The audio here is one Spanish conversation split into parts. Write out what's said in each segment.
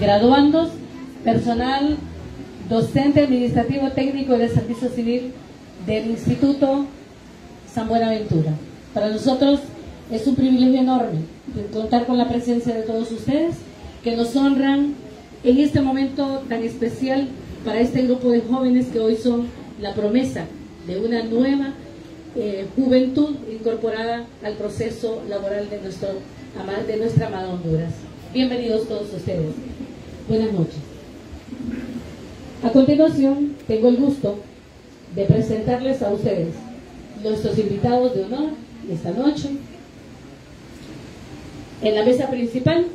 graduandos, personal docente administrativo técnico de servicio civil del Instituto San Buenaventura. Para nosotros es un privilegio enorme contar con la presencia de todos ustedes que nos honran en este momento tan especial para este grupo de jóvenes que hoy son la promesa de una nueva eh, juventud incorporada al proceso laboral de, nuestro, de nuestra amada Honduras. Bienvenidos todos ustedes. Buenas noches. A continuación, tengo el gusto de presentarles a ustedes nuestros invitados de honor esta noche. En la mesa principal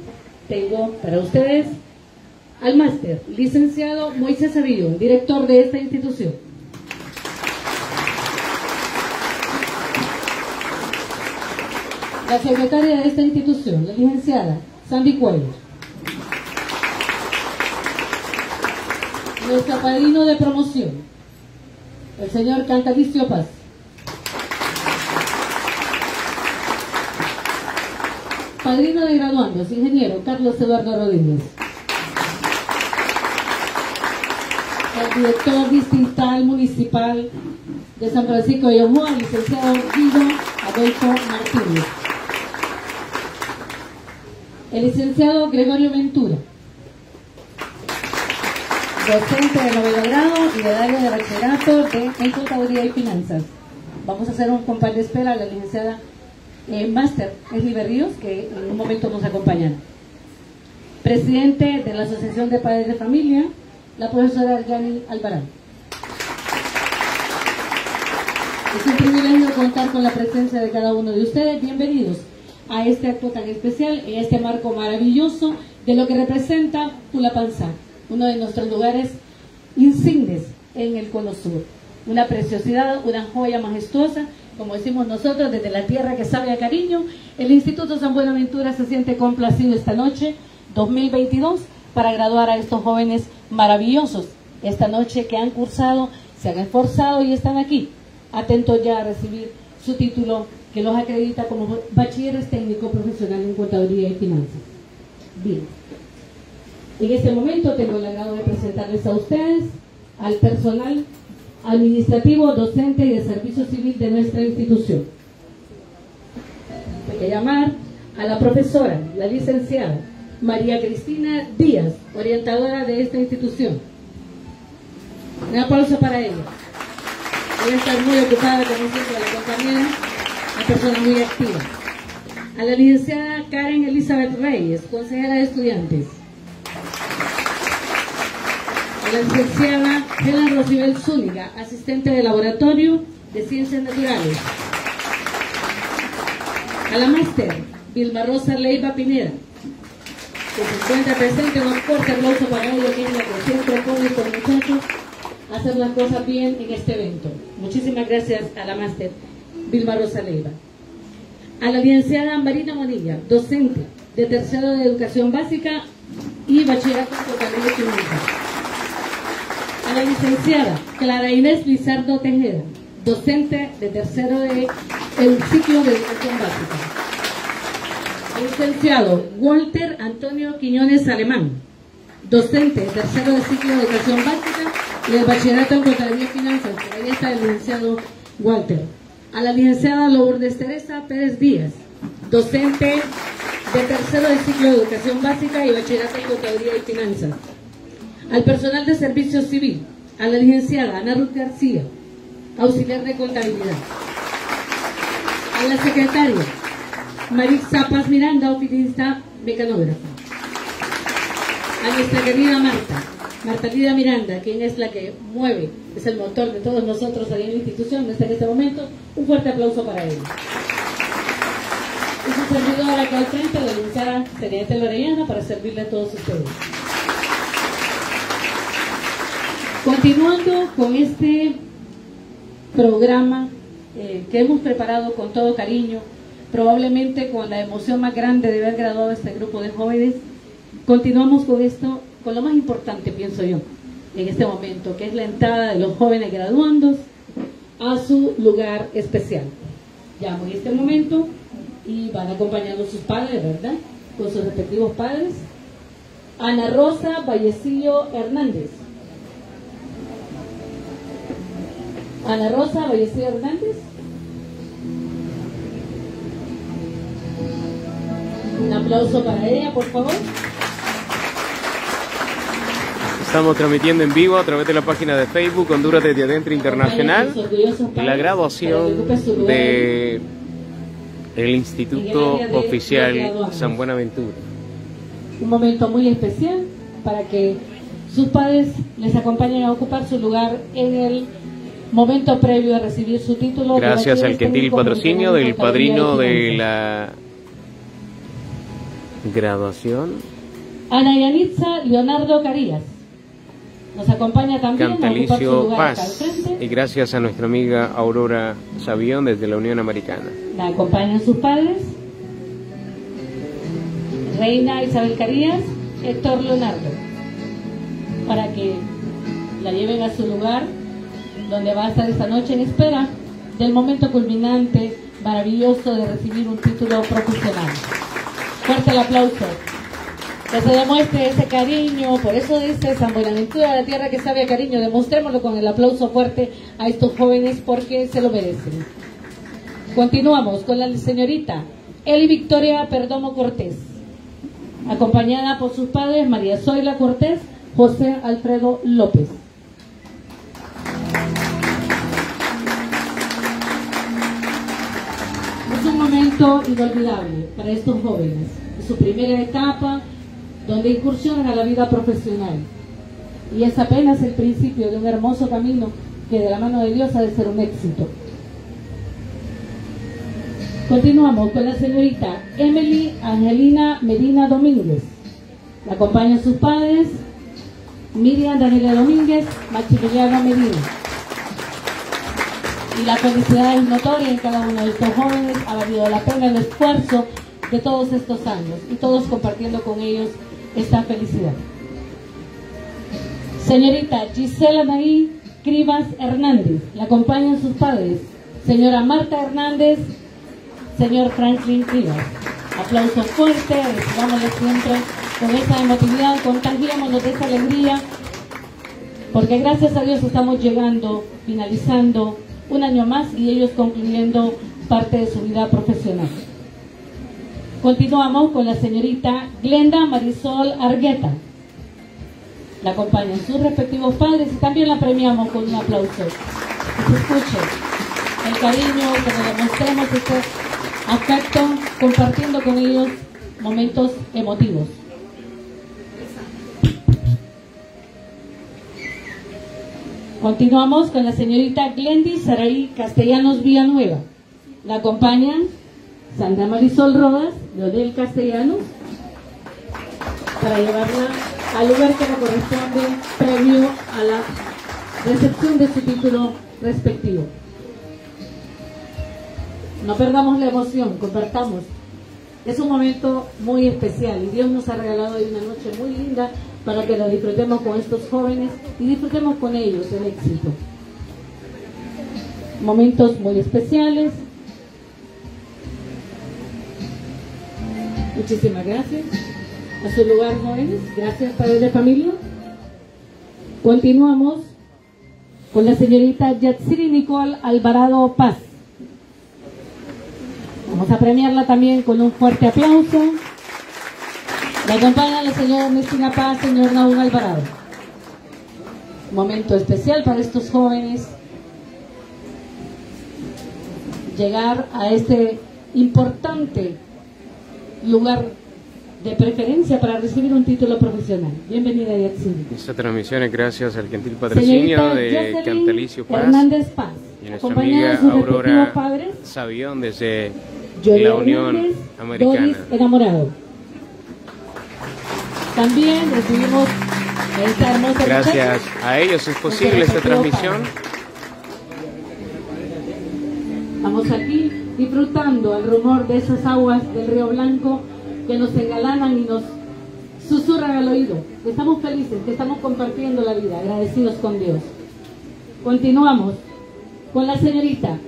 tengo para ustedes al máster, licenciado Moisés Avillo, director de esta institución. La secretaria de esta institución, la licenciada Sandy Cuello. Nuestro padrino de promoción, el señor Cantalicio Paz. Padrino de graduandos, ingeniero Carlos Eduardo Rodríguez. El director distrital municipal de San Francisco de Ojoa, licenciado Guido Adolfo Martínez. El licenciado Gregorio Ventura, docente de noveno grado y de área de bachillerato de en Contaduría y Finanzas. Vamos a hacer un compás de espera a la licenciada eh, máster Esli Berríos, que en un momento nos acompañan. Presidente de la Asociación de Padres de Familia, la profesora Yani Alvarán. Es un privilegio contar con la presencia de cada uno de ustedes. Bienvenidos a este acto tan especial, en este marco maravilloso de lo que representa Pulapanzá, uno de nuestros lugares insignes en el Cono Sur. Una preciosidad, una joya majestuosa, como decimos nosotros, desde la tierra que sabe a cariño. El Instituto San Buenaventura se siente complacido esta noche, 2022, para graduar a estos jóvenes maravillosos. Esta noche que han cursado, se han esforzado y están aquí, atentos ya a recibir su título que los acredita como bachilleres técnico profesional en contaduría y finanzas. Bien. En este momento tengo el agrado de presentarles a ustedes al personal administrativo, docente y de servicio civil de nuestra institución. Hay que llamar a la profesora, la licenciada María Cristina Díaz, orientadora de esta institución. Un aplauso para ella. Debe estar muy ocupada, como siempre, la compañera una persona muy activa. A la licenciada Karen Elizabeth Reyes, consejera de estudiantes. La licenciada Helen Rosibel Zúñiga, asistente de laboratorio de ciencias naturales. A la máster Vilma Rosa Leiva Pineda, que se encuentra presente, un fuerte aplauso para ella, que es la que siempre pone con muchachos a hacer las cosas bien en este evento. Muchísimas gracias a la máster. Vilma Rosa Leiva. A la licenciada Marina Monilla, docente de tercero de educación básica y bachillerato en Química. A la licenciada Clara Inés Lizardo Tejeda, docente de tercero de el ciclo de educación básica. Licenciado Walter Antonio Quiñones Alemán, docente de tercero de ciclo de educación básica y el bachillerato en Contaduría y Finanzas. Ahí está el licenciado Walter a la licenciada Lourdes Teresa Pérez Díaz, docente de tercero de ciclo de educación básica y bachillerato en contaduría y finanzas. Al personal de servicio civil, a la licenciada Ana Ruth García, auxiliar de contabilidad. A la secretaria Marisa Paz Miranda, oficinista mecanógrafa. A nuestra querida Marta, Marta Lida Miranda, quien es la que mueve, es el motor de todos nosotros ahí en la institución, está en este momento. Un fuerte aplauso para ella. Y su servidora acá al frente, la licenciada Teniente Lorellana, para servirle a todos ustedes. Continuando con este programa eh, que hemos preparado con todo cariño, probablemente con la emoción más grande de haber graduado a este grupo de jóvenes, continuamos con esto con lo más importante, pienso yo, en este momento, que es la entrada de los jóvenes graduandos a su lugar especial. Llamo en este momento y van acompañando sus padres, ¿verdad? Con sus respectivos padres. Ana Rosa Vallecillo Hernández. Ana Rosa Vallecillo Hernández. Un aplauso para ella, por favor. Estamos transmitiendo en vivo a través de la página de Facebook Honduras desde adentro internacional la graduación de el Instituto Oficial San Buenaventura. Un momento muy especial para que sus padres les acompañen a ocupar su lugar en el momento previo a recibir su título. Gracias al gentil patrocinio del padrino de la graduación. Ana Yanitza Leonardo Carías. Nos acompaña también Cantalicio Paz y gracias a nuestra amiga Aurora Sabión desde la Unión Americana. La acompañan sus padres, Reina Isabel Carías, Héctor Leonardo, para que la lleven a su lugar donde va a estar esta noche en espera del momento culminante maravilloso de recibir un título profesional. Fuerte el aplauso que se demuestre ese cariño, por eso dice San Buenaventura, la tierra que sabe cariño, demostrémoslo con el aplauso fuerte a estos jóvenes porque se lo merecen. Continuamos con la señorita Eli Victoria Perdomo Cortés, acompañada por sus padres María Zoila Cortés, José Alfredo López. Momento inolvidable para estos jóvenes, su primera etapa donde incursionan a la vida profesional. Y es apenas el principio de un hermoso camino que de la mano de Dios ha de ser un éxito. Continuamos con la señorita Emily Angelina Medina Domínguez. La acompañan sus padres, Miriam Daniela Domínguez, Maximiliano Medina. Y la felicidad es notoria en cada uno de estos jóvenes, ha valido la pena el esfuerzo de todos estos años y todos compartiendo con ellos esta felicidad. Señorita Gisela Marí Cribas Hernández, la acompañan sus padres, señora Marta Hernández, señor Franklin Cribas. Aplausos fuertes, recibanles siempre con esa emotividad, contagiémonos de esa alegría, porque gracias a Dios estamos llegando, finalizando un año más y ellos concluyendo parte de su vida profesional. Continuamos con la señorita Glenda Marisol Argueta. La acompañan sus respectivos padres y también la premiamos con un aplauso. Que se escuche el cariño, que le demostremos este afecto, compartiendo con ellos momentos emotivos. Continuamos con la señorita Glendy Saraí Castellanos Villanueva. La acompañan Sandra Marisol Rodas, de Odel Castellanos, para llevarla al lugar que le corresponde previo a la recepción de su título respectivo. No perdamos la emoción, compartamos. Es un momento muy especial y Dios nos ha regalado hoy una noche muy linda para que la disfrutemos con estos jóvenes y disfrutemos con ellos el éxito. Momentos muy especiales, Muchísimas gracias. A su lugar, jóvenes. Gracias, padres de familia. Continuamos con la señorita Yatsiri Nicole Alvarado Paz. Vamos a premiarla también con un fuerte aplauso. La acompaña la señora Ernestina Paz, señor Naúl Alvarado. Momento especial para estos jóvenes llegar a este importante lugar de preferencia para recibir un título profesional. Bienvenida, Yatsiri. Esta transmisión es gracias al gentil patrocinio de Cantalicio Paz Hernández Paz, y nuestra amiga Aurora Sabión desde la Unión Americana. Doris enamorado. También recibimos esta hermosa Gracias a ellos es posible esta transmisión. Vamos aquí disfrutando el rumor de esas aguas del río Blanco que nos engalanan y nos susurran al oído. Estamos felices, que estamos compartiendo la vida, agradecidos con Dios. Continuamos con la señorita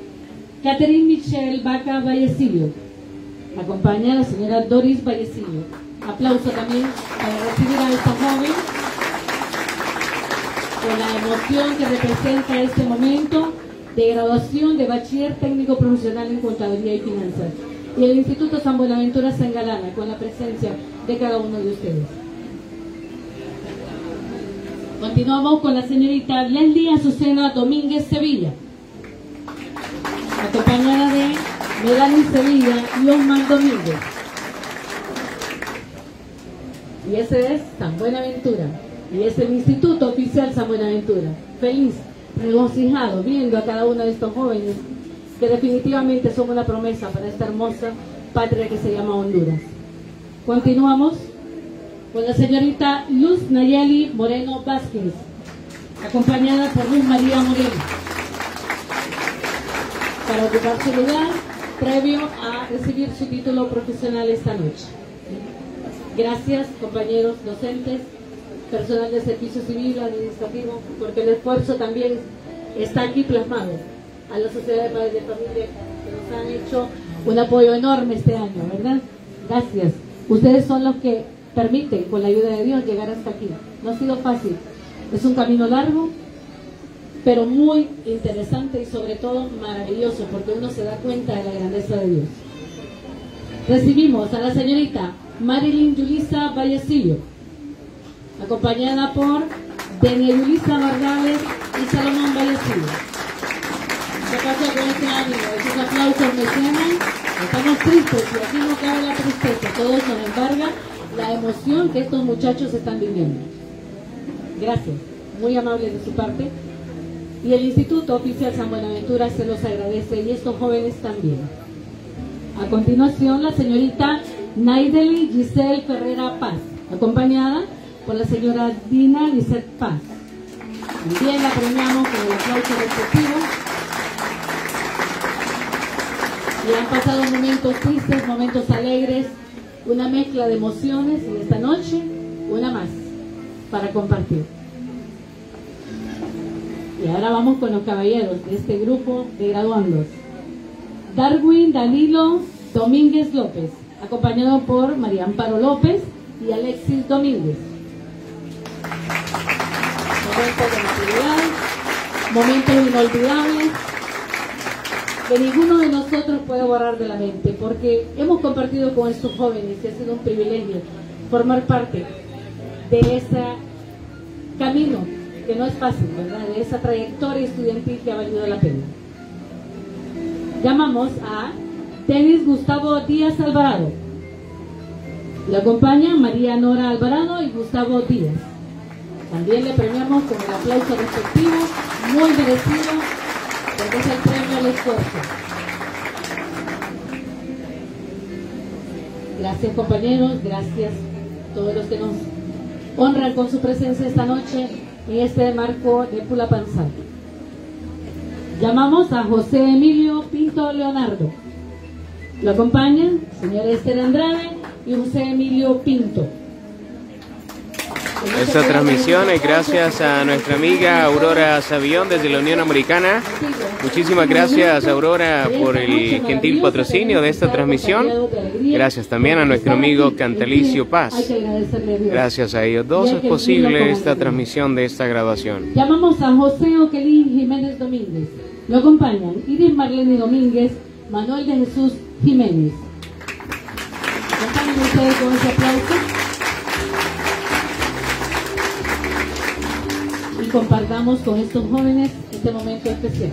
Catherine Michelle Vaca Vallecillo. Acompaña a la señora Doris Vallecillo. Aplauso también para recibir a esta joven con la emoción que representa este momento de graduación de bachiller técnico profesional en contabilidad y finanzas. Y el Instituto San Buenaventura se engalana con la presencia de cada uno de ustedes. Continuamos con la señorita Leslie Azucena Domínguez Sevilla, acompañada de Melanie Sevilla y Osman Domínguez. Y ese es San Buenaventura. Y es el Instituto Oficial San Buenaventura. Feliz, regocijado, viendo a cada uno de estos jóvenes que definitivamente son una promesa para esta hermosa patria que se llama Honduras. Continuamos con la señorita Luz Nayeli Moreno Vázquez, acompañada por Luz María Moreno, para ocupar su lugar previo a recibir su título profesional esta noche. Gracias, compañeros docentes, personal de servicio civil, administrativo, porque el esfuerzo también está aquí plasmado a la sociedad de padres de familia que nos han hecho un apoyo enorme este año, ¿verdad? Gracias. Ustedes son los que permiten, con la ayuda de Dios, llegar hasta aquí. No ha sido fácil. Es un camino largo, pero muy interesante y sobre todo maravilloso, porque uno se da cuenta de la grandeza de Dios. Recibimos a la señorita Marilyn Yulisa Vallecillo, acompañada por Daniel Yulisa Vargales y Salomón Vallecillo. ¿Qué pasa con este ánimo? Esos aplausos me suenan. Estamos tristes y aquí no cabe la tristeza. Todo nos embarga la emoción que estos muchachos están viviendo. Gracias. Muy amable de su parte. Y el Instituto Oficial San Buenaventura se los agradece y estos jóvenes también. A continuación, la señorita Naideli Giselle Ferrera Paz, acompañada por la señora Dina Lizette Paz. También la premiamos con el aplauso respectivo. Y han pasado momentos tristes, momentos alegres, una mezcla de emociones y esta noche una más para compartir. Y ahora vamos con los caballeros de este grupo de graduandos. Darwin Danilo Domínguez López, acompañado por María Amparo López y Alexis Domínguez. Momentos de momentos inolvidables que ninguno de nosotros puede borrar de la mente, porque hemos compartido con estos jóvenes y ha sido un privilegio formar parte de ese camino que no es fácil. De esa trayectoria estudiantil que ha valido la pena. Llamamos a Tenis Gustavo Díaz Alvarado. Le acompaña María Nora Alvarado y Gustavo Díaz. También le premiamos con el aplauso respectivo, muy merecido, porque es el premio al esfuerzo. Gracias compañeros, gracias a todos los que nos honran con su presencia esta noche en este marco de Pula Panzal. Llamamos a José Emilio Pinto Leonardo. Lo acompañan señor Esther Andrade y José Emilio Pinto. Esta transmisión es gracias a nuestra amiga Aurora Sabión desde la Unión Americana. Muchísimas gracias Aurora por el gentil patrocinio de esta transmisión. Gracias también a nuestro amigo Cantalicio Paz. Gracias a ellos dos es posible esta transmisión de esta graduación. Llamamos a José Oquelín Jiménez Domínguez. Lo acompañan Iris Marlene Domínguez, Manuel de Jesús Jiménez. Acompañen ustedes con ese aplauso. compartamos con estos jóvenes este momento especial.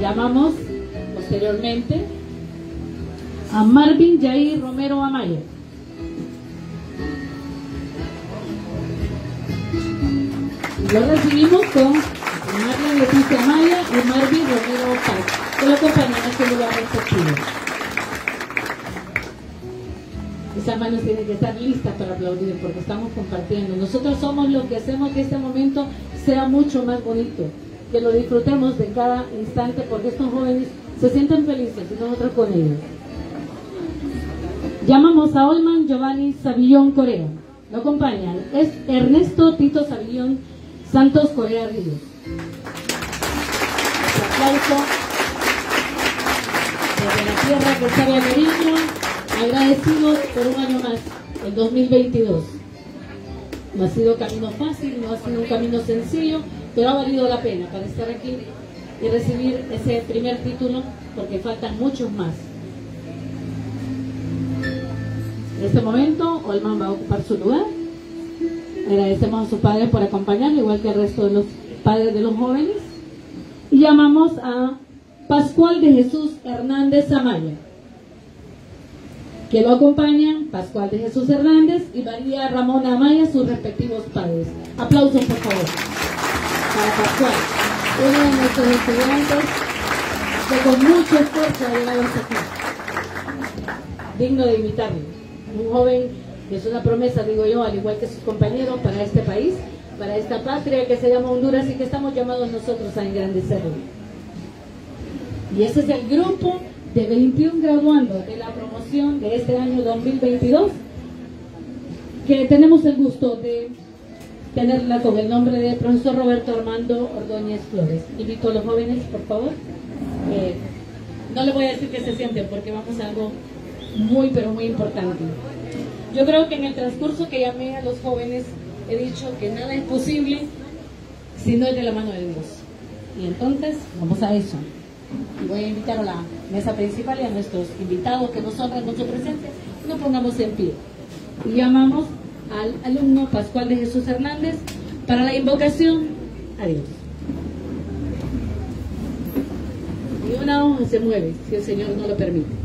Llamamos posteriormente a Marvin Jair Romero Amaya. Lo recibimos con Marlene Leticia Amaya y Marvin Romero Paz, que lo acompañan en este lugar respectivo. Esas manos tienen que estar listas para aplaudir porque estamos compartiendo. Nosotros somos los que hacemos que este momento sea mucho más bonito, que lo disfrutemos de cada instante porque estos jóvenes se sienten felices y nosotros con ellos. Llamamos a Olman Giovanni Savillón Corea. Lo acompañan. Es Ernesto Tito Savillón Santos Corea Ríos. Aplauso desde la tierra que sabe a agradecidos por un año más, el 2022. No ha sido camino fácil, no ha sido un camino sencillo, pero ha valido la pena para estar aquí y recibir ese primer título, porque faltan muchos más. En este momento, Olman va a ocupar su lugar. Agradecemos a su padre por acompañarle, igual que al resto de los padres de los jóvenes. Llamamos a Pascual de Jesús Hernández Amaya que lo acompañan Pascual de Jesús Hernández y María Ramona Amaya, sus respectivos padres. Aplausos, por favor, para Pascual, uno de nuestros estudiantes que con mucho esfuerzo ha llegado hasta aquí. Digno de imitarlo. Un joven que es una promesa, digo yo, al igual que sus compañeros, para este país, para esta patria que se llama Honduras y que estamos llamados nosotros a engrandecerlo. Y ese es el grupo de 21 graduandos de la promoción de este año 2022, que tenemos el gusto de tenerla con el nombre de profesor Roberto Armando Ordóñez Flores. Invito a los jóvenes, por favor. Eh, no le voy a decir que se sienten porque vamos a algo muy, pero muy importante. Yo creo que en el transcurso que llamé a los jóvenes he dicho que nada es posible si no es de la mano de Dios. Y entonces, vamos a eso. Voy a invitar a la mesa principal y a nuestros invitados que nos honran con su presencia, nos pongamos en pie. Y llamamos al alumno Pascual de Jesús Hernández para la invocación a Dios. Y una hoja se mueve si el Señor no lo permite.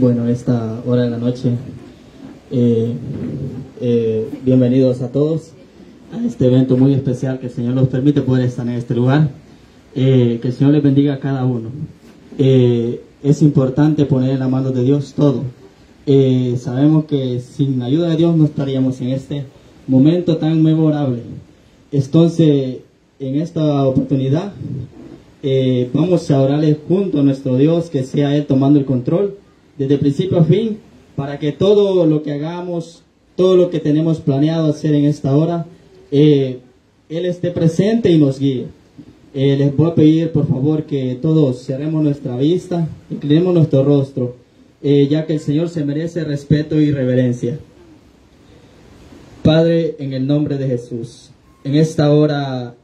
Bueno, esta hora de la noche, eh, eh, bienvenidos a todos a este evento muy especial que el Señor nos permite poder estar en este lugar. Eh, que el Señor les bendiga a cada uno. Eh, es importante poner en la mano de Dios todo. Sabemos que sin la ayuda de Dios no estaríamos en este momento tan memorable. Entonces, en esta oportunidad, vamos a orarle junto a nuestro Dios, que sea Él tomando el control desde principio a fin, para que todo lo que hagamos, todo lo que tenemos planeado hacer en esta hora, eh, Él esté presente y nos guíe. Eh, les voy a pedir por favor que todos cerremos nuestra vista, inclinemos nuestro rostro, eh, ya que el Señor se merece respeto y reverencia. Padre, en el nombre de Jesús, en esta hora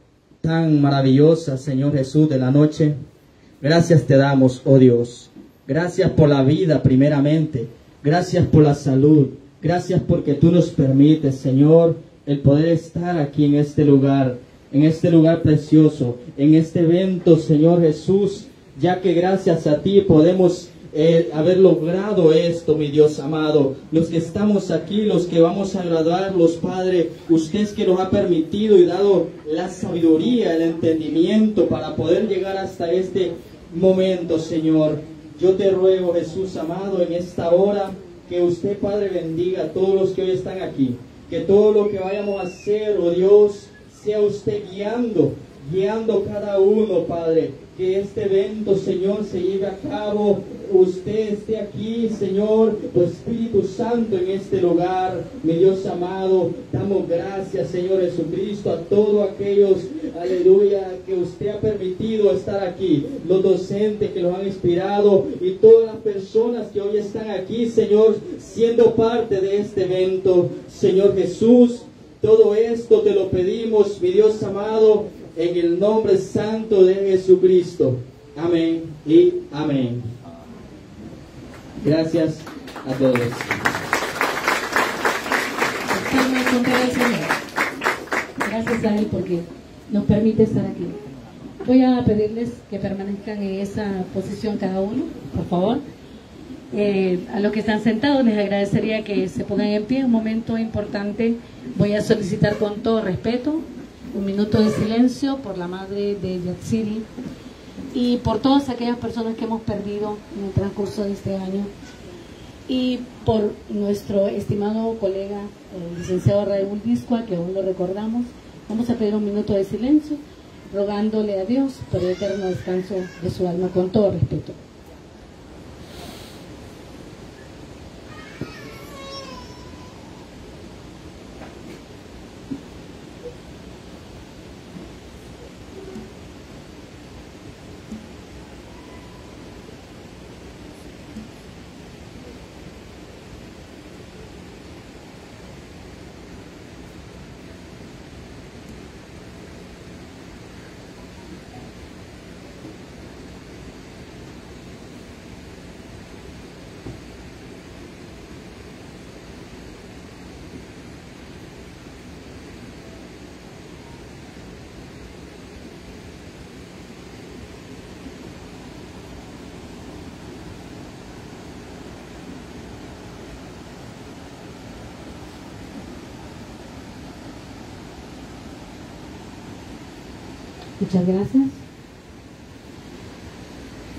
tan maravillosa, Señor Jesús, de la noche, gracias te damos, oh Dios. Gracias por la vida primeramente. Gracias por la salud. Gracias porque tú nos permites, Señor, el poder estar aquí en este lugar, en este lugar precioso, en este evento, Señor Jesús, ya que gracias a ti podemos eh, haber logrado esto, mi Dios amado. Los que estamos aquí, los que vamos a los Padre, usted que nos ha permitido y dado la sabiduría, el entendimiento para poder llegar hasta este momento, Señor. Yo te ruego, Jesús amado, en esta hora, que usted, Padre, bendiga a todos los que hoy están aquí. Que todo lo que vayamos a hacer, oh Dios, sea usted guiando, guiando cada uno, Padre. Que este evento, Señor, se lleve a cabo. Usted esté aquí, Señor, tu Espíritu Santo en este lugar. Mi Dios amado, damos gracias, Señor Jesucristo, a todos aquellos, aleluya, que usted ha permitido estar aquí. Los docentes que los han inspirado y todas las personas que hoy están aquí, Señor, siendo parte de este evento. Señor Jesús, todo esto te lo pedimos, mi Dios amado, en el nombre santo de Jesucristo. Amén y amén. Gracias a todos. Gracias a Él porque nos permite estar aquí. Voy a pedirles que permanezcan en esa posición cada uno, por favor. Eh, a los que están sentados les agradecería que se pongan en pie. Un momento importante. Voy a solicitar con todo respeto un minuto de silencio por la madre de Yatsiri y por todas aquellas personas que hemos perdido en el transcurso de este año y por nuestro estimado colega, el licenciado Raúl Discoa, que aún lo recordamos. Vamos a pedir un minuto de silencio, rogándole a Dios por el eterno descanso de su alma, con todo respeto. Gracias.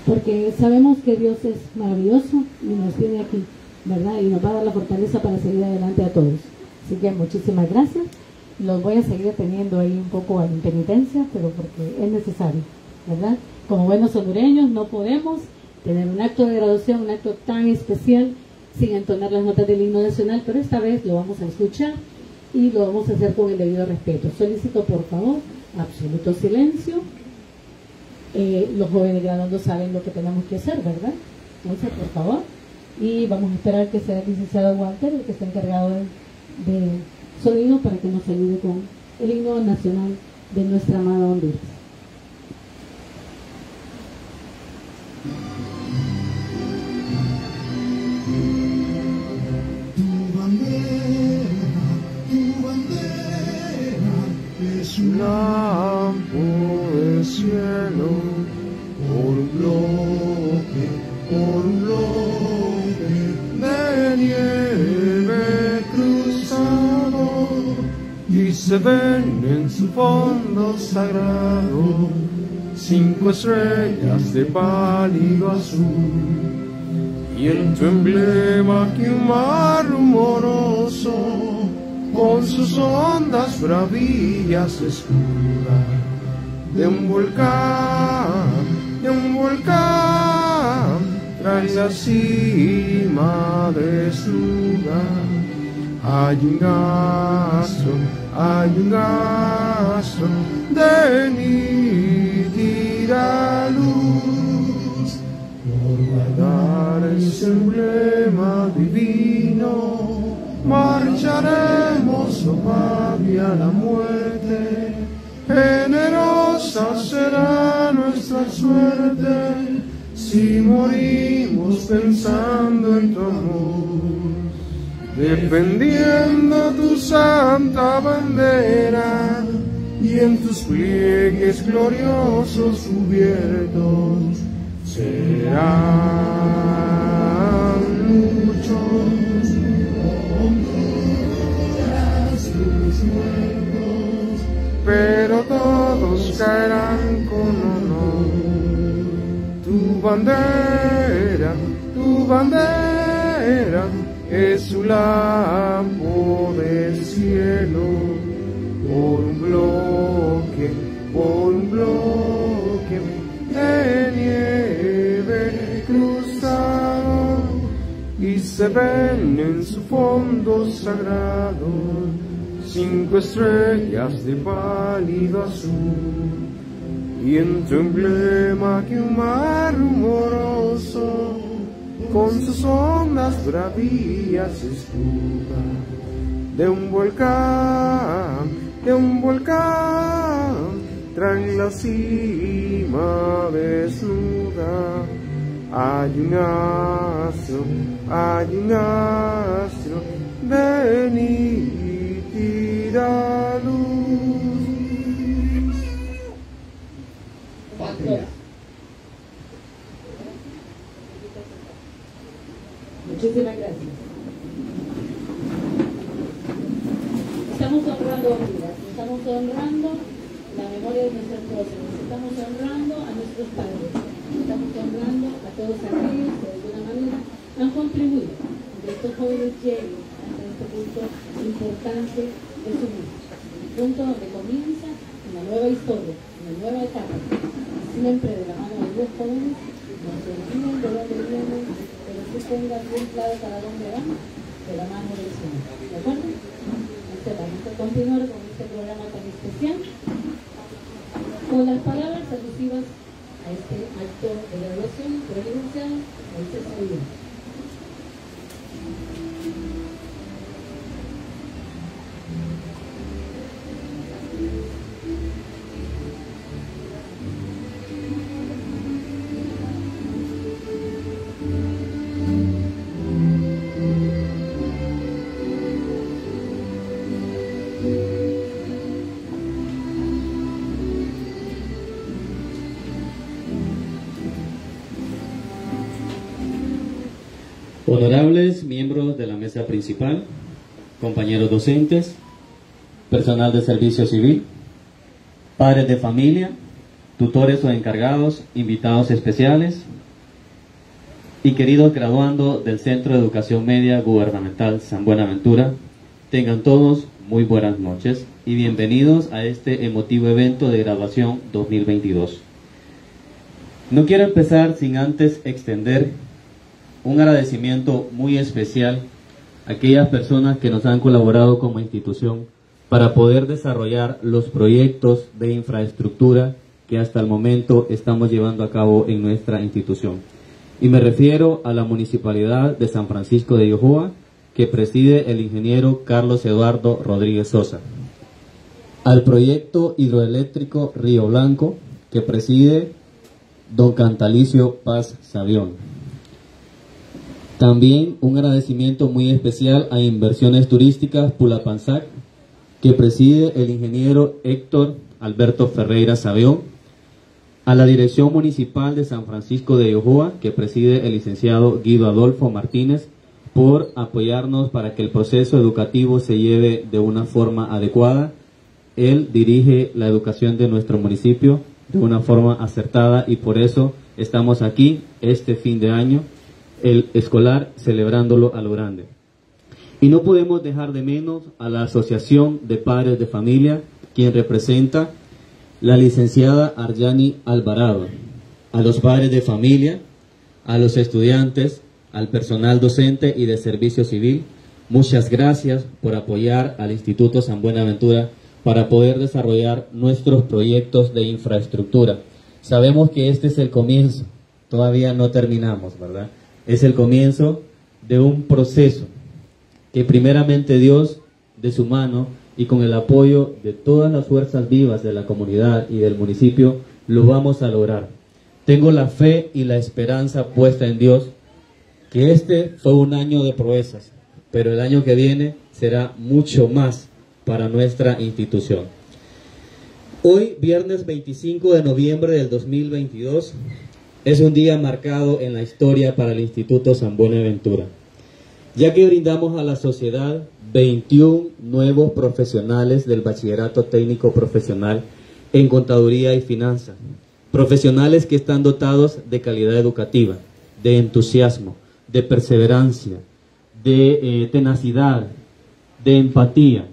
Porque sabemos que Dios es maravilloso y nos tiene aquí, ¿verdad? Y nos va a dar la fortaleza para seguir adelante a todos. Así que muchísimas gracias. Los voy a seguir teniendo ahí un poco en penitencia, pero porque es necesario, ¿verdad? Como buenos hondureños no podemos tener un acto de graduación, un acto tan especial, sin entonar las notas del himno nacional, pero esta vez lo vamos a escuchar y lo vamos a hacer con el debido respeto. Solicito, por favor, absoluto silencio. Eh, los jóvenes graduandos saben lo que tenemos que hacer, ¿verdad? Entonces, por favor. Y vamos a esperar que sea el licenciado Walter, el que está encargado de, de sonido, para que nos ayude con el himno nacional de nuestra amada Honduras. Lampo del cielo, por un bloque, por un bloque de nieve cruzado, y se ven en su fondo sagrado cinco estrellas de pálido azul. Y en tu emblema que un mar rumoroso con sus ondas bravías escuda de un volcán, de un volcán, trae la cima desnuda. Hay un astro, hay un astro de nítida luz, por guardar ese emblema divino marcharemos, oh papi, a la muerte. Generosa será nuestra suerte si morimos pensando en tu amor. Defendiendo tu santa bandera y en tus pliegues gloriosos cubiertos serán pero todos caerán con honor. Tu bandera, tu bandera es su lampo del cielo, por un bloque, por un bloque de nieve cruzado, y se ven en su fondo sagrado cinco estrellas de pálido azul y en tu emblema que un mar rumoroso con sus ondas bravías escuda de un volcán, de un volcán, trae la cima desnuda. Hay un astro, hay un de luz. Patria. Muchísimas gracias. Estamos honrando vidas, estamos honrando la memoria de nuestros próceres, estamos honrando a nuestros padres, estamos honrando a todos aquellos que de alguna manera han contribuido a que estos jóvenes lleguen este punto importante de su vida. El punto donde comienza una nueva historia, una nueva etapa, siempre de la mano de los jóvenes, no se olviden de dónde vienen, pero sí tengan bien claro para dónde van, de la mano del Señor. ¿De acuerdo? Entonces vamos a continuar con este programa tan especial, con las palabras alusivas a este acto de graduación presidencial del CCI. Principal, compañeros docentes, personal de servicio civil, padres de familia, tutores o encargados, invitados especiales y queridos graduando del Centro de Educación Media Gubernamental San Buenaventura, tengan todos muy buenas noches y bienvenidos a este emotivo evento de graduación 2022. No quiero empezar sin antes extender un agradecimiento muy especial aquellas personas que nos han colaborado como institución para poder desarrollar los proyectos de infraestructura que hasta el momento estamos llevando a cabo en nuestra institución. Y me refiero a la Municipalidad de San Francisco de Yohoa, que preside el ingeniero Carlos Eduardo Rodríguez Sosa. Al proyecto hidroeléctrico Río Blanco, que preside don Cantalicio Paz Sabión. También un agradecimiento muy especial a Inversiones Turísticas Pulapanzac, que preside el ingeniero Héctor Alberto Ferreira Sabión, a la Dirección Municipal de San Francisco de Yohoa, que preside el licenciado Guido Adolfo Martínez, por apoyarnos para que el proceso educativo se lleve de una forma adecuada. Él dirige la educación de nuestro municipio de una forma acertada y por eso estamos aquí este fin de año, el escolar, celebrándolo a lo grande. Y no podemos dejar de menos a la Asociación de Padres de Familia, quien representa la licenciada Arjani Alvarado, a los padres de familia, a los estudiantes, al personal docente y de servicio civil. Muchas gracias por apoyar al Instituto San Buenaventura para poder desarrollar nuestros proyectos de infraestructura. Sabemos que este es el comienzo, todavía no terminamos, ¿verdad? Es el comienzo de un proceso que primeramente Dios, de su mano y con el apoyo de todas las fuerzas vivas de la comunidad y del municipio, lo vamos a lograr. Tengo la fe y la esperanza puesta en Dios que este fue un año de proezas, pero el año que viene será mucho más para nuestra institución. Hoy, viernes 25 de noviembre del 2022, es un día marcado en la historia para el Instituto San Buenaventura, ya que brindamos a la sociedad 21 nuevos profesionales del Bachillerato Técnico Profesional en Contaduría y Finanza, profesionales que están dotados de calidad educativa, de entusiasmo, de perseverancia, de eh, tenacidad, de empatía,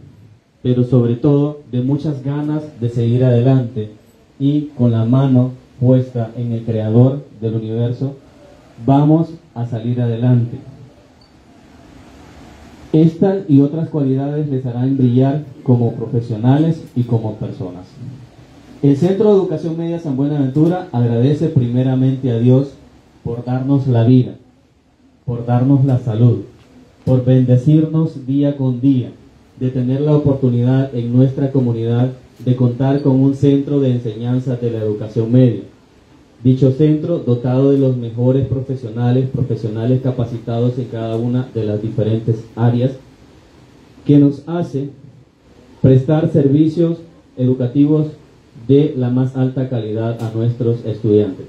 pero sobre todo de muchas ganas de seguir adelante y con la mano puesta en el creador del universo, vamos a salir adelante. Estas y otras cualidades les harán brillar como profesionales y como personas. El Centro de Educación Media San Buenaventura agradece primeramente a Dios por darnos la vida, por darnos la salud, por bendecirnos día con día, de tener la oportunidad en nuestra comunidad de contar con un centro de enseñanza de la educación media. Dicho centro, dotado de los mejores profesionales, profesionales capacitados en cada una de las diferentes áreas, que nos hace prestar servicios educativos de la más alta calidad a nuestros estudiantes.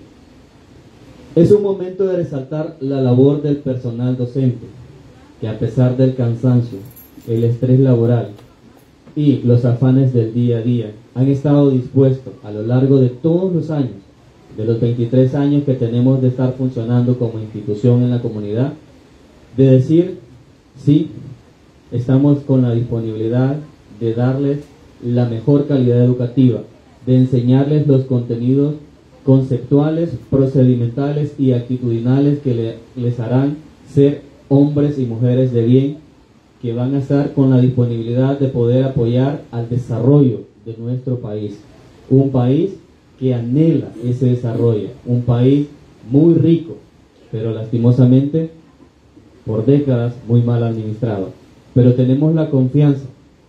Es un momento de resaltar la labor del personal docente, que a pesar del cansancio, el estrés laboral y los afanes del día a día han estado dispuestos a lo largo de todos los años, de los 23 años que tenemos de estar funcionando como institución en la comunidad, de decir, sí, estamos con la disponibilidad de darles la mejor calidad educativa, de enseñarles los contenidos conceptuales, procedimentales y actitudinales que les harán ser hombres y mujeres de bien que van a estar con la disponibilidad de poder apoyar al desarrollo de nuestro país. Un país que anhela ese desarrollo, un país muy rico, pero lastimosamente por décadas muy mal administrado. Pero tenemos la confianza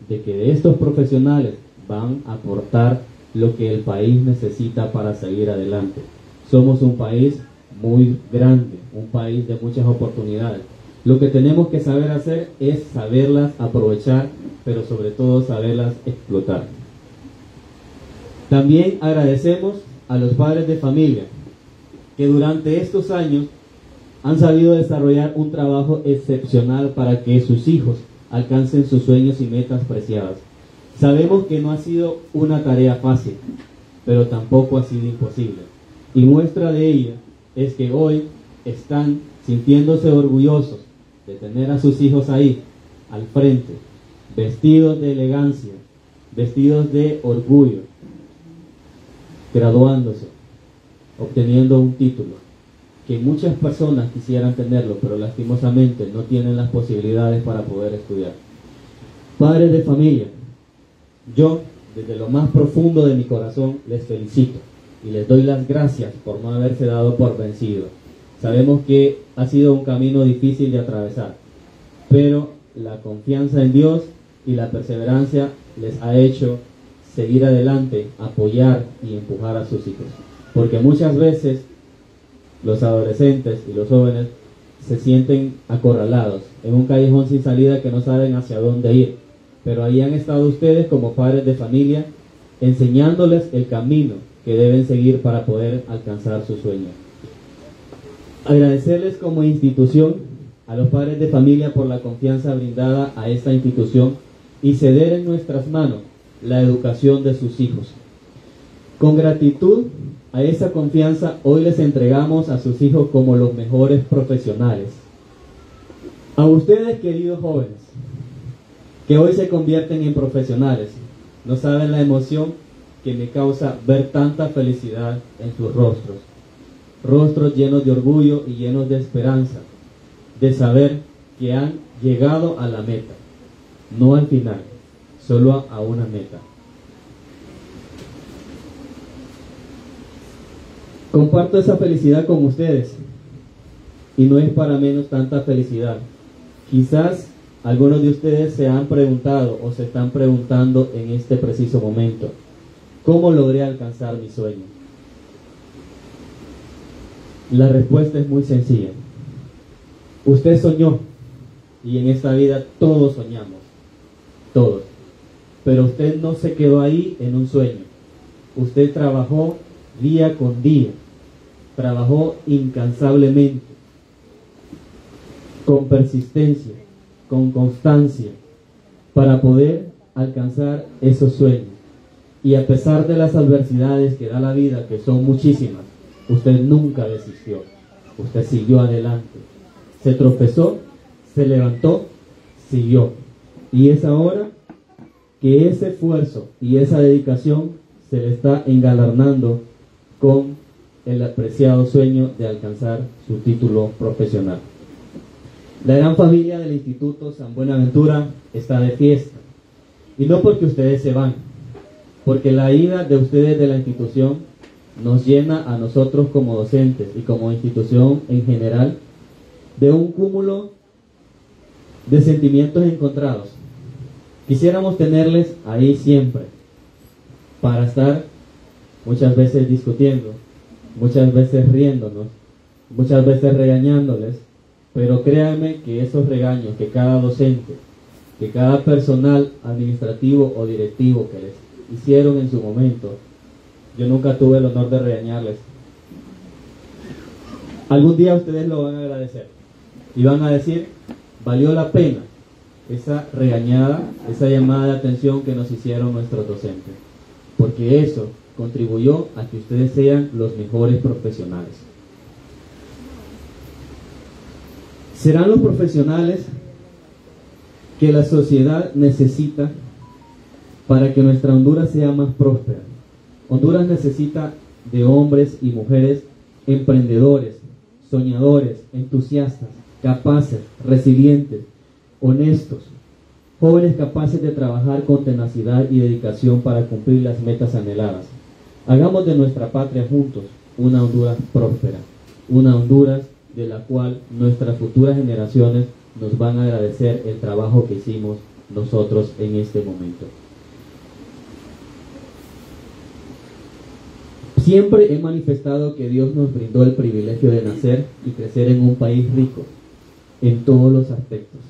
de que estos profesionales van a aportar lo que el país necesita para seguir adelante. Somos un país muy grande, un país de muchas oportunidades lo que tenemos que saber hacer es saberlas aprovechar, pero sobre todo saberlas explotar. También agradecemos a los padres de familia que durante estos años han sabido desarrollar un trabajo excepcional para que sus hijos alcancen sus sueños y metas preciadas. Sabemos que no ha sido una tarea fácil, pero tampoco ha sido imposible. Y muestra de ella es que hoy están sintiéndose orgullosos de tener a sus hijos ahí, al frente, vestidos de elegancia, vestidos de orgullo, graduándose, obteniendo un título que muchas personas quisieran tenerlo, pero lastimosamente no tienen las posibilidades para poder estudiar. Padres de familia, yo desde lo más profundo de mi corazón les felicito y les doy las gracias por no haberse dado por vencido. Sabemos que ha sido un camino difícil de atravesar, pero la confianza en Dios y la perseverancia les ha hecho seguir adelante, apoyar y empujar a sus hijos. Porque muchas veces los adolescentes y los jóvenes se sienten acorralados en un callejón sin salida que no saben hacia dónde ir. Pero ahí han estado ustedes como padres de familia enseñándoles el camino que deben seguir para poder alcanzar su sueño. Agradecerles como institución a los padres de familia por la confianza brindada a esta institución y ceder en nuestras manos la educación de sus hijos. Con gratitud a esa confianza hoy les entregamos a sus hijos como los mejores profesionales. A ustedes, queridos jóvenes, que hoy se convierten en profesionales, no saben la emoción que me causa ver tanta felicidad en sus rostros. Rostros llenos de orgullo y llenos de esperanza, de saber que han llegado a la meta, no al final, solo a una meta. Comparto esa felicidad con ustedes y no es para menos tanta felicidad. Quizás algunos de ustedes se han preguntado o se están preguntando en este preciso momento, ¿cómo logré alcanzar mi sueño? La respuesta es muy sencilla. Usted soñó y en esta vida todos soñamos, todos. Pero usted no se quedó ahí en un sueño. Usted trabajó día con día trabajó incansablemente, con persistencia, con constancia, para poder alcanzar esos sueños. Y a pesar de las adversidades que da la vida, que son muchísimas, usted nunca desistió, usted siguió adelante, se tropezó, se levantó, siguió. Y es ahora que ese esfuerzo y esa dedicación se le está engalanando con el apreciado sueño de alcanzar su título profesional. La gran familia del Instituto San Buenaventura está de fiesta. Y no porque ustedes se van, porque la ida de ustedes de la institución nos llena a nosotros como docentes y como institución en general de un cúmulo de sentimientos encontrados. Quisiéramos tenerles ahí siempre para estar muchas veces discutiendo, muchas veces riéndonos, muchas veces regañándoles, pero créanme que esos regaños que cada docente, que cada personal administrativo o directivo que les hicieron en su momento, yo nunca tuve el honor de regañarles. Algún día ustedes lo van a agradecer y van a decir, valió la pena esa regañada, esa llamada de atención que nos hicieron nuestros docentes, porque eso contribuyó a que ustedes sean los mejores profesionales. Serán los profesionales que la sociedad necesita para que nuestra Honduras sea más próspera. Honduras necesita de hombres y mujeres emprendedores, soñadores, entusiastas, capaces, resilientes, honestos, jóvenes capaces de trabajar con tenacidad y dedicación para cumplir las metas anheladas. Hagamos de nuestra patria juntos una Honduras próspera, una Honduras de la cual nuestras futuras generaciones nos van a agradecer el trabajo que hicimos nosotros en este momento. Siempre he manifestado que Dios nos brindó el privilegio de nacer y crecer en un país rico en todos los aspectos.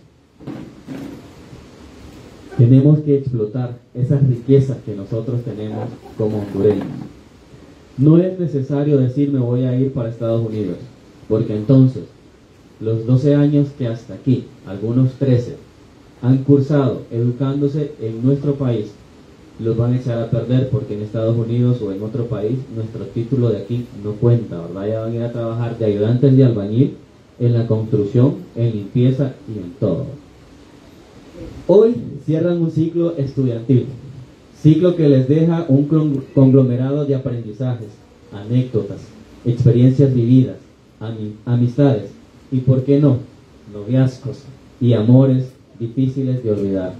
Tenemos que explotar esas riquezas que nosotros tenemos como hondureños. No es necesario decir me voy a ir para Estados Unidos, porque entonces los 12 años que hasta aquí, algunos 13, han cursado educándose en nuestro país, los van a echar a perder porque en Estados Unidos o en otro país nuestro título de aquí no cuenta, ¿verdad? Ya van a ir a trabajar de ayudantes de albañil en la construcción, en limpieza y en todo. Hoy cierran un ciclo estudiantil, ciclo que les deja un conglomerado de aprendizajes, anécdotas, experiencias vividas, amistades y, ¿por qué no?, noviazgos y amores difíciles de olvidar.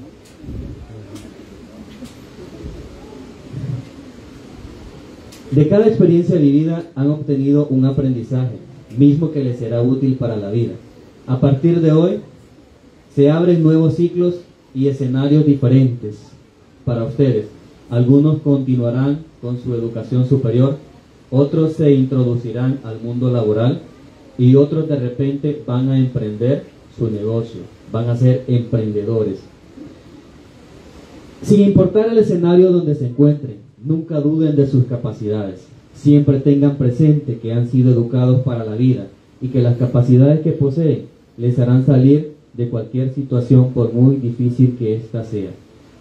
De cada experiencia vivida han obtenido un aprendizaje, mismo que les será útil para la vida. A partir de hoy se abren nuevos ciclos y escenarios diferentes para ustedes. Algunos continuarán con su educación superior, otros se introducirán al mundo laboral y otros de repente van a emprender su negocio, van a ser emprendedores. Sin importar el escenario donde se encuentren, Nunca duden de sus capacidades. Siempre tengan presente que han sido educados para la vida y que las capacidades que poseen les harán salir de cualquier situación por muy difícil que ésta sea.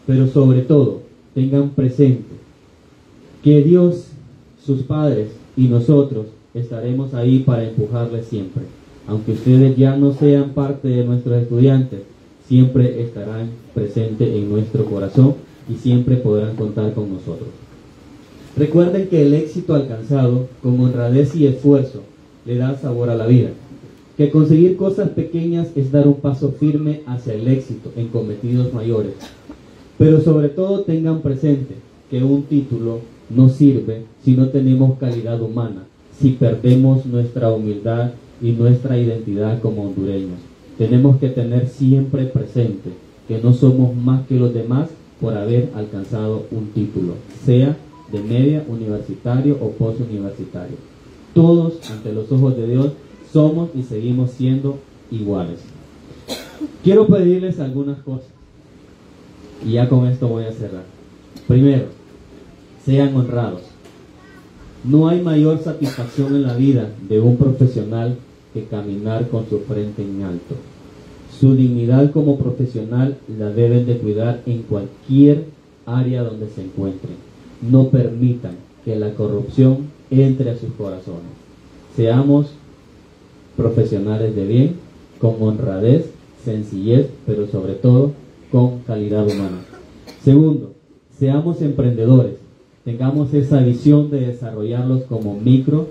Pero sobre todo, tengan presente que Dios, sus padres y nosotros estaremos ahí para empujarles siempre. Aunque ustedes ya no sean parte de nuestros estudiantes, siempre estarán presentes en nuestro corazón y siempre podrán contar con nosotros. Recuerden que el éxito alcanzado con honradez y esfuerzo le da sabor a la vida. Que conseguir cosas pequeñas es dar un paso firme hacia el éxito en cometidos mayores. Pero sobre todo tengan presente que un título no sirve si no tenemos calidad humana, si perdemos nuestra humildad y nuestra identidad como hondureños. Tenemos que tener siempre presente que no somos más que los demás por haber alcanzado un título, sea de media, universitario o postuniversitario. Todos, ante los ojos de Dios, somos y seguimos siendo iguales. Quiero pedirles algunas cosas. Y ya con esto voy a cerrar. Primero, sean honrados. No hay mayor satisfacción en la vida de un profesional que caminar con su frente en alto. Su dignidad como profesional la deben de cuidar en cualquier área donde se encuentren no permitan que la corrupción entre a sus corazones. Seamos profesionales de bien, con honradez, sencillez, pero sobre todo con calidad humana. Segundo, seamos emprendedores. Tengamos esa visión de desarrollarlos como micro,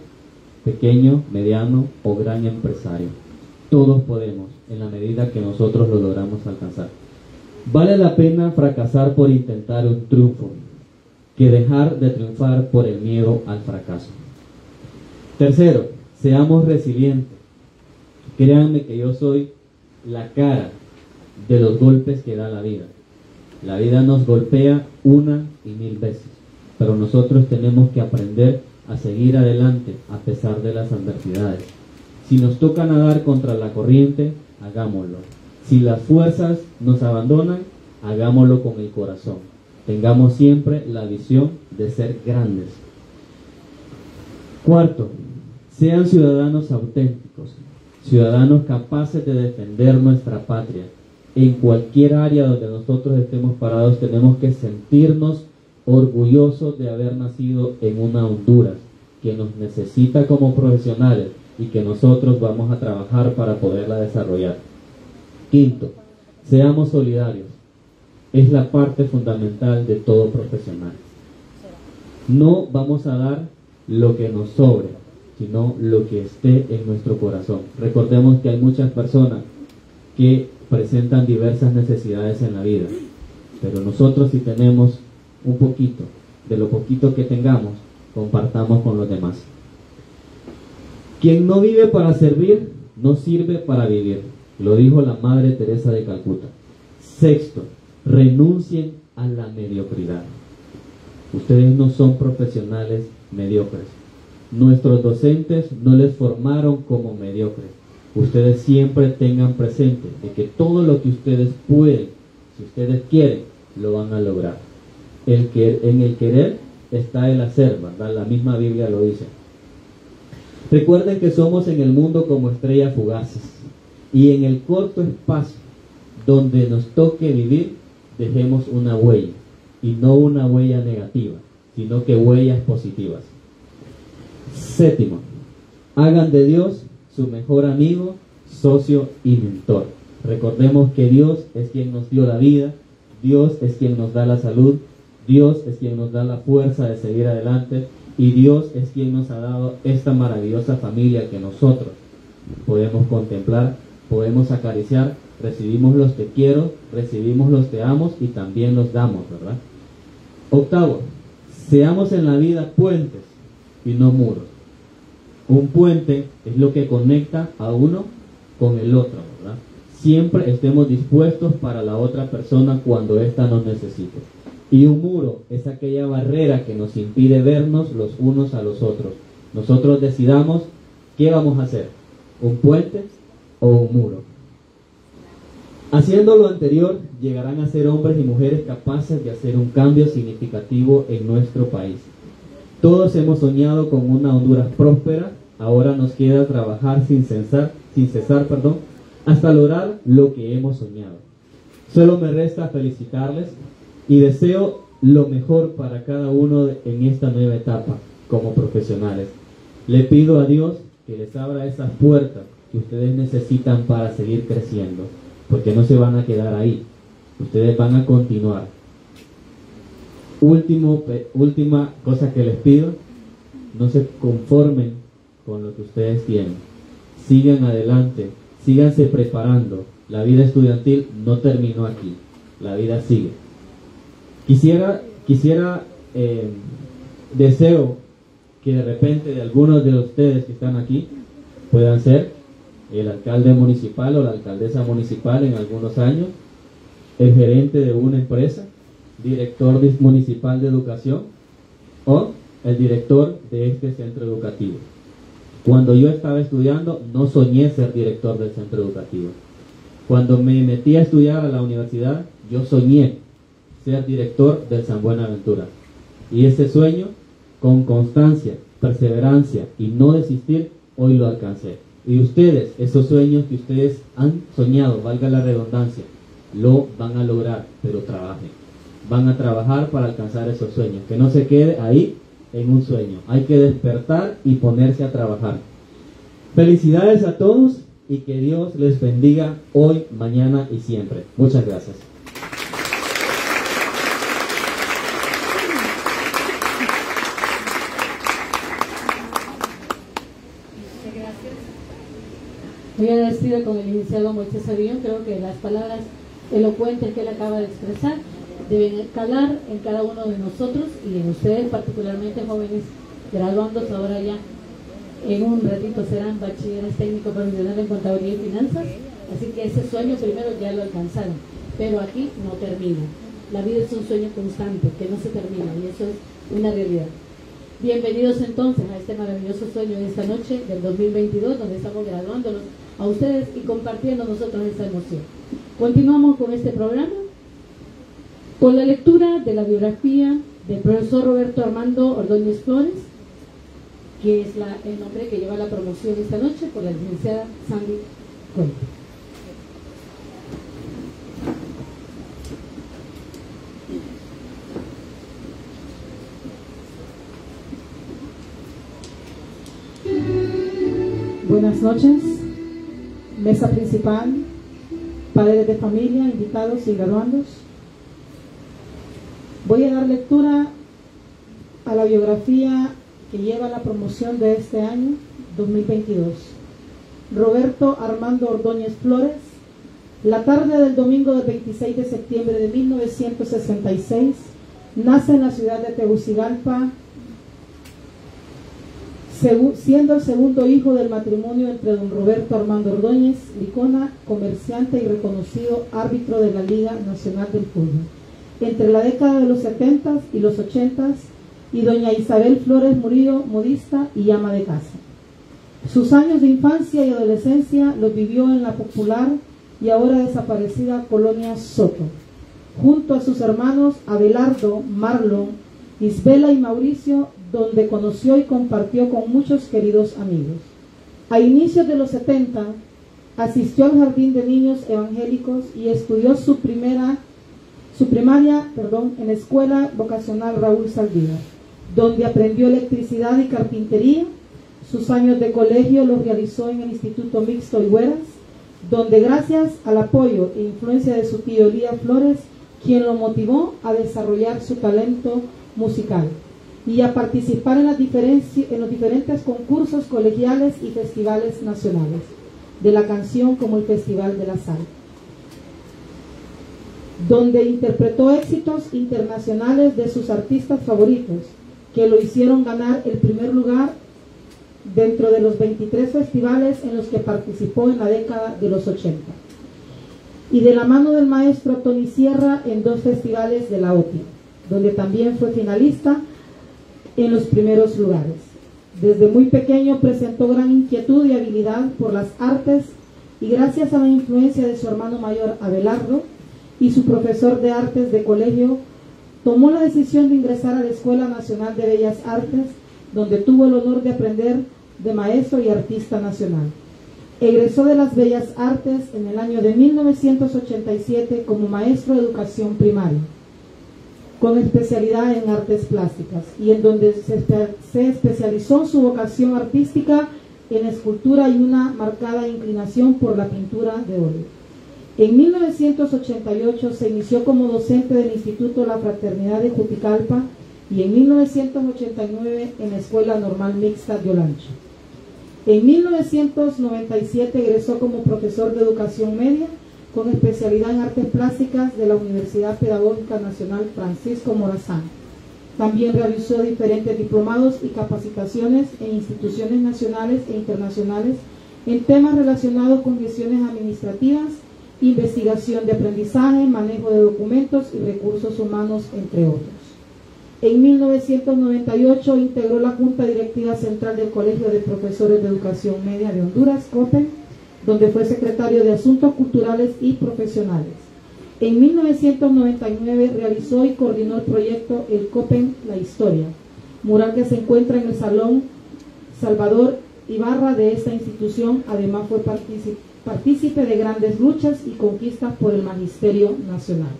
pequeño, mediano o gran empresario. Todos podemos, en la medida que nosotros lo logramos alcanzar. Vale la pena fracasar por intentar un triunfo, que dejar de triunfar por el miedo al fracaso. Tercero, seamos resilientes. Créanme que yo soy la cara de los golpes que da la vida. La vida nos golpea una y mil veces, pero nosotros tenemos que aprender a seguir adelante a pesar de las adversidades. Si nos toca nadar contra la corriente, hagámoslo. Si las fuerzas nos abandonan, hagámoslo con el corazón Tengamos siempre la visión de ser grandes. Cuarto, sean ciudadanos auténticos, ciudadanos capaces de defender nuestra patria. En cualquier área donde nosotros estemos parados tenemos que sentirnos orgullosos de haber nacido en una Honduras que nos necesita como profesionales y que nosotros vamos a trabajar para poderla desarrollar. Quinto, seamos solidarios es la parte fundamental de todo profesional. No vamos a dar lo que nos sobre, sino lo que esté en nuestro corazón. Recordemos que hay muchas personas que presentan diversas necesidades en la vida, pero nosotros si tenemos un poquito, de lo poquito que tengamos, compartamos con los demás. Quien no vive para servir, no sirve para vivir. Lo dijo la Madre Teresa de Calcuta. Sexto, renuncien a la mediocridad. Ustedes no son profesionales mediocres. Nuestros docentes no les formaron como mediocres. Ustedes siempre tengan presente de que todo lo que ustedes pueden, si ustedes quieren, lo van a lograr. El que, en el querer está el hacer, ¿verdad? La misma Biblia lo dice. Recuerden que somos en el mundo como estrellas fugaces y en el corto espacio donde nos toque vivir, dejemos una huella y no una huella negativa, sino que huellas positivas. Séptimo, hagan de Dios su mejor amigo, socio y mentor. Recordemos que Dios es quien nos dio la vida, Dios es quien nos da la salud, Dios es quien nos da la fuerza de seguir adelante y Dios es quien nos ha dado esta maravillosa familia que nosotros podemos contemplar, podemos acariciar, recibimos los que quiero, recibimos los que amo y también los damos, ¿verdad? Octavo, seamos en la vida puentes y no muros. Un puente es lo que conecta a uno con el otro, ¿verdad? Siempre estemos dispuestos para la otra persona cuando ésta nos necesite. Y un muro es aquella barrera que nos impide vernos los unos a los otros. Nosotros decidamos qué vamos a hacer, un puente o un muro. Haciendo lo anterior, llegarán a ser hombres y mujeres capaces de hacer un cambio significativo en nuestro país. Todos hemos soñado con una Honduras próspera, ahora nos queda trabajar sin cesar, sin cesar perdón, hasta lograr lo que hemos soñado. Solo me resta felicitarles y deseo lo mejor para cada uno en esta nueva etapa como profesionales. Le pido a Dios que les abra esas puertas que ustedes necesitan para seguir creciendo, porque no se van a quedar ahí, ustedes van a continuar. Última cosa que les pido, no se conformen con lo que ustedes tienen, sigan adelante, síganse preparando, la vida estudiantil no terminó aquí, la vida sigue. Quisiera, quisiera, eh, deseo que de repente de algunos de ustedes que están aquí puedan ser el alcalde municipal o la alcaldesa municipal en algunos años, el gerente de una empresa, director municipal de educación o el director de este centro educativo. Cuando yo estaba estudiando no soñé ser director del centro educativo. Cuando me metí a estudiar a la universidad, yo soñé ser director del San Buenaventura. Y ese sueño, con constancia, perseverancia y no desistir, hoy lo alcancé. Y ustedes, esos sueños que ustedes han soñado, valga la redundancia, lo van a lograr, pero trabajen. Van a trabajar para alcanzar esos sueños. Que no se quede ahí en un sueño. Hay que despertar y ponerse a trabajar. Felicidades a todos y que Dios les bendiga hoy, mañana y siempre. Muchas gracias. Muy agradecida con el licenciado Moisés Avión, creo que las palabras elocuentes que él acaba de expresar deben calar en cada uno de nosotros y en ustedes particularmente jóvenes graduandos ahora ya en un ratito serán bachilleres técnicos profesionales en contabilidad y finanzas. Así que ese sueño primero ya lo alcanzaron pero aquí no termina. La vida es un sueño constante que no se termina y eso es una realidad. Bienvenidos entonces a este maravilloso sueño de esta noche del 2022 donde estamos graduándonos a ustedes y compartiendo nosotros esta emoción. Continuamos con este programa con la lectura de la biografía del profesor Roberto Armando Ordóñez Flores, que es el nombre que lleva la promoción esta noche por la licenciada Sandy Cuente. Buenas noches mesa principal, padres de familia, invitados y graduandos. Voy a dar lectura a la biografía que lleva la promoción de este año 2022. Roberto Armando Ordóñez Flores, la tarde del domingo del 26 de septiembre de 1966, nace en la ciudad de Tegucigalpa, siendo el segundo hijo del matrimonio entre don Roberto Armando Ordóñez Licona, comerciante y reconocido árbitro de la Liga Nacional del Fútbol. Entre la década de los 70 y los 80 y doña Isabel Flores Murillo, modista y ama de casa. Sus años de infancia y adolescencia los vivió en la popular y ahora desaparecida colonia Soto, junto a sus hermanos Abelardo, Marlon, Isbela y Mauricio donde conoció y compartió con muchos queridos amigos. A inicios de los 70, asistió al Jardín de Niños Evangélicos y estudió su primera, Su primaria, perdón, en la Escuela Vocacional Raúl Saldívar, donde aprendió electricidad y carpintería. Sus años de colegio los realizó en el Instituto Mixto Higueras, donde gracias al apoyo e influencia de su tío Elías Flores, quien lo motivó a desarrollar su talento musical y a participar en, las en los diferentes concursos colegiales y festivales nacionales de la canción como el Festival de la Sal, donde interpretó éxitos internacionales de sus artistas favoritos, que lo hicieron ganar el primer lugar dentro de los 23 festivales en los que participó en la década de los 80. Y de la mano del maestro Tony Sierra en dos festivales de la OTI, donde también fue finalista en los primeros lugares. Desde muy pequeño presentó gran inquietud y habilidad por las artes y gracias a la influencia de su hermano mayor Abelardo y su profesor de artes de colegio, tomó la decisión de ingresar a la Escuela Nacional de Bellas Artes, donde tuvo el honor de aprender de maestro y artista nacional. Egresó de las Bellas Artes en el año de 1987 como maestro de educación primaria con especialidad en artes plásticas y en donde se, especializó su vocación artística en escultura y una marcada inclinación por la pintura de óleo. En 1988 se inició como docente del Instituto La Fraternidad de Juticalpa y en 1989 en la Escuela Normal Mixta de Olancho. En 1997 egresó como profesor de educación media con especialidad en artes plásticas de la Universidad Pedagógica Nacional Francisco Morazán. También realizó diferentes diplomados y capacitaciones en instituciones nacionales e internacionales en temas relacionados con gestiones administrativas, investigación de aprendizaje, manejo de documentos y recursos humanos, entre otros. En 1998 integró la Junta Directiva Central del Colegio de Profesores de Educación Media de Honduras, COPE, donde fue secretario de Asuntos Culturales y Profesionales. En 1999 realizó y coordinó el proyecto El Copen La Historia, mural que se encuentra en el Salón Salvador Ibarra de esta institución. Además fue partícipe de grandes luchas y conquistas por el Magisterio Nacional.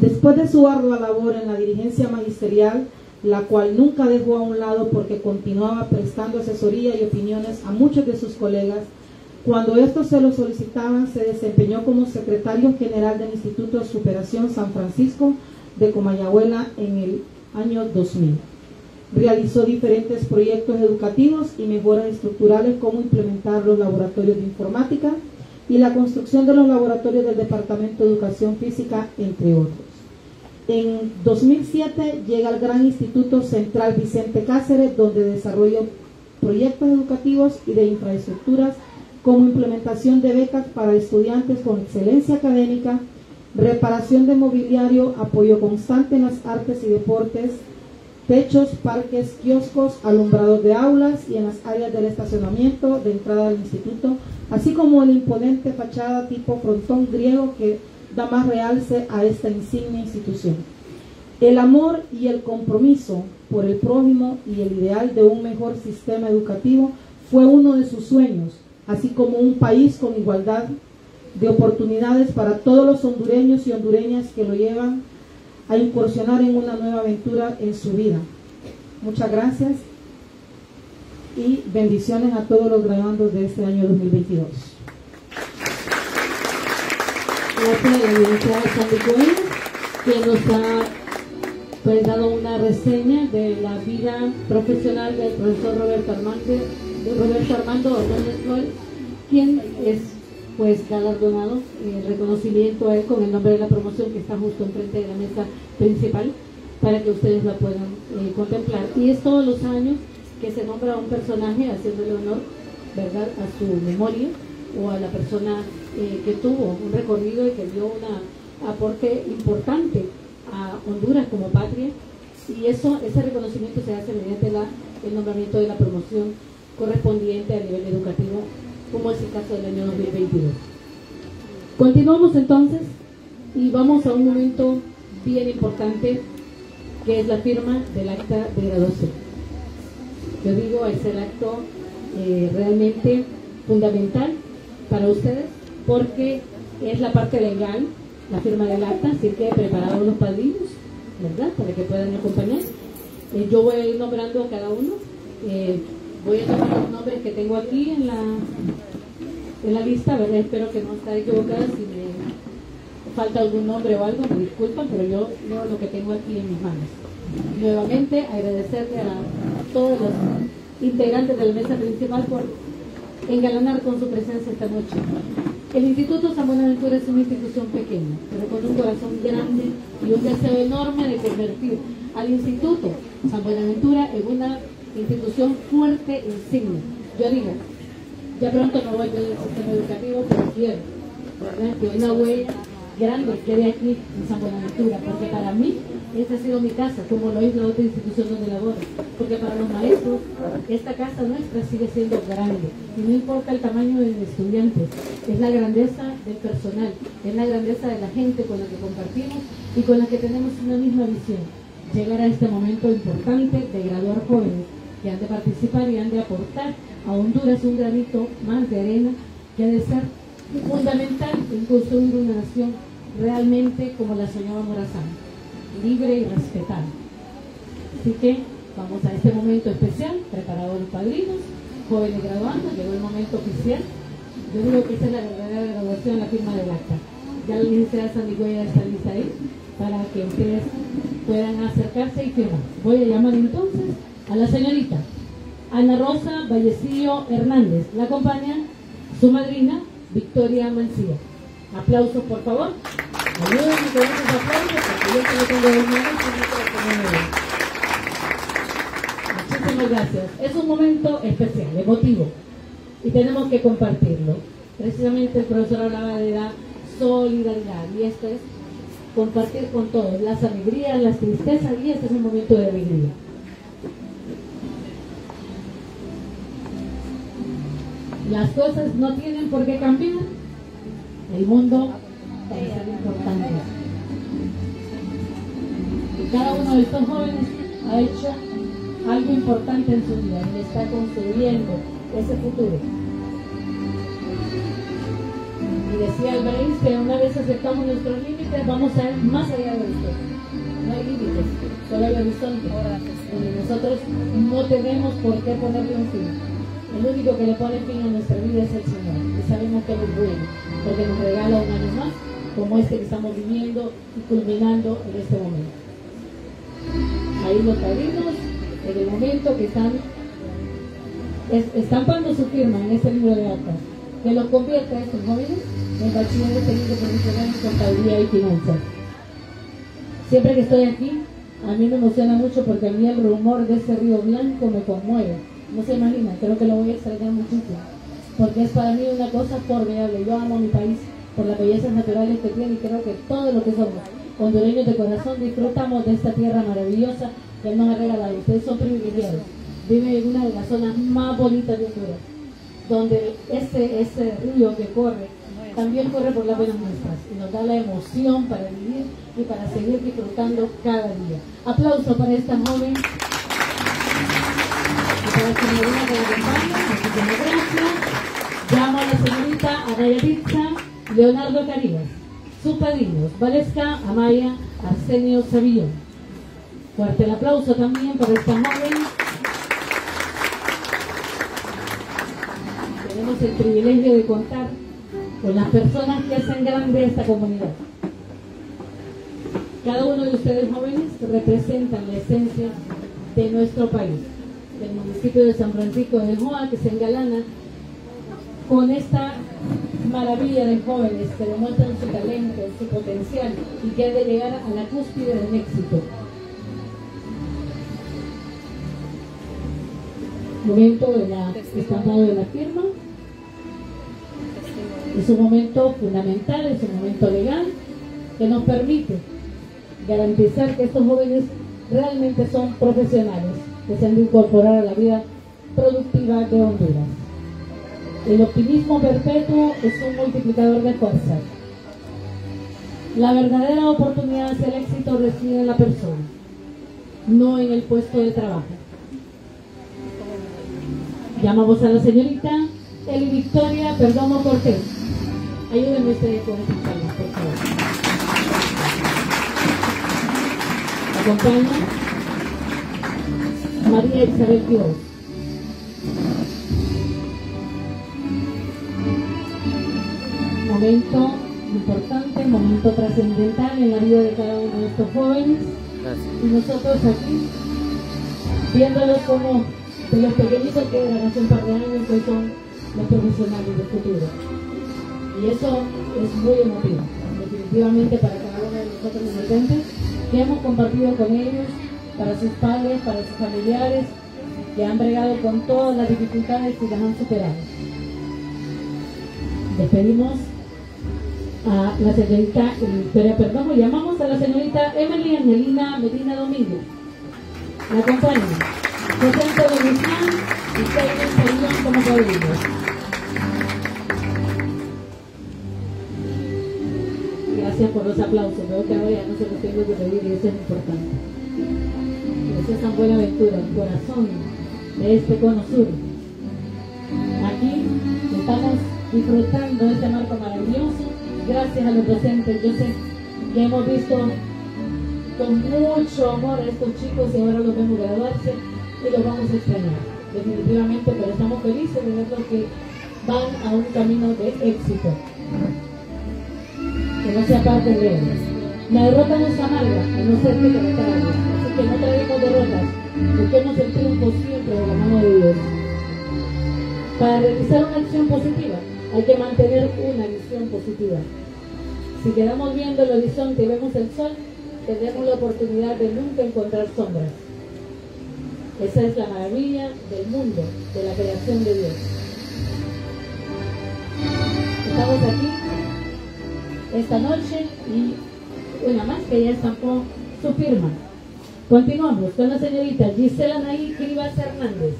Después de su ardua labor en la dirigencia magisterial, la cual nunca dejó a un lado porque continuaba prestando asesoría y opiniones a muchos de sus colegas, cuando estos se lo solicitaban, se desempeñó como secretario general del Instituto de Superación San Francisco de Comayagüela en el año 2000. Realizó diferentes proyectos educativos y mejoras estructurales como implementar los laboratorios de informática y la construcción de los laboratorios del Departamento de Educación Física, entre otros. En 2007 llega al Gran Instituto Central Vicente Cáceres, donde desarrolló proyectos educativos y de infraestructuras como implementación de becas para estudiantes con excelencia académica, reparación de mobiliario, apoyo constante en las artes y deportes, techos, parques, kioscos, alumbrados de aulas y en las áreas del estacionamiento de entrada al instituto, así como la imponente fachada tipo frontón griego que da más realce a esta insignia institución. El amor y el compromiso por el prójimo y el ideal de un mejor sistema educativo fue uno de sus sueños así como un país con igualdad de oportunidades para todos los hondureños y hondureñas que lo llevan a incursionar en una nueva aventura en su vida. Muchas gracias y bendiciones a todos los graduandos de este año 2022. Gracias la que nos ha pues, dado una reseña de la vida profesional del profesor Roberto Armando Roberto Armando quien es pues galardonado eh, reconocimiento a él con el nombre de la promoción que está justo enfrente de la mesa principal para que ustedes la puedan eh, contemplar. Y es todos los años que se nombra un personaje haciéndole honor ¿verdad? a su memoria o a la persona eh, que tuvo un recorrido y que dio un aporte importante a Honduras como patria y eso ese reconocimiento se hace mediante la, el nombramiento de la promoción correspondiente a nivel educativo, como es el caso del año 2022. Continuamos entonces y vamos a un momento bien importante que es la firma del acta de graduación. Yo digo, es el acto eh, realmente fundamental para ustedes porque es la parte legal la firma del acta, así que preparados los padrinos, ¿verdad? Para que puedan acompañar. Eh, yo voy a ir nombrando a cada uno. Eh, voy a tomar los nombres que tengo aquí en la, en la lista, ¿verdad? Espero que no esté equivocada. Si me falta algún nombre o algo, me disculpan, pero yo leo lo que tengo aquí en mis manos. Nuevamente, agradecerle a todos los integrantes de la mesa principal por engalanar con su presencia esta noche. El Instituto San Buenaventura es una institución pequeña, pero con un corazón grande y un deseo enorme de convertir al Instituto San Buenaventura en una institución fuerte, insigne. Yo digo, ya pronto no voy del sistema educativo, pero quiero que una huella grande quede aquí en San Buenaventura, porque para mí esta ha sido mi casa, como lo es la otra institución donde laboro. Porque para los maestros, esta casa nuestra sigue siendo grande. Y no importa el tamaño de los estudiantes, es la grandeza del personal, es la grandeza de la gente con la que compartimos y con la que tenemos una misma visión. Llegar a este momento importante de graduar jóvenes que han de participar y han de aportar a Honduras un granito más de arena que ha de ser fundamental en construir una nación realmente como la soñaba Morazán, libre y respetada. Así que vamos a este momento especial, preparado los padrinos, jóvenes graduando, llegó el momento oficial. Yo digo que esa es la verdadera graduación, la firma del acta. Ya la licenciada Sandigüeya está lista ahí para que ustedes puedan acercarse y firmar. Voy a llamar entonces a la señorita Ana Rosa Vallecillo Hernández. La acompaña su madrina Victoria Mancilla. Aplausos, por favor. Ayúdenme con esos aplausos porque tengo Muchísimas gracias. Es un momento especial, emotivo, y tenemos que compartirlo. Precisamente el profesor hablaba de la solidaridad, y esto es compartir con todos las alegrías, las tristezas, y este es un momento de alegría. Las cosas no tienen por qué cambiar. El mundo ser importante. Y cada uno de estos jóvenes ha hecho algo importante en su vida y está construyendo ese futuro. Y decía el que una vez aceptamos nuestros límites, vamos a ir más allá de esto. No hay límites, solo hay horizonte. Donde nosotros no tenemos por qué ponerle un fin. El único que le pone fin a nuestra vida es el Señor. Y sabemos que es bueno, porque nos regala un año más, como este que estamos viviendo y culminando en este momento. Ahí los padrinos, en el momento que están estampando su firma en este libro de actas, que los convierta a estos jóvenes en bachilleres técnicos profesionales contabilidad y finanzas. Siempre que estoy aquí, a mí me emociona mucho porque a mí el rumor de ese río blanco me conmueve no se imagina, creo que lo voy a extrañar muchísimo, porque es para mí una cosa formidable. Yo amo mi país por las bellezas naturales que tiene y creo que todo lo que somos, hondureños de corazón, disfrutamos de esta tierra maravillosa que nos ha regalado. Ustedes son privilegiados, viven en una de las zonas más bonitas de Honduras, donde ese, ese río que corre también corre por las buenas nuestras y nos da la emoción para vivir y para seguir disfrutando cada día. Aplauso para esta joven Llamo a la señorita Anaya Leonardo Caribas, sus padrinos, Valesca Amaya Arsenio Sevillón. Fuerte el aplauso también para esta joven. Tenemos el privilegio de contar con las personas que hacen grande esta comunidad. Cada uno de ustedes jóvenes representan la esencia de nuestro país del municipio de San Francisco de Joa, que se engalana con esta maravilla de jóvenes que demuestran su talento, su potencial y que han de llegar a la cúspide del éxito. Momento de la estampado de la firma. Es un momento fundamental, es un momento legal que nos permite garantizar que estos jóvenes realmente son profesionales deseando incorporar a la vida productiva de Honduras. El optimismo perpetuo es un multiplicador de fuerzas. La verdadera oportunidad hacia el éxito reside en la persona, no en el puesto de trabajo. Llamamos a la señorita Eli Victoria Perdomo Cortés. Ayúdenme ustedes con sus por favor. Acompañen. María Isabel Dios. Momento importante, momento trascendental en la vida de cada uno de estos jóvenes. Y nosotros aquí, viéndolos como de los pequeñitos que eran hace un par de años, que son los profesionales del futuro. Y eso es muy emotivo, definitivamente para cada uno de nosotros presentes, que hemos compartido con ellos, para sus padres, para sus familiares, que han bregado con todas las dificultades y las han superado. Despedimos a la señorita Victoria Perdomo. Llamamos a la señorita Emily Angelina Medina Domínguez. La acompaña. José de Guzmán y Kevin como padrinos. Gracias por los aplausos. Veo que ahora ya no se los tengo que pedir y eso es importante. Esa es tan buena aventura, el corazón de este cono sur. Aquí estamos disfrutando este marco maravilloso gracias a los docentes. Yo sé que hemos visto con mucho amor a estos chicos y ahora los vemos graduarse y los vamos a extrañar, definitivamente, pero estamos felices de verlos que van a un camino de éxito. Que no se aparten de ellos. La derrota no es amarga, a no ser que derrotarla. Así que no traemos derrotas, busquemos el triunfo siempre de la mano de Dios. Para realizar una acción positiva, hay que mantener una visión positiva. Si quedamos viendo el horizonte y vemos el sol, tendremos la oportunidad de nunca encontrar sombras. Esa es la maravilla del mundo, de la creación de Dios. Estamos aquí esta noche y una más que ya estampó su firma. Continuamos con la señorita Gisela Naí Cribas Hernández.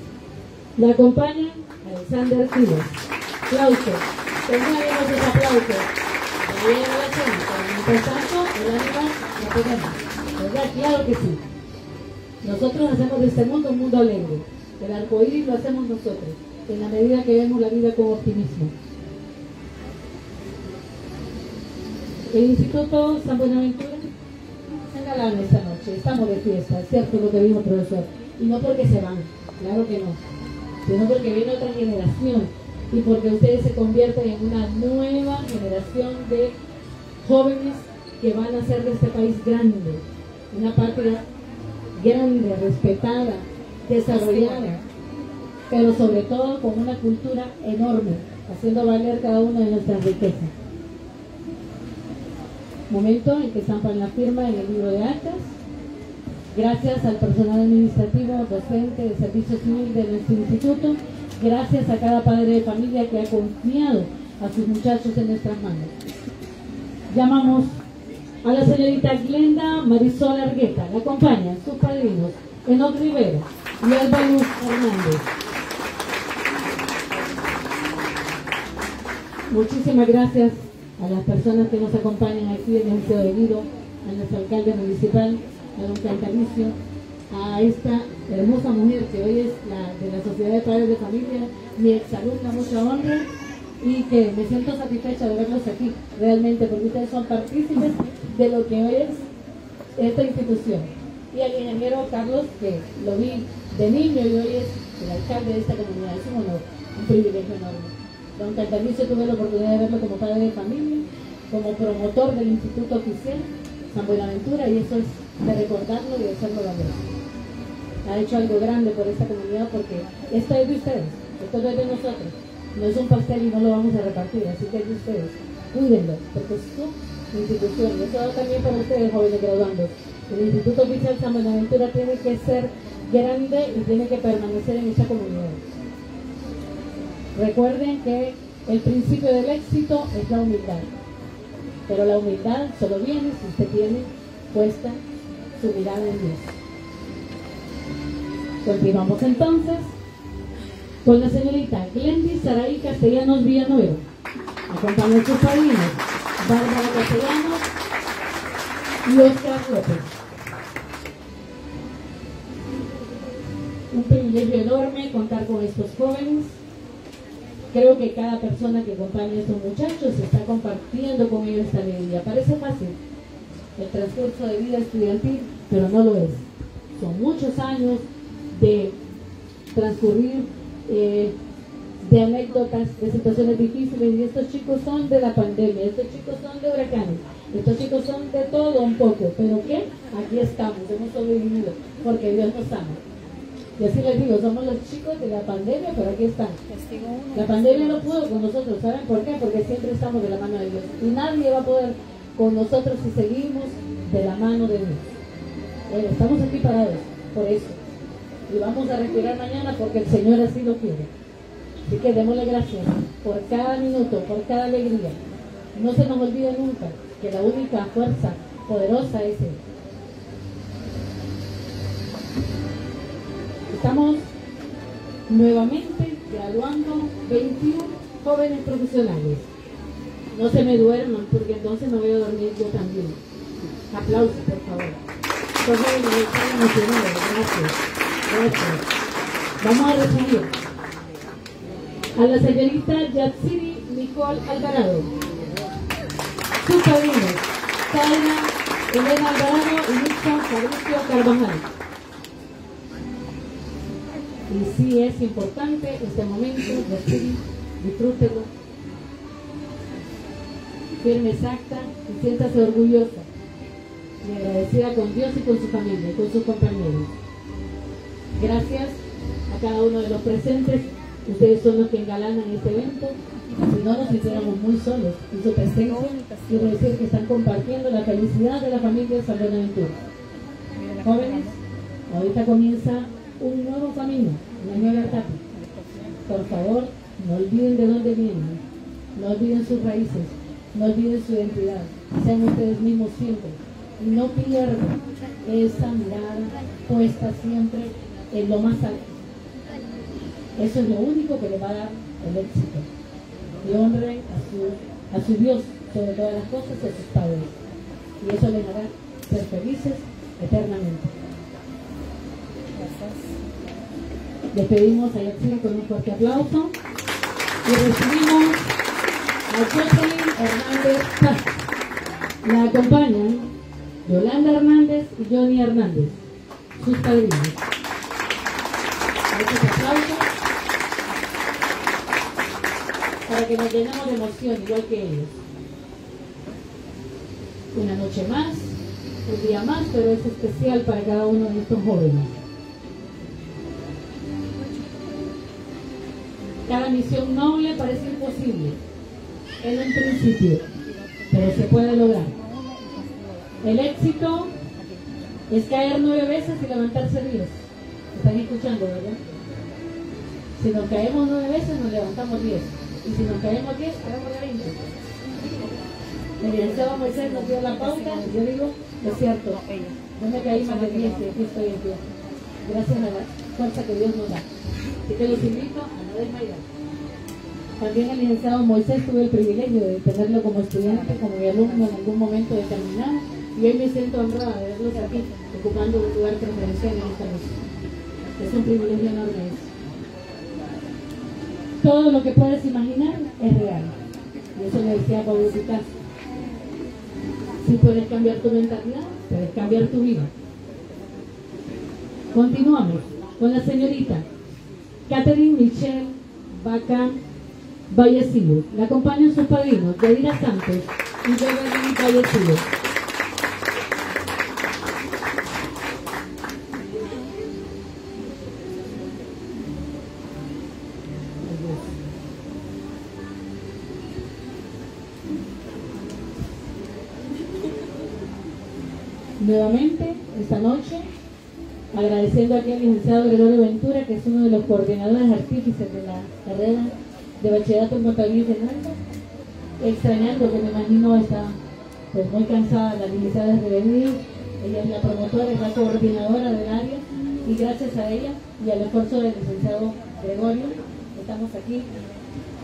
La acompaña Alexander Cribas. Aplausos. Tenemos ese aplauso. También la gente. Mientras tanto. ¿Verdad? Claro que sí. Nosotros hacemos de este mundo un mundo alegre. El arcoíris lo hacemos nosotros, en la medida que vemos la vida con optimismo. El Instituto San Buenaventura engalana esta noche. Estamos de fiesta, es cierto lo que dijo el profesor. Y no porque se van, claro que no, sino porque viene otra generación y porque ustedes se convierten en una nueva generación de jóvenes que van a hacer de este país grande, una patria grande, respetada, desarrollada, pero sobre todo con una cultura enorme, haciendo valer cada una de nuestras riquezas. Momento en que estampan la firma en el libro de actas. Gracias al personal administrativo, docente de servicio civil de nuestro instituto Gracias a cada padre de familia que ha confiado a sus muchachos en nuestras manos. Llamamos a la señorita Glenda Marisol Argueta. La acompañan sus padrinos Enoch Rivera y Álvaro Hernández. Muchísimas gracias a las personas que nos acompañan aquí en el Museo de Vido, a nuestro alcalde municipal, a don Cantalicio, a esta hermosa mujer que hoy es la de la Sociedad de Padres de Familia, mi exalumna, mucha honra, y que me siento satisfecha de verlos aquí, realmente, porque ustedes son partícipes de lo que hoy es esta institución. Y al ingeniero Carlos, que lo vi de niño y hoy es el alcalde de esta comunidad, es un honor, un privilegio enorme. Don Cantalicio tuve la oportunidad de verlo como padre de familia, como promotor del Instituto Oficial San Buenaventura, y eso es de recordarlo y de hacerlo valer ha hecho algo grande por esta comunidad porque esto es de ustedes, esto es de nosotros. No es un pastel y no lo vamos a repartir, así que es de ustedes. Cuídenlo, porque es su institución. Eso también para ustedes, jóvenes graduandos. El Instituto Oficial San Buenaventura tiene que ser grande y tiene que permanecer en esa comunidad. Recuerden que el principio del éxito es la humildad. Pero la humildad solo viene si usted tiene puesta su mirada en Dios. Continuamos entonces con la señorita Glendy Saraí Castellanos Villanueva. Acompaña a sus padrinos, Bárbara Castellanos y Oscar López. Un privilegio enorme contar con estos jóvenes. Creo que cada persona que acompaña a estos muchachos está compartiendo con ellos esta alegría. Parece fácil, el transcurso de vida estudiantil, pero no lo es. Son muchos años de transcurrir eh, de anécdotas, de situaciones difíciles, y estos chicos son de la pandemia, estos chicos son de huracanes, estos chicos son de todo un poco, pero ¿qué? Aquí estamos, hemos sobrevivido, porque Dios nos ama. Y así les digo, somos los chicos de la pandemia, pero aquí están. La pandemia no pudo con nosotros, ¿saben por qué? Porque siempre estamos de la mano de Dios. Y nadie va a poder con nosotros si seguimos de la mano de Dios. Bueno, estamos aquí parados, por eso. Y vamos a respirar mañana porque el Señor así lo quiere. Así que démosle gracias por cada minuto, por cada alegría. No se nos olvide nunca que la única fuerza poderosa es Él. Estamos nuevamente graduando 21 jóvenes profesionales. No se me duerman porque entonces no voy a dormir yo también. Aplausos, por favor. Vamos a recibir a la señorita Yatsiri Nicole Alvarado. Sus padrinos, Elena Alvarado y Lucha Fabricio Carvajal. Y sí es importante este momento, disfrútelo, firme exacta y siéntase orgullosa y agradecida con Dios y con su familia, con sus compañeros. Gracias a cada uno de los presentes. Ustedes son los que engalanan este evento. Si no, nos hiciéramos muy solos en su presencia. Quiero decir que están compartiendo la felicidad de la familia de San Buenaventura. Jóvenes, ahorita comienza un nuevo camino, una nueva etapa. Por favor, no olviden de dónde vienen, no olviden sus raíces, no olviden su identidad, sean ustedes mismos siempre y no pierdan esa mirada puesta siempre en lo más alto. Eso es lo único que le va a dar el éxito. Y honren a su, a su Dios sobre todas las cosas y a sus padres. Y eso les hará ser felices eternamente. Despedimos a Yaxina con un fuerte aplauso y recibimos a Jocelyn Hernández Paz. La acompañan Yolanda Hernández y Johnny Hernández, sus padrinos. Muchos aplausos para que nos llenemos de emoción, igual que ellos. Una noche más, un día más, pero es especial para cada uno de estos jóvenes. Cada misión noble parece imposible en un principio, pero se puede lograr. El éxito es caer nueve veces y levantarse diez. Están escuchando, ¿verdad? Si nos caemos nueve veces, nos levantamos diez. Y si nos caemos diez, caemos de veinte. El licenciado Moisés nos dio la pauta, yo digo, es cierto, no me caí más de diez y aquí estoy en pie. Gracias a la fuerza que Dios nos da. Así que los invito a. También el licenciado Moisés tuve el privilegio de tenerlo como estudiante, como mi alumno en algún momento determinado, y hoy me siento honrada de verlos aquí, ocupando un lugar preferencial en esta mesa. Es un privilegio enorme eso. Todo lo que puedes imaginar es real. Y eso le decía Pablo Picasso. Si puedes cambiar tu mentalidad, puedes cambiar tu vida. Continuamos con la señorita Catherine Michelle Baca Vallecido. La acompañan sus padrinos, Yadira Santos y Beverly Vallecido. Nuevamente, agradeciendo aquí al licenciado Gregorio Ventura, que es uno de los coordinadores artífices de la carrera de bachillerato en contabilidad y extrañando que me imagino está pues muy cansada la licenciada de venir, ella es la promotora, es la coordinadora del área. Y gracias a ella y al esfuerzo del licenciado Gregorio estamos aquí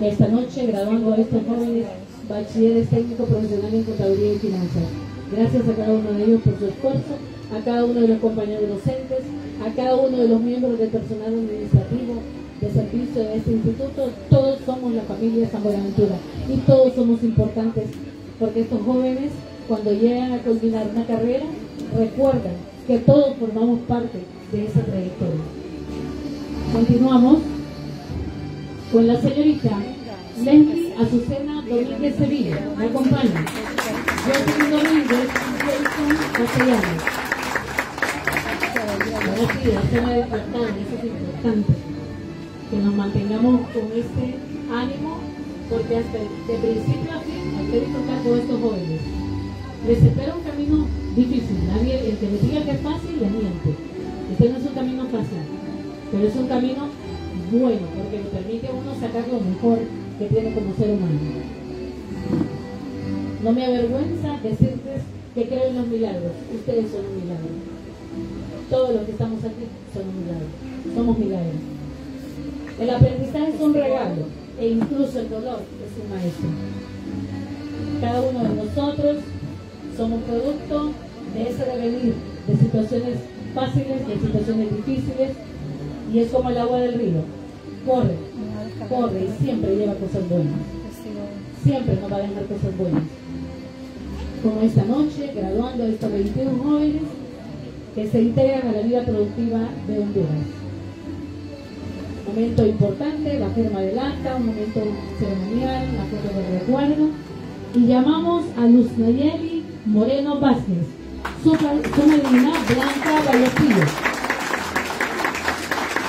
esta noche graduando a estos jóvenes bachilleres técnicos profesionales en contabilidad y finanzas. Gracias a cada uno de ellos por su esfuerzo, a cada uno de los compañeros docentes, a cada uno de los miembros del personal administrativo de servicio de este instituto. Todos somos la familia San Buenaventura y todos somos importantes porque estos jóvenes cuando llegan a culminar una carrera, recuerdan que todos formamos parte de esa trayectoria. Continuamos con la señorita Leslie Azucena Domínguez Sevilla. Me acompaña. Soy Domínguez Jason Castellanos. Ahora sí, hacemos de eso es importante. Que nos mantengamos con ese ánimo, porque hasta de principio a fin hay que disfrutar con estos jóvenes. Les espera un camino difícil. Nadie, el que me diga que es fácil, le miente. Este no es un camino fácil, pero es un camino bueno, porque le permite a uno sacar lo mejor que tiene como ser humano. No me avergüenza decirles que creo en los milagros. Ustedes son un milagro. Todos los que estamos aquí son un milagro. Somos milagros. El aprendizaje es un regalo e incluso el dolor es un maestro. Cada uno de nosotros somos producto de ese devenir de situaciones fáciles, de situaciones difíciles, y es como el agua del río. Corre, corre y siempre lleva cosas buenas. Siempre nos va a dejar cosas buenas. Como esta noche, graduando a estos 21 jóvenes que se integran a la vida productiva de Honduras. Momento importante, la firma del acta, un momento ceremonial, la foto de recuerdo. Y llamamos a Luz Nayeli Moreno Vázquez, su, madrina Blanca Vallecillo,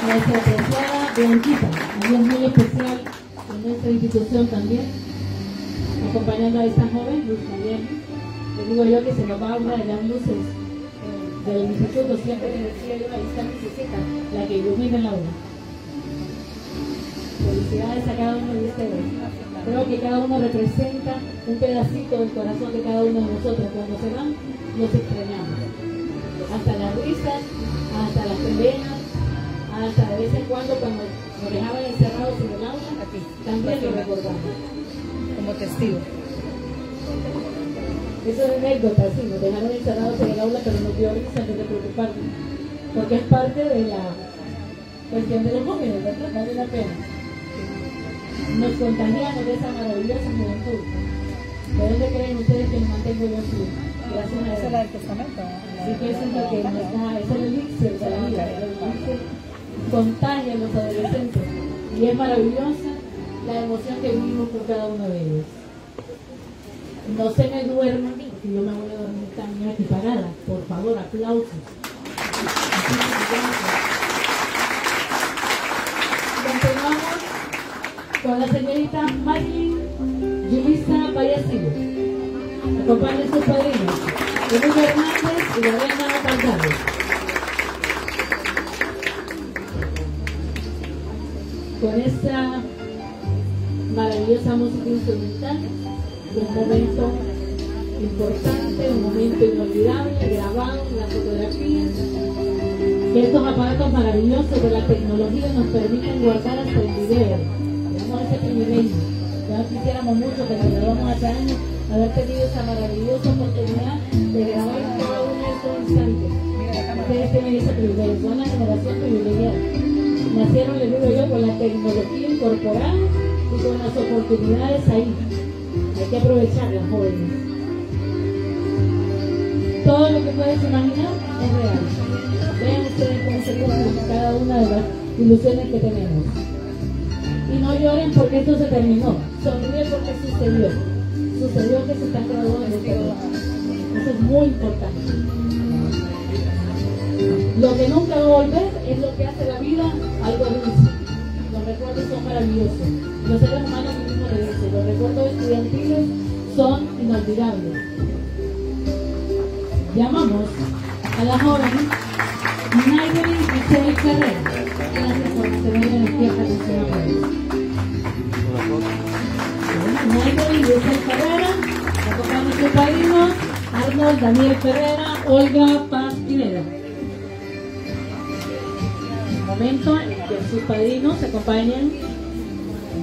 nuestra apreciada Blanquita, es muy especial en nuestra institución también, acompañando a esta joven, Luz Mariel. Le digo yo que se nos va una de las luces eh, del instituto, siempre le decía yo, ahí está mi la que ilumina el aula. Felicidades a cada uno de ustedes. Creo que cada uno representa un pedacito del corazón de cada uno de nosotros. Cuando se van, nos extrañamos. Hasta las risas, hasta las peleas, hasta de vez en cuando cuando nos dejaban encerrados en el aula, también lo recordamos. Como testigo. Eso es anécdota, sí, nos dejaron encerrados en el aula, pero nos dio antes de preocuparnos. Porque es parte de la cuestión de los jóvenes, ¿verdad? Vale la pena nos contagiamos de esa maravillosa juventud. ¿De dónde creen ustedes que nos mantengo yo aquí? Gracias a Esa testamento. Así que eso es lo que nos da, es el elixir de la vida, el elixir contagia a los adolescentes. Y es maravillosa la emoción que vivimos por cada uno de ellos. No se me duerman, porque yo me voy a dormir también aquí parada. Por favor, aplausos. Continuamos con la señorita Maylin Yulisa Payasivo. Acompaña sus padrinos, Emilio Hernández y Lorena González. Con esta maravillosa música instrumental, un momento importante, un momento inolvidable, grabado en la fotografía. Que estos aparatos maravillosos de la tecnología nos permiten guardar hasta el video ese privilegio. Ya quisiéramos mucho que nos grabamos hace años haber tenido esa maravillosa oportunidad de grabar cada uno de estos instantes. Ustedes tienen ese privilegio, son una generación privilegiada. Nacieron, les digo yo, con la tecnología incorporada y con las oportunidades ahí. Hay que aprovecharlas, jóvenes. Todo lo que puedes imaginar es real. Vean ustedes cómo se cumplen cada una de las ilusiones que tenemos. Y no lloren porque esto se terminó. Sonríen porque sucedió. Sucedió que se están graduando de este Eso es muy importante. Lo que nunca va a volver es lo que hace la vida algo dulce. Recuerdos son maravillosos. Los seres humanos vivimos de eso. Los recuerdos estudiantiles son inolvidables. Llamamos a la joven Nayeli Michelle Carrera. Gracias por tener en fiesta con su Michael y Luis Ferrera, acompañan sus padrinos, Arnold Daniel Ferrera, Olga Paz sus padrinos acompañan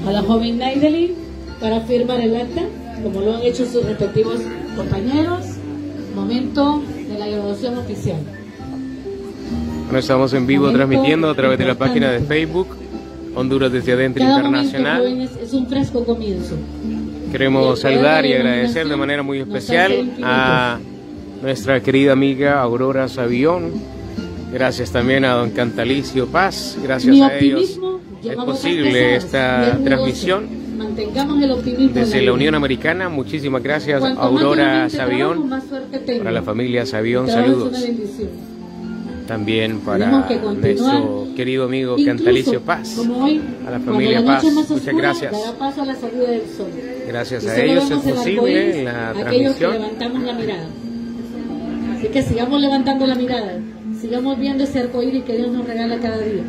a la joven Naidelin para firmar el acta, como lo han hecho sus respectivos compañeros. Momento de la graduación oficial. Bueno, estamos en vivo transmitiendo a través de la página de Facebook Honduras desde adentro Cada internacional. Momento, jóvenes, es un fresco comienzo. Queremos saludar y agradecer de manera muy especial a nuestra querida amiga Aurora Sabión. Gracias también a don Cantalicio Paz. Gracias a ellos es posible esta transmisión mantengamos el optimismo. Desde la Unión Americana, muchísimas gracias, Aurora Sabión. Para la familia Sabión, saludos. También para nuestro querido amigo Cantalicio Paz. a la familia Paz, muchas gracias. Gracias a ellos es posible la transmisión. levantamos la mirada. Así que sigamos levantando la mirada, sigamos viendo ese arcoíris que Dios nos regala cada día.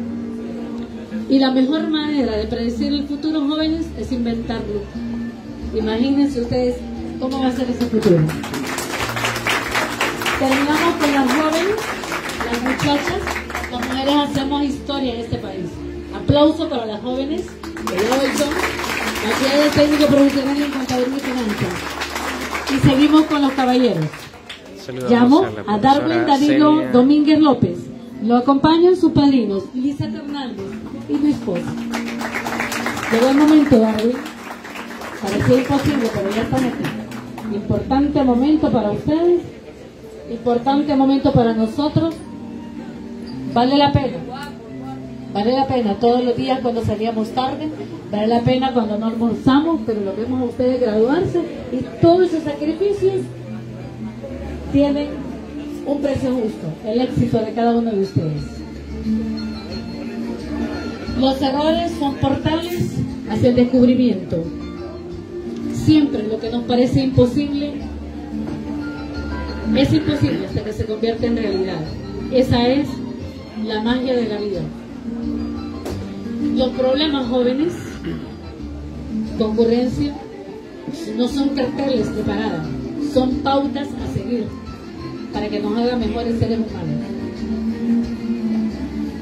Y la mejor manera de predecir el futuro, jóvenes, es inventarlo. Imagínense ustedes cómo va a ser ese futuro. Terminamos con las jóvenes, las muchachas, las mujeres hacemos historia en este país. Aplauso para las jóvenes que hoy son. Aquí hay el técnico profesional en contaduría y finanzas. Y seguimos con los caballeros. Llamo a, Darwin Danilo Domínguez López. Lo acompañan sus padrinos, Lisa Hernández, y mi esposa. Llegó el momento, Darwin. Parecía imposible, pero ya están aquí. Importante momento para ustedes, importante momento para nosotros. Vale la pena. Vale la pena todos los días cuando salíamos tarde, vale la pena cuando no almorzamos, pero lo vemos a ustedes graduarse y todos esos sacrificios tienen un precio justo, el éxito de cada uno de ustedes. Los errores son portales hacia el descubrimiento. Siempre lo que nos parece imposible es imposible hasta que se convierte en realidad. Esa es la magia de la vida. Los problemas jóvenes, concurrencia, no son carteles preparados, son pautas a seguir para que nos haga mejores seres humanos.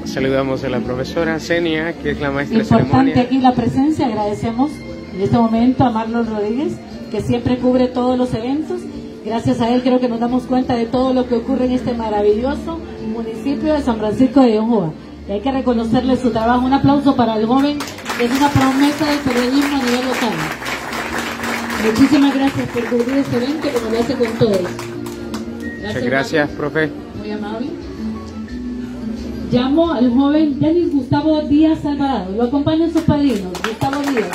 Saludamos a la profesora Senia, que es la maestra Importante de aquí la presencia, agradecemos en este momento a Marlon Rodríguez, que siempre cubre todos los eventos. Gracias a él creo que nos damos cuenta de todo lo que ocurre en este maravilloso municipio de San Francisco de Yohoa. Y hay que reconocerle su trabajo. Un aplauso para el joven, que es una promesa del periodismo a nivel local. Muchísimas gracias por cubrir este evento como lo hace con todos. Muchas gracias, profe. Muy amable. Llamo al joven Denis Gustavo Díaz Alvarado. Lo acompañan sus padrinos, Gustavo Díaz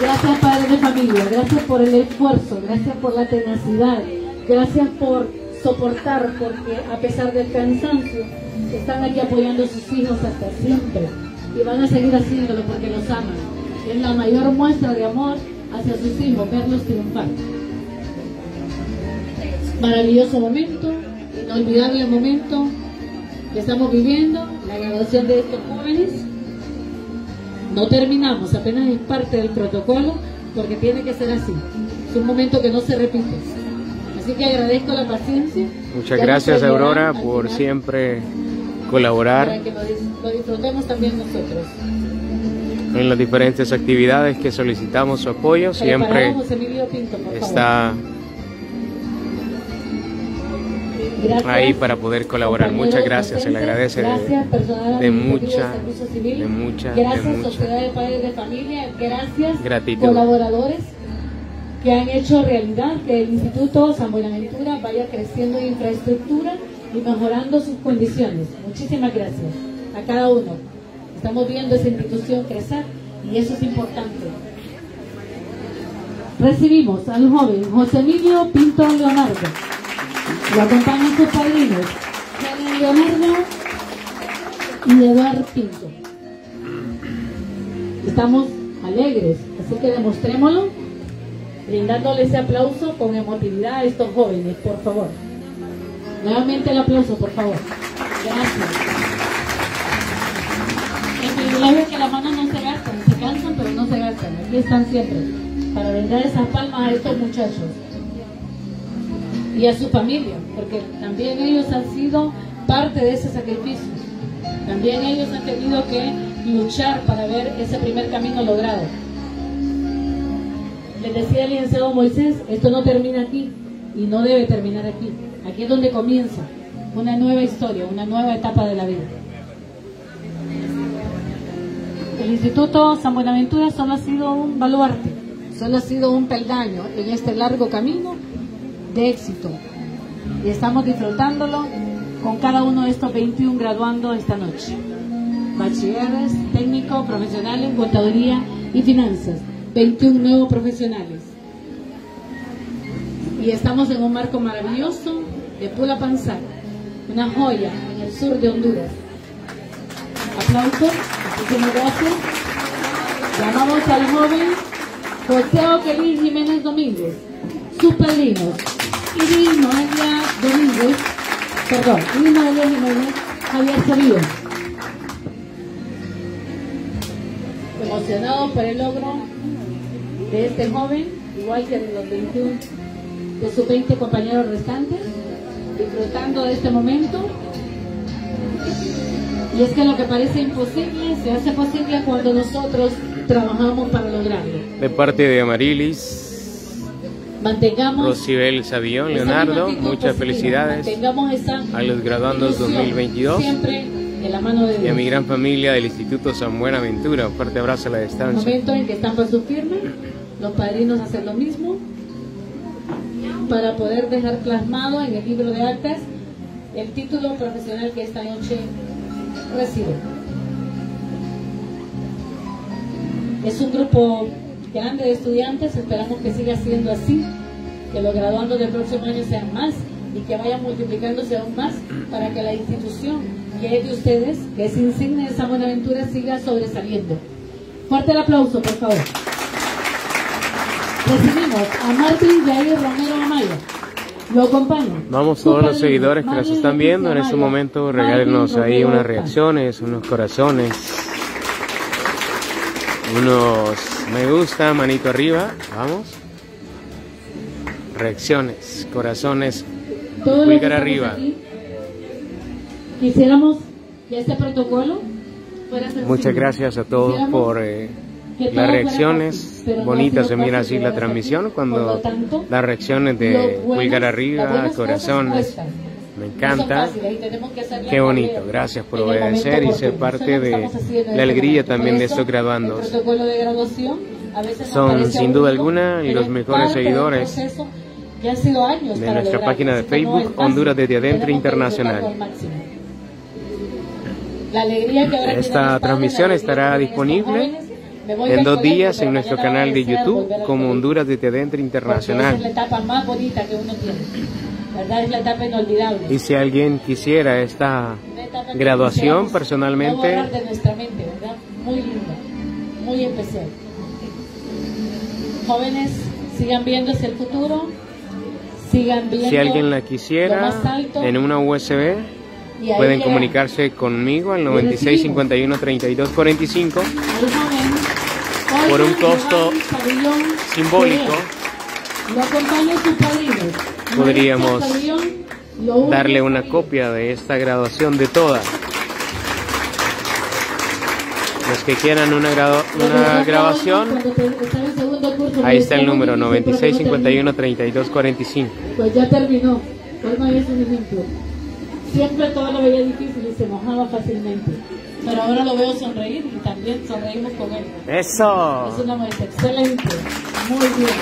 Gracias, padre de familia. Gracias por el esfuerzo. Gracias por la tenacidad. Gracias por soportar, porque a pesar del cansancio, están aquí apoyando a sus hijos hasta siempre. Y van a seguir haciéndolo porque los aman. Es la mayor muestra de amor hacia sus hijos, verlos triunfar maravilloso momento, inolvidable momento que estamos viviendo, la graduación de estos jóvenes. No terminamos, apenas es parte del protocolo, porque tiene que ser así. Es un momento que no se repite. Así que agradezco la paciencia. Muchas gracias, Aurora, por siempre colaborar. Para que lo, disfrutemos también nosotros. En las diferentes actividades que solicitamos su apoyo, siempre está ahí para poder colaborar. Muchas gracias, se le agradece de, mucha, de mucha, gracias Sociedad de Padres de Familia, gracias colaboradores que han hecho realidad que el Instituto San Buenaventura vaya creciendo en infraestructura y mejorando sus condiciones. Muchísimas gracias a cada uno. Estamos viendo esa institución crecer y eso es importante. Recibimos al joven José Emilio Pinto Leonardo. Lo acompañan sus padrinos, Helen Leonardo y Eduardo Pinto. Estamos alegres, así que demostrémoslo, brindándole ese aplauso con emotividad a estos jóvenes, por favor. Nuevamente el aplauso, por favor. Gracias. Es que las manos no se gastan, se cansan, pero no se gastan. Aquí están siempre, para brindar esas palmas a estos muchachos y a su familia, porque también ellos han sido parte de ese sacrificio. También ellos han tenido que luchar para ver ese primer camino logrado. Les decía el licenciado Moisés, esto no termina aquí y no debe terminar aquí. Aquí es donde comienza una nueva historia, una nueva etapa de la vida. El Instituto San Buenaventura solo ha sido un baluarte, solo ha sido un peldaño en este largo camino de éxito. Y estamos disfrutándolo con cada uno de estos 21 graduando esta noche. Bachilleres, técnicos, profesionales, contaduría y finanzas. 21 nuevos profesionales. Y estamos en un marco maravilloso de Pula Panzá, una joya en el sur de Honduras. Aplausos, muchísimas gracias. Llamamos al joven José Oquelín Jiménez Domínguez, sus padrinos, Iris Noelia Domínguez, perdón, Iris Noelia Jiménez, Javier Sabio. Emocionados por el logro de este joven, igual que de los 21 de sus 20 compañeros restantes, disfrutando de este momento. Y es que lo que parece imposible se hace posible cuando nosotros trabajamos para lograrlo. De parte de Amarilis, Mantengamos Rosibel Sabión, Leonardo, muchas positiva, felicidades mantengamos esa a los graduandos ilusión 2022 Siempre de la mano de y a Dios. mi gran familia del Instituto San Buenaventura. Un fuerte abrazo a la distancia. momento en que están paso firme, los padrinos hacen lo mismo para poder dejar plasmado en el libro de actas el título profesional que esta noche recibe. Es un grupo grande de estudiantes, esperamos que siga siendo así, que los graduandos del próximo año sean más y que vayan multiplicándose aún más para que la institución que es de ustedes, que es insignia de San Buenaventura, siga sobresaliendo. Fuerte el aplauso, por favor. Recibimos a Martín Jair Romero Amaya. Lo acompaño. Vamos todos los seguidores que nos están viendo en este momento, regálenos ahí unas reacciones, unos corazones, unos me gusta, manito arriba, vamos. Reacciones, corazones, pulgar arriba. aquí, Quisiéramos que este protocolo fuera. Muchas gracias a todos por eh, las reacciones bonitas, se mira así la transmisión cuando las reacciones de las arriba, corazones. Me encanta. Qué bonito, gracias por obedecer y ser parte de la alegría también de estos graduandos. Son, sin duda alguna, los es mejores seguidores de nuestra página de Facebook. Honduras desde adentro internacional. Esta transmisión estará disponible en dos días en nuestro canal de YouTube como Honduras desde adentro esa es internacional. la etapa más bonita que uno tiene. ¿Verdad? Es la etapa inolvidable. Y si alguien quisiera esta graduación personalmente, de nuestra mente, ¿verdad? Muy linda, muy especial. Jóvenes, sigan viendo hacia el futuro, sigan viendo si alguien la quisiera en una USB, pueden comunicarse conmigo al 96 51 32 45 al joven, por un costo simbólico. Podríamos darle una copia de esta graduación de todas. Los que quieran una, una grabación, ahí está el número "Oye, dice, 96 "¿Por qué no 51 32 45. Pues ya terminó. Olma es un ejemplo. Siempre todo lo veía difícil y se mojaba fácilmente. Pero ahora lo veo sonreír y también sonreímos con él. Es ¡Eso! una maestra excelente. Muy bien.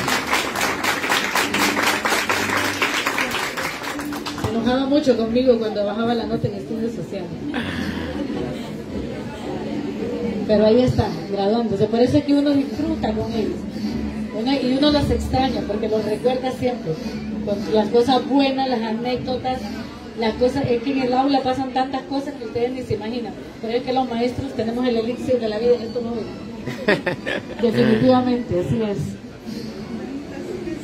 Se enojaba mucho conmigo cuando bajaba la nota en estudios sociales. Pero ahí está, graduándose. Por eso es que uno disfruta con ellos. Y uno los extraña porque los recuerda siempre. Con las cosas buenas, las anécdotas, las cosas. Es que en el aula pasan tantas cosas que ustedes ni se imaginan. Pero es que los maestros tenemos el elixir de la vida en estos momentos. Definitivamente, así es.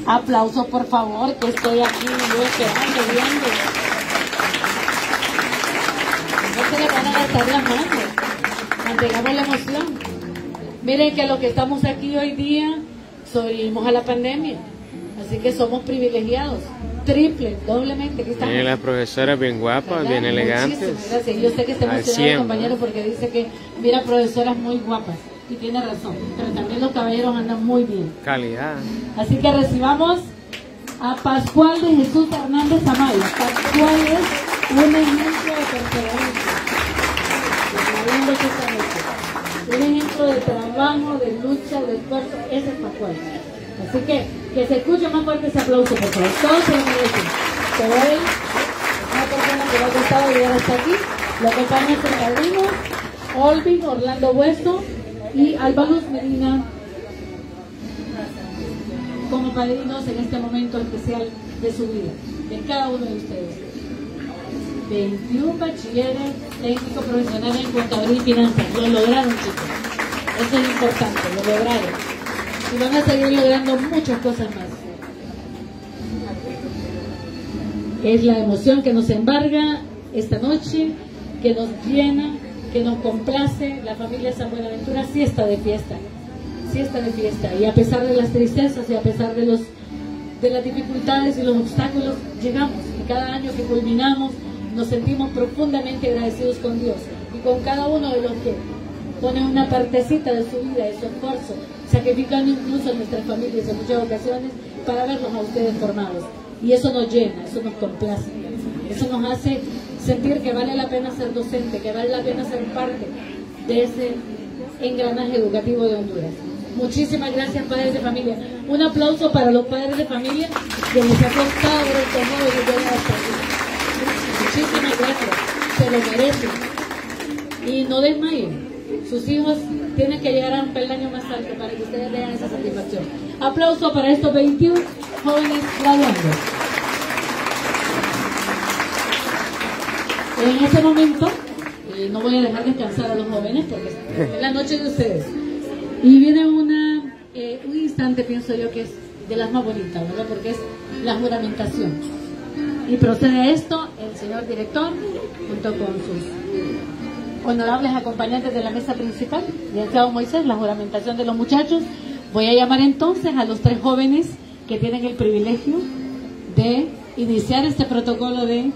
Aplausos, por favor, que estoy aquí yo esperando, viendo. No se le van a gastar las manos. Mantengamos la emoción. Miren que los que estamos aquí hoy día sobrevivimos a la pandemia. Así que somos privilegiados. Triple, doblemente. Aquí estamos. Tienen las profesoras bien guapas, ¿verdad? bien elegantes. Muchísimas gracias. Yo sé que está emocionado el 100, compañero porque dice que mira profesoras muy guapas. Y tiene razón. Pero también los caballeros andan muy bien. Calidad. Así que recibamos a Pascual de Jesús Hernández Amaya. Pascual es un ejemplo de perseverancia. Un ejemplo de trabajo, de lucha, de esfuerzo, ese es Pascual. Así que que se escuche más fuerte ese aplauso, por favor. Todos se lo merecen. Pero hoy, una persona que me ha gustado llegar hasta aquí, lo acompaña su padrino, Olvin, Orlando Buesto y Alba Medina como padrinos en este momento especial de su vida, de cada uno de ustedes. 21 bachilleres técnicos profesionales en contabilidad y finanzas. Lo lograron, chicos. Eso es importante, lo lograron. Y van a seguir logrando muchas cosas más. Es la emoción que nos embarga esta noche, que nos llena, que nos complace. La familia San Buenaventura sí está de fiesta fiesta de fiesta. Y a pesar de las tristezas y a pesar de, los, de las dificultades y los obstáculos, llegamos. Y cada año que culminamos, nos sentimos profundamente agradecidos con Dios y con cada uno de los que ponen una partecita de su vida, de su esfuerzo, sacrificando incluso nuestras familias en muchas ocasiones para verlos a ustedes formados. Y eso nos llena, eso nos complace, eso nos hace sentir que vale la pena ser docente, que vale la pena ser parte de ese engranaje educativo de Honduras. Muchísimas gracias, padres de familia. Un aplauso para los padres de familia que les ha costado el. Muchísimas gracias, se lo merecen. Y no desmayen. Sus hijos tienen que llegar a un peldaño más alto para que ustedes vean esa satisfacción. Aplauso para estos 21 jóvenes graduando. En ese momento, eh, no voy a dejar descansar a los jóvenes porque es la noche de ustedes. Y viene una, eh, un instante, pienso yo, que es de las más bonitas, ¿verdad? Porque es la juramentación. Y procede esto el señor director, junto con sus honorables acompañantes de la mesa principal, licenciado Moisés, la juramentación de los muchachos. Voy a llamar entonces a los tres jóvenes que tienen el privilegio de iniciar este protocolo de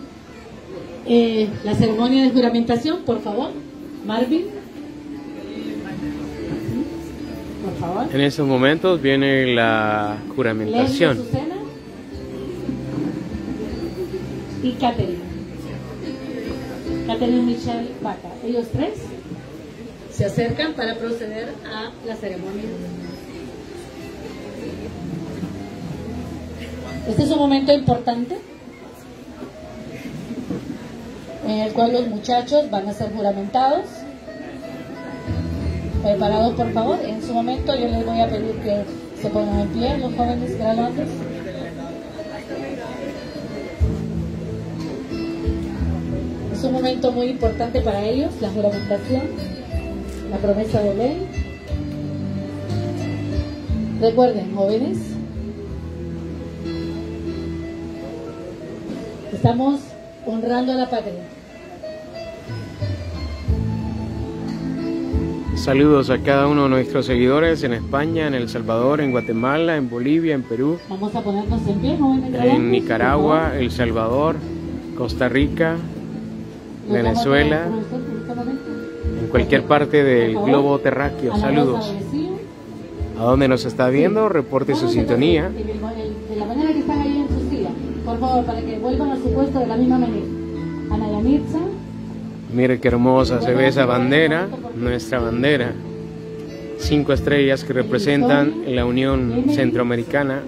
eh, la ceremonia de juramentación. Por favor, Marvin. En esos momentos viene la juramentación. Y Catherine. Catherine Michelle Vaca. Ellos tres se acercan para proceder a la ceremonia. Este es un momento importante en el cual los muchachos van a ser juramentados preparados por favor. En su momento yo les voy a pedir que se pongan en pie los jóvenes graduantes. Un momento muy importante para ellos, la juramentación, la promesa de ley. Recuerden, jóvenes, estamos honrando a la patria. Saludos a cada uno de nuestros seguidores en España, en El Salvador, en Guatemala, en Bolivia, en Perú, Vamos a ponernos en, pie, en Nicaragua, El Salvador, Costa Rica, Venezuela, en cualquier parte del globo terráqueo. Saludos. ¿A dónde nos está viendo? Reporte su sintonía. De que. Mire qué hermosa se ve esa bandera, nuestra bandera. Cinco estrellas que representan la Unión Centroamericana.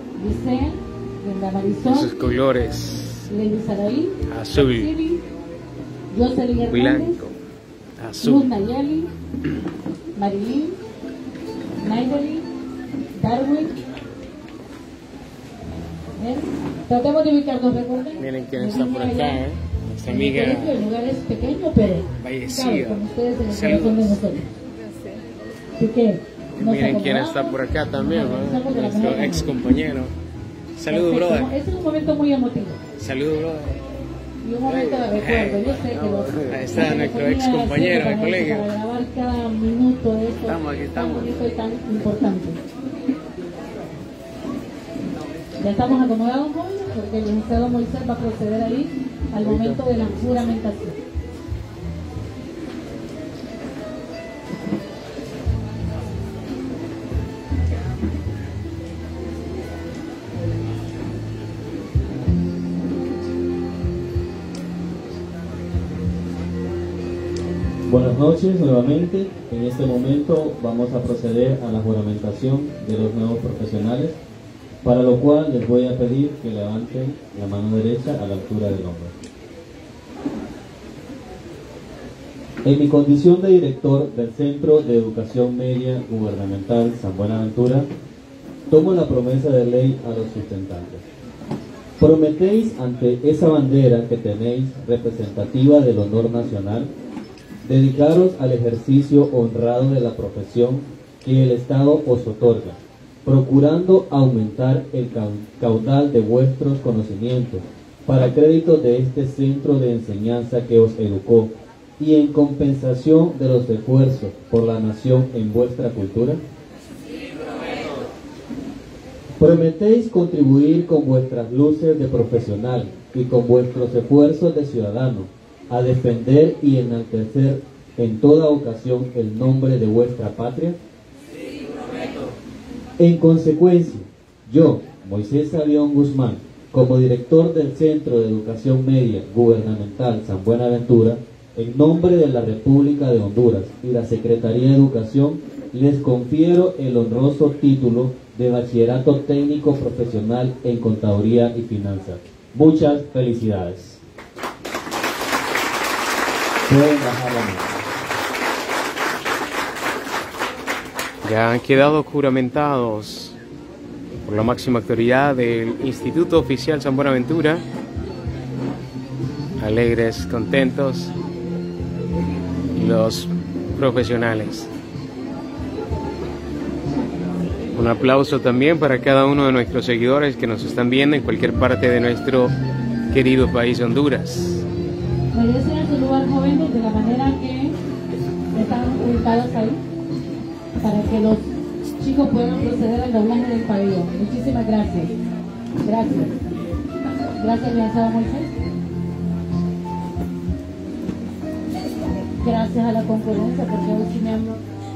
sus colores azul, blanco, azul. Marilyn, Darwin. Tratemos de ubicarnos, recuerden. Miren quién está por acá, ¿eh? amiga. El lugar es pequeño, pero de nosotros. Así que Miren quién está por acá también, ¿no? nuestro ex compañero. Saludos, brother. Este es un momento muy emotivo. Saludos, brother. Y un momento de recuerdo. Yo sé que los, Ahí está nuestro ex compañero de colegio. Para grabar cada minuto de esto. Estamos aquí, estamos. tan importante. Ya estamos acomodados, porque el licenciado Moisés va a proceder ahí al momento de la juramentación. Buenas noches nuevamente. En este momento vamos a proceder a la juramentación de los nuevos profesionales, para lo cual les voy a pedir que levanten la mano derecha a la altura del hombro. En mi condición de director del Centro de Educación Media Gubernamental San Buenaventura, tomo la promesa de ley a los sustentantes. Prometéis ante esa bandera que tenéis representativa del honor nacional dedicaros al ejercicio honrado de la profesión que el Estado os otorga, procurando aumentar el caudal de vuestros conocimientos para crédito de este centro de enseñanza que os educó y en compensación de los esfuerzos por la nación en vuestra cultura? Prometéis contribuir con vuestras luces de profesional y con vuestros esfuerzos de ciudadano a defender y enaltecer en toda ocasión el nombre de vuestra patria? Sí, prometo. En consecuencia, yo, Moisés Avión Guzmán, como director del Centro de Educación Media Gubernamental San Buenaventura, en nombre de la República de Honduras y la Secretaría de Educación, les confiero el honroso título de Bachillerato Técnico Profesional en Contaduría y Finanzas. Muchas felicidades. Ya han quedado juramentados por la máxima autoridad del Instituto Oficial San Buenaventura. Alegres, contentos, los profesionales. Un aplauso también para cada uno de nuestros seguidores que nos están viendo en cualquier parte de nuestro querido país Honduras merecen en su lugar jóvenes de la manera que están ubicados ahí, para que los chicos puedan proceder al doblaje del pabellón. Muchísimas gracias. Gracias. Gracias, licenciado Moisés. Gracias a la concurrencia, porque hoy sí me han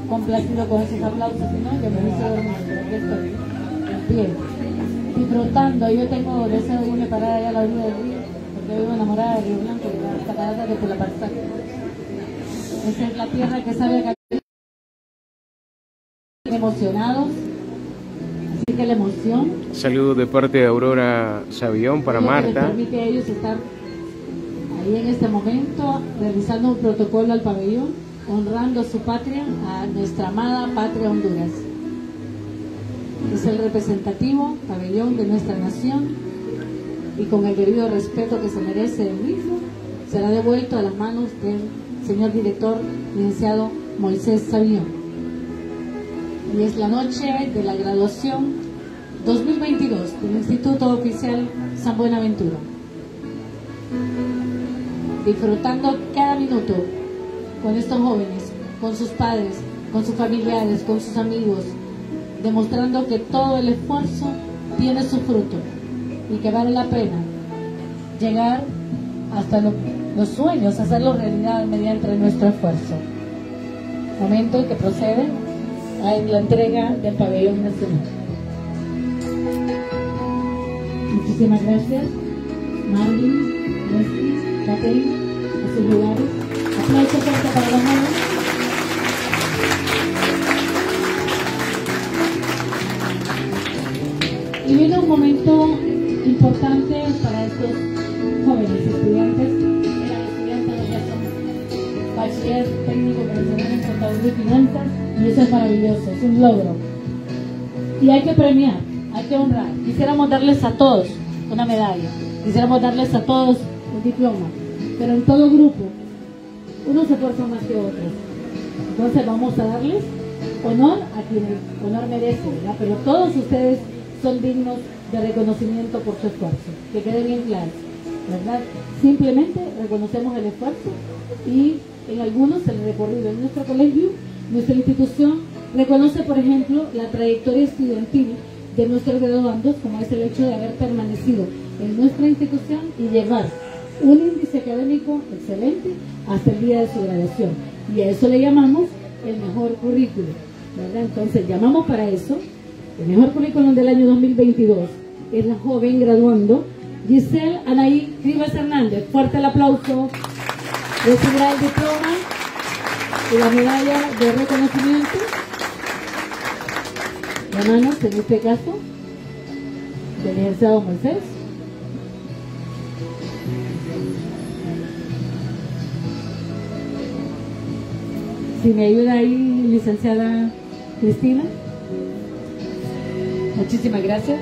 complacido con esos aplausos, ¿no? Yo me hice dormir, pero aquí estoy, en pie, disfrutando. Yo tengo deseo de irme parar allá a la orilla del río, porque vivo enamorada de Río Blanco de Esa es la tierra que sabe a emocionados. Así que la emoción. Saludos de parte de Aurora Sabión para Marta. permite a ellos estar ahí en este momento realizando un protocolo al pabellón, honrando a su patria, a nuestra amada patria Honduras. Es el representativo pabellón de nuestra nación y con el debido respeto que se merece el mismo será devuelto a las manos del señor director, licenciado Moisés Sabión. Y es la noche de la graduación 2022 del Instituto Oficial San Buenaventura. Disfrutando cada minuto con estos jóvenes, con sus padres, con sus familiares, con sus amigos, demostrando que todo el esfuerzo tiene su fruto y que vale la pena llegar hasta lo los sueños, hacerlos realidad mediante nuestro esfuerzo. Momento en que procede a la entrega del pabellón nacional. Muchísimas gracias. Marvin, Leslie, Catherine, a sus lugares. Aplauso fuerte para los jóvenes. Y viene un momento importante para estos y eso es maravilloso, es un logro. Y hay que premiar, hay que honrar. Quisiéramos darles a todos una medalla, quisiéramos darles a todos un diploma, pero en todo grupo uno se esfuerza más que otros. Entonces vamos a darles honor a quienes honor merece, ¿verdad? Pero todos ustedes son dignos de reconocimiento por su esfuerzo, que quede bien claro, ¿verdad? Simplemente reconocemos el esfuerzo y en algunos el recorrido. En nuestro colegio, nuestra institución reconoce, por ejemplo, la trayectoria estudiantil de nuestros graduandos, como es el hecho de haber permanecido en nuestra institución y llevar un índice académico excelente hasta el día de su graduación. Y a eso le llamamos el mejor currículo. Entonces, llamamos para eso el mejor currículum del año 2022. Es la joven graduando Giselle Anaí Rivas Hernández. Fuerte el aplauso recibirá el diploma y la medalla de reconocimiento. Hermanos, en este caso, del licenciado Moisés. Si me ayuda ahí, licenciada Cristina. Muchísimas gracias.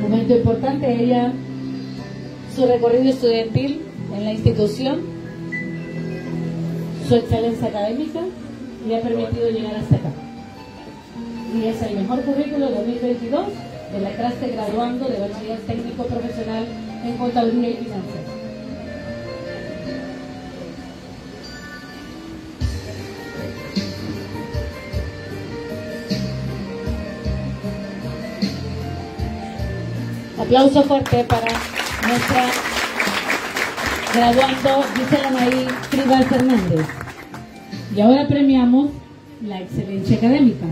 Momento importante, ella, su recorrido estudiantil en la institución, su excelencia académica, le ha permitido llegar hasta acá. Y es el mejor currículo 2022 de la clase graduando de bachiller técnico profesional en contabilidad y finanzas. Aplauso fuerte para nuestra graduando Gisela Maí Tribal Fernández. Y ahora premiamos la excelencia académica.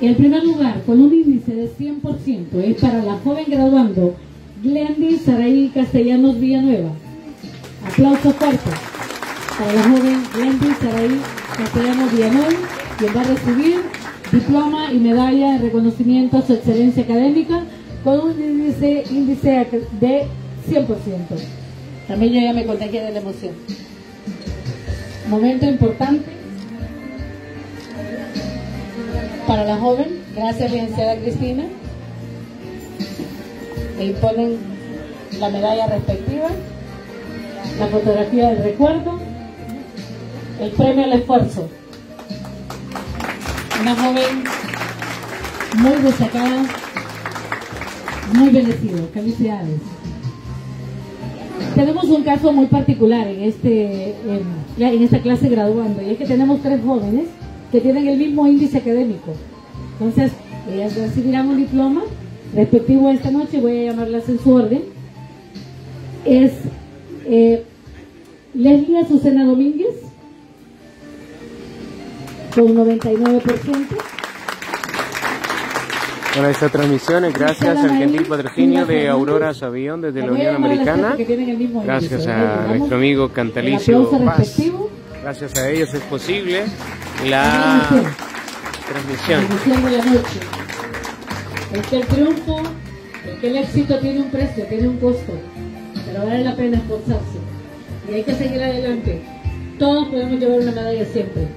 El primer lugar, con un índice de 100%, es para la joven graduando Glendy Saraí Castellanos Villanueva. Aplauso fuerte para la joven Glendy Saraí Castellanos Villanueva, quien va a recibir diploma y medalla de reconocimiento a su excelencia académica con un índice, índice de 100%. También yo ya me contagié de la emoción. Momento importante para la joven. Gracias, licenciada Cristina. Le ponen la medalla respectiva, la fotografía del recuerdo, el premio al esfuerzo. Una joven muy destacada muy bendecido. Felicidades. Tenemos un caso muy particular en, este, en, esta clase graduando, y es que tenemos tres jóvenes que tienen el mismo índice académico. Entonces, ellas recibirán un diploma respectivo a esta noche, voy a llamarlas en su orden. Es eh, Leslie Azucena Domínguez, con 99%. Bueno, esta transmisión es gracias al gentil patrocinio de Aurora Sabión desde la Unión Americana. Gracias a nuestro amigo Cantalicio Paz. Gracias a ellos es posible la transmisión. Es que el triunfo, es que el éxito tiene un precio, tiene un costo, pero vale la pena esforzarse. Y hay que seguir adelante. Todos podemos llevar una medalla siempre.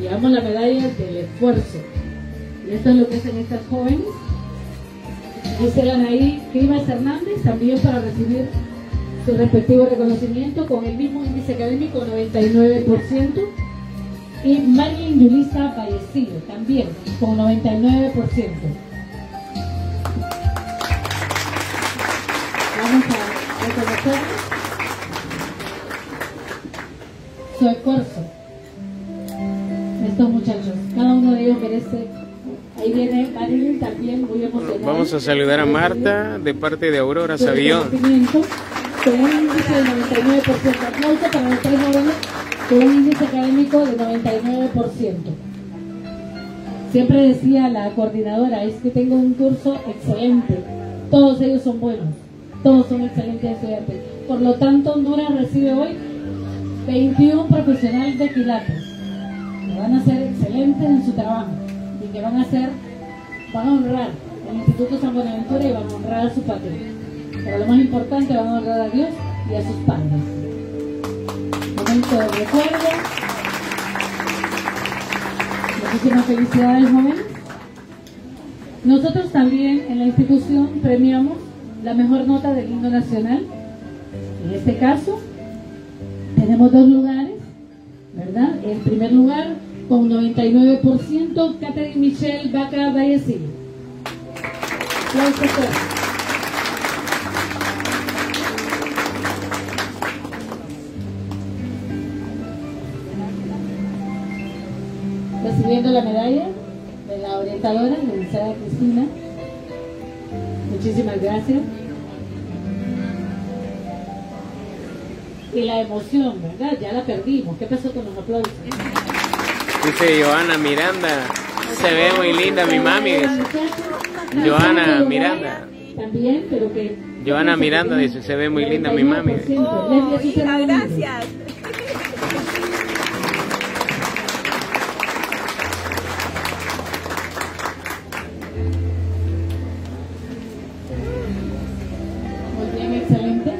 Llevamos la medalla del esfuerzo y esto es lo que hacen estas jóvenes. Gisela ahí Climas Hernández, también para recibir su respectivo reconocimiento con el mismo índice académico 99%. Y Marilyn Yulisa Fallecido, también con 99%. Vamos a reconocer su esfuerzo. Estos muchachos, cada uno de ellos merece Ahí viene Marilyn también muy emocionada. Vamos a saludar a Marta de parte de Aurora Sabión. Con un índice de 99%. Aplauso para los tres jóvenes con un índice académico de 99%. Siempre decía la coordinadora, es que tengo un curso excelente. Todos ellos son buenos. Todos son excelentes estudiantes. Por lo tanto, Honduras recibe hoy 21 profesionales de quilates. Que van a ser excelentes en su trabajo que van a hacer, van a honrar el Instituto San Buenaventura y van a honrar a su patria. Pero lo más importante, van a honrar a Dios y a sus padres. Momento de recuerdo. Muchísimas felicidades, jóvenes. Nosotros también en la institución premiamos la mejor nota del himno nacional. En este caso, tenemos dos lugares, ¿verdad? En primer lugar, con 99%, Catherine Michelle Vaca Vallecillo. Recibiendo la medalla de la orientadora, licenciada Cristina. Muchísimas gracias. Y la emoción, ¿verdad? Ya la perdimos. ¿Qué pasó con los aplausos? Dice Joana Miranda, se ve muy linda mi mami. Joana Miranda. También, pero que Joana Miranda dice, se ve muy linda mi mami. Gracias. Muy bien, excelente.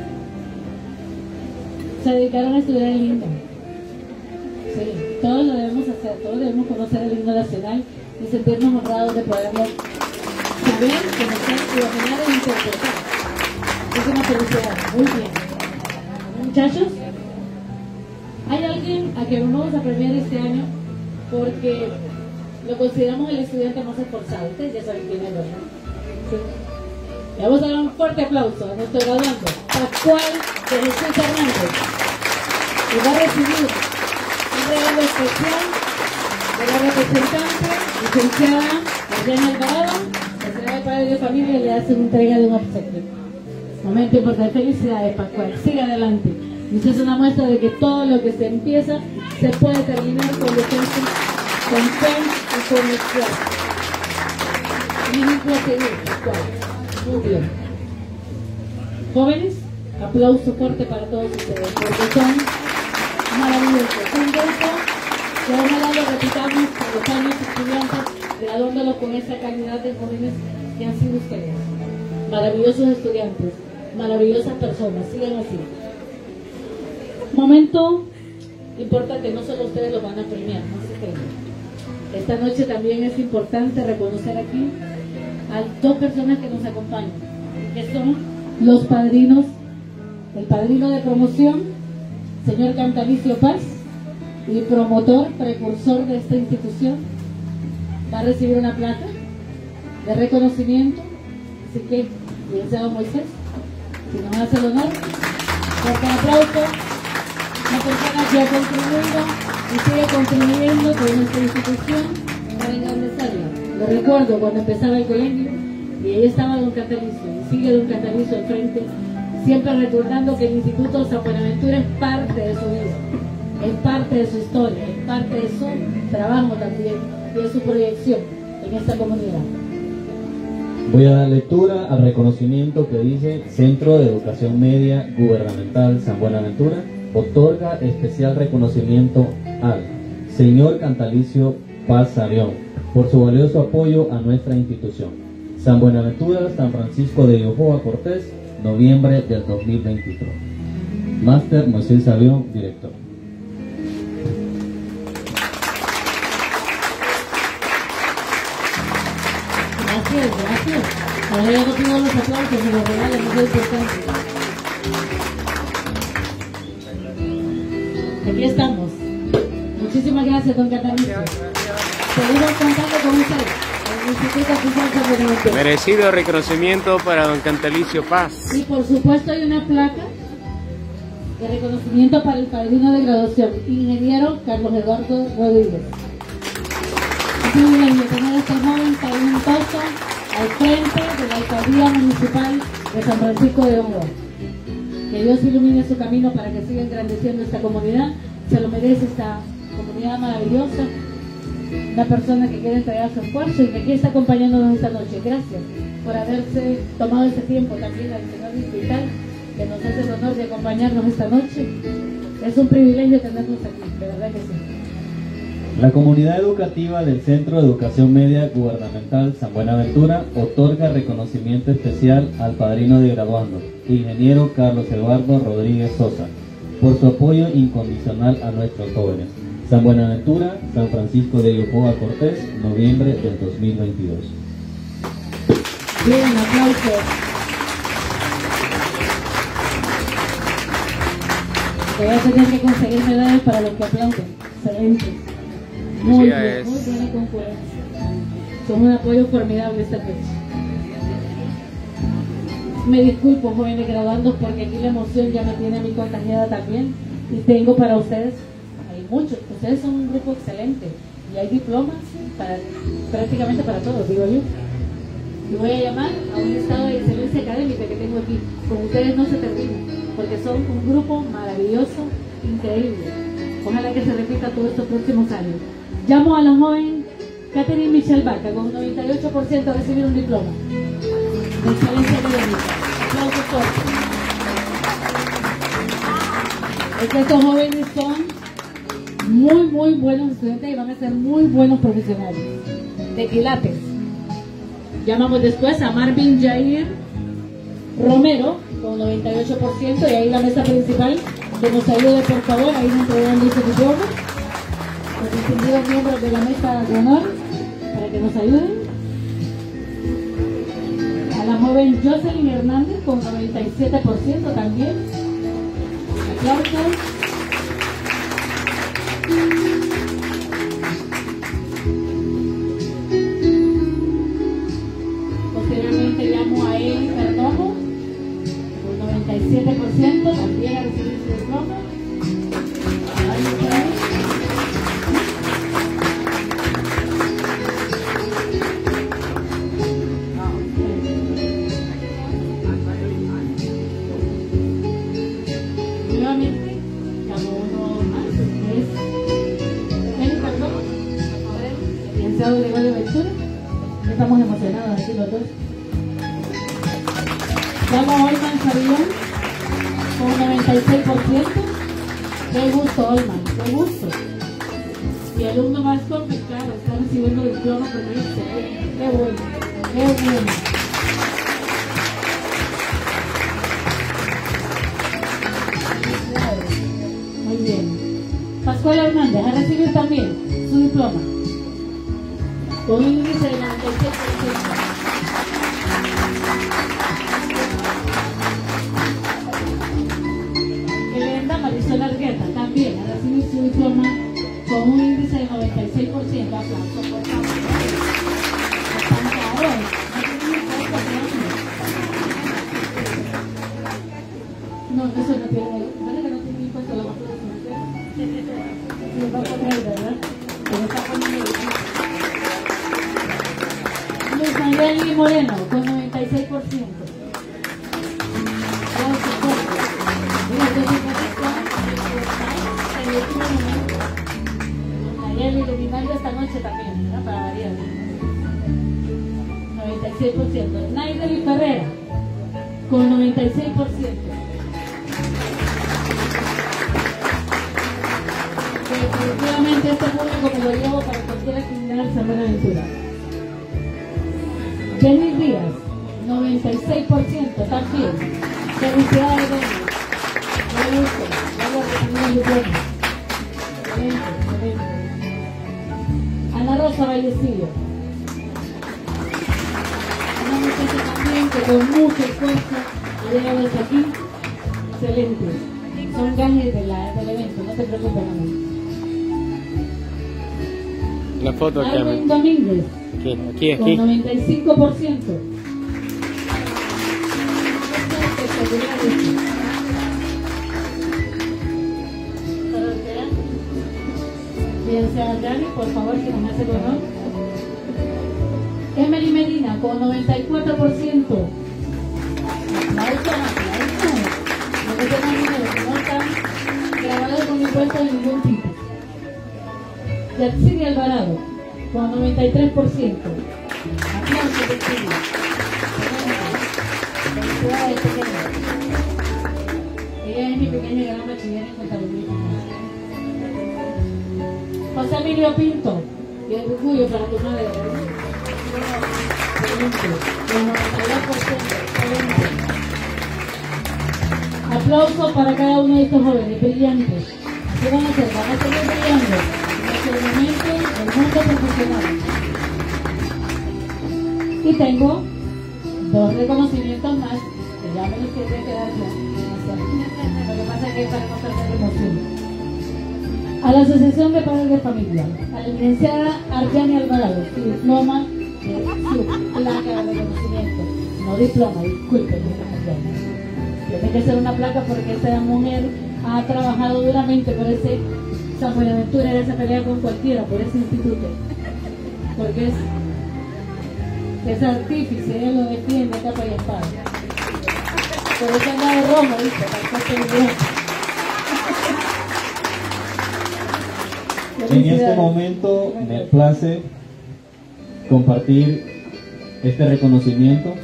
Se dedicaron a estudiar el himno. Todos debemos conocer el himno nacional y sentirnos honrados de poderlo saber, conocer, imaginar e interpretar. Es una felicidad. Muy bien. Muchachos, hay alguien a quien vamos a premiar este año porque lo consideramos el estudiante más esforzado. Ustedes ya saben quién es, ¿verdad? Sí. Le vamos a dar un fuerte aplauso a nuestro graduando, Pascual de Jesús Hernández. Y va a recibir un regalo especial la representante, licenciada Mariana Alvarado, Secretaria de Padre de Familia, le hace entrega de un obsequio. Momento importante. Felicidades, Pascual. Sigue adelante. Y es una muestra de que todo lo que se empieza se puede terminar con defensa, con fe y con esfuerzo. Bien. Jóvenes, aplauso fuerte para todos ustedes, porque son maravillosos. Un que ojalá lo repitamos con los años estudiantes, graduándolos con esa calidad de jóvenes que han sido ustedes. Maravillosos estudiantes, maravillosas personas, sigan así. Momento importante, no solo ustedes lo van a premiar, no se crean. Esta noche también es importante reconocer aquí a dos personas que nos acompañan, que son los padrinos, el padrino de promoción, señor Cantalicio Paz, y promotor, precursor de esta institución, va a recibir una plata de reconocimiento, así que, licenciado Moisés, si nos hace el honor, fuerte aplauso, una persona que ha contribuido y sigue contribuyendo con nuestra institución para engrandecerla. Lo recuerdo cuando empezaba el colegio y ahí estaba don Catalicio y sigue don Catalicio al frente, siempre recordando que el Instituto San Buenaventura es parte de su vida, es parte de su historia, es parte de su trabajo también y de su proyección en esta comunidad. Voy a dar lectura al reconocimiento que dice Centro de Educación Media Gubernamental San Buenaventura otorga especial reconocimiento al señor Cantalicio Paz Sarión por su valioso apoyo a nuestra institución. San Buenaventura, San Francisco de Yojoa Cortés, noviembre del 2023. Máster Moisés Sabión, director. Gracias, gracias. Ahora ya tengo los aplausos y los regalos, es importante. Aquí estamos. Muchísimas gracias, don Catalicio. Seguimos contando con usted. El Instituto Oficial San Buenaventura. Merecido reconocimiento para don Cantalicio Paz. Y por supuesto hay una placa de reconocimiento para el padrino de graduación, ingeniero Carlos Eduardo Rodríguez. Joven talentoso al frente de la alcaldía municipal de San Francisco de Hongo. Que Dios ilumine su camino para que siga engrandeciendo esta comunidad. Se lo merece esta comunidad maravillosa. Una persona que quiere entregar su esfuerzo y que aquí está acompañándonos esta noche. Gracias por haberse tomado este tiempo también al señor Distrital, que nos hace el honor de acompañarnos esta noche. Es un privilegio tenernos aquí, de verdad que sí. La comunidad educativa del Centro de Educación Media Gubernamental San Buenaventura otorga reconocimiento especial al padrino de graduando, ingeniero Carlos Eduardo Rodríguez Sosa, por su apoyo incondicional a nuestros jóvenes. San Buenaventura, San Francisco de Yopoa Cortés, noviembre del 2022. Bien, aplausos. Voy a tener que conseguir medallas para los que aplauden. Excelente. Muy bien, es. muy buena concurrencia. Son un apoyo formidable esta noche. Me disculpo, jóvenes graduandos, porque aquí la emoción ya me tiene a mí contagiada también. Y tengo para ustedes, hay muchos, ustedes son un grupo excelente. Y hay diplomas para, prácticamente para todos, digo yo. Y voy a llamar a un estado de excelencia académica que tengo aquí. Con ustedes no se termina, porque son un grupo maravilloso, increíble. Ojalá que se repita todos estos próximos años. Llamo a la joven Catherine Michelle Vaca con un 98% a recibir un diploma de excelencia académica. Es que estos jóvenes son muy, muy buenos estudiantes y van a ser muy buenos profesionales de quilates. Llamamos después a Marvin Jair Romero con 98% y ahí la mesa principal que nos ayude por favor, ahí nos entregan ese diploma. Los miembros de la mesa de honor para que nos ayuden. A la joven Jocelyn Hernández con 97% también. Aplausos. Posteriormente llamo a Eli Perdomo con 97%, también a recibir su diploma. Ana Rosa Vallecillo. Una muchacha también que con mucho esfuerzo ha llegado hasta aquí. Excelente. Son gajes de la- del evento, no te preocupes, amor. La foto. Alvin Domínguez, Aquí, aquí, con aquí. 95%. Por favor, si nos hace el honor. Emily Medina, con 94%. Aplauso, aplauso. No que tengan números que no están grabados con impuestos de ningún tipo. Yatsiri Alvarado, con 93%. Aplausos, Yatsiri. Felicidades, pequeña. Ella es mi pequeña gran bachiller en contabilidad. José Emilio Pinto, y el orgullo para tu madre. ¿verdad? Excelente, con 92%, excelente. Aplausos para cada uno de estos jóvenes, brillantes. Así van a ser, van a seguir brillando en este momento del mundo profesional. Y tengo dos reconocimientos más, que ya me los quiere quedar ya. Lo que pasa es que para no perder emoción. A la Asociación de Padres de Familia, a la licenciada Arjani Alvarado, su diploma su placa de reconocimiento. No diploma, disculpe, Arjani. Tiene que ser una placa porque esta mujer ha trabajado duramente por ese San Buenaventura, ella se pelea con cualquiera por ese instituto. Porque es, es artífice, ella lo defiende capa y espada. Por eso anda de rojo, ¿viste? Para estar En este momento me place compartir este reconocimiento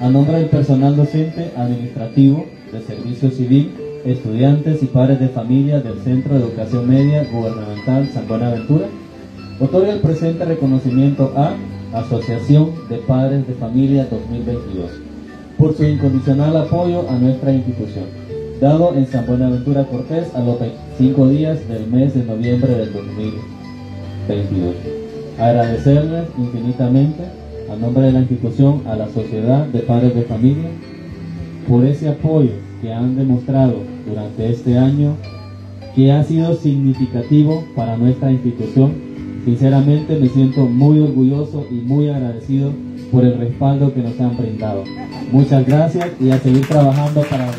A nombre del personal docente, administrativo, de servicio civil, estudiantes y padres de familia del Centro de Educación Media Gubernamental San Buenaventura, otorga el presente reconocimiento a Asociación de Padres de Familia 2022 por su incondicional apoyo a nuestra institución, dado en San Buenaventura Cortés a los 25 días del mes de noviembre del 2022. Agradecerles infinitamente a nombre de la institución a la Sociedad de Padres de Familia por ese apoyo que han demostrado durante este año que ha sido significativo para nuestra institución. Sinceramente me siento muy orgulloso y muy agradecido por el respaldo que nos han brindado. Muchas gracias y a seguir trabajando para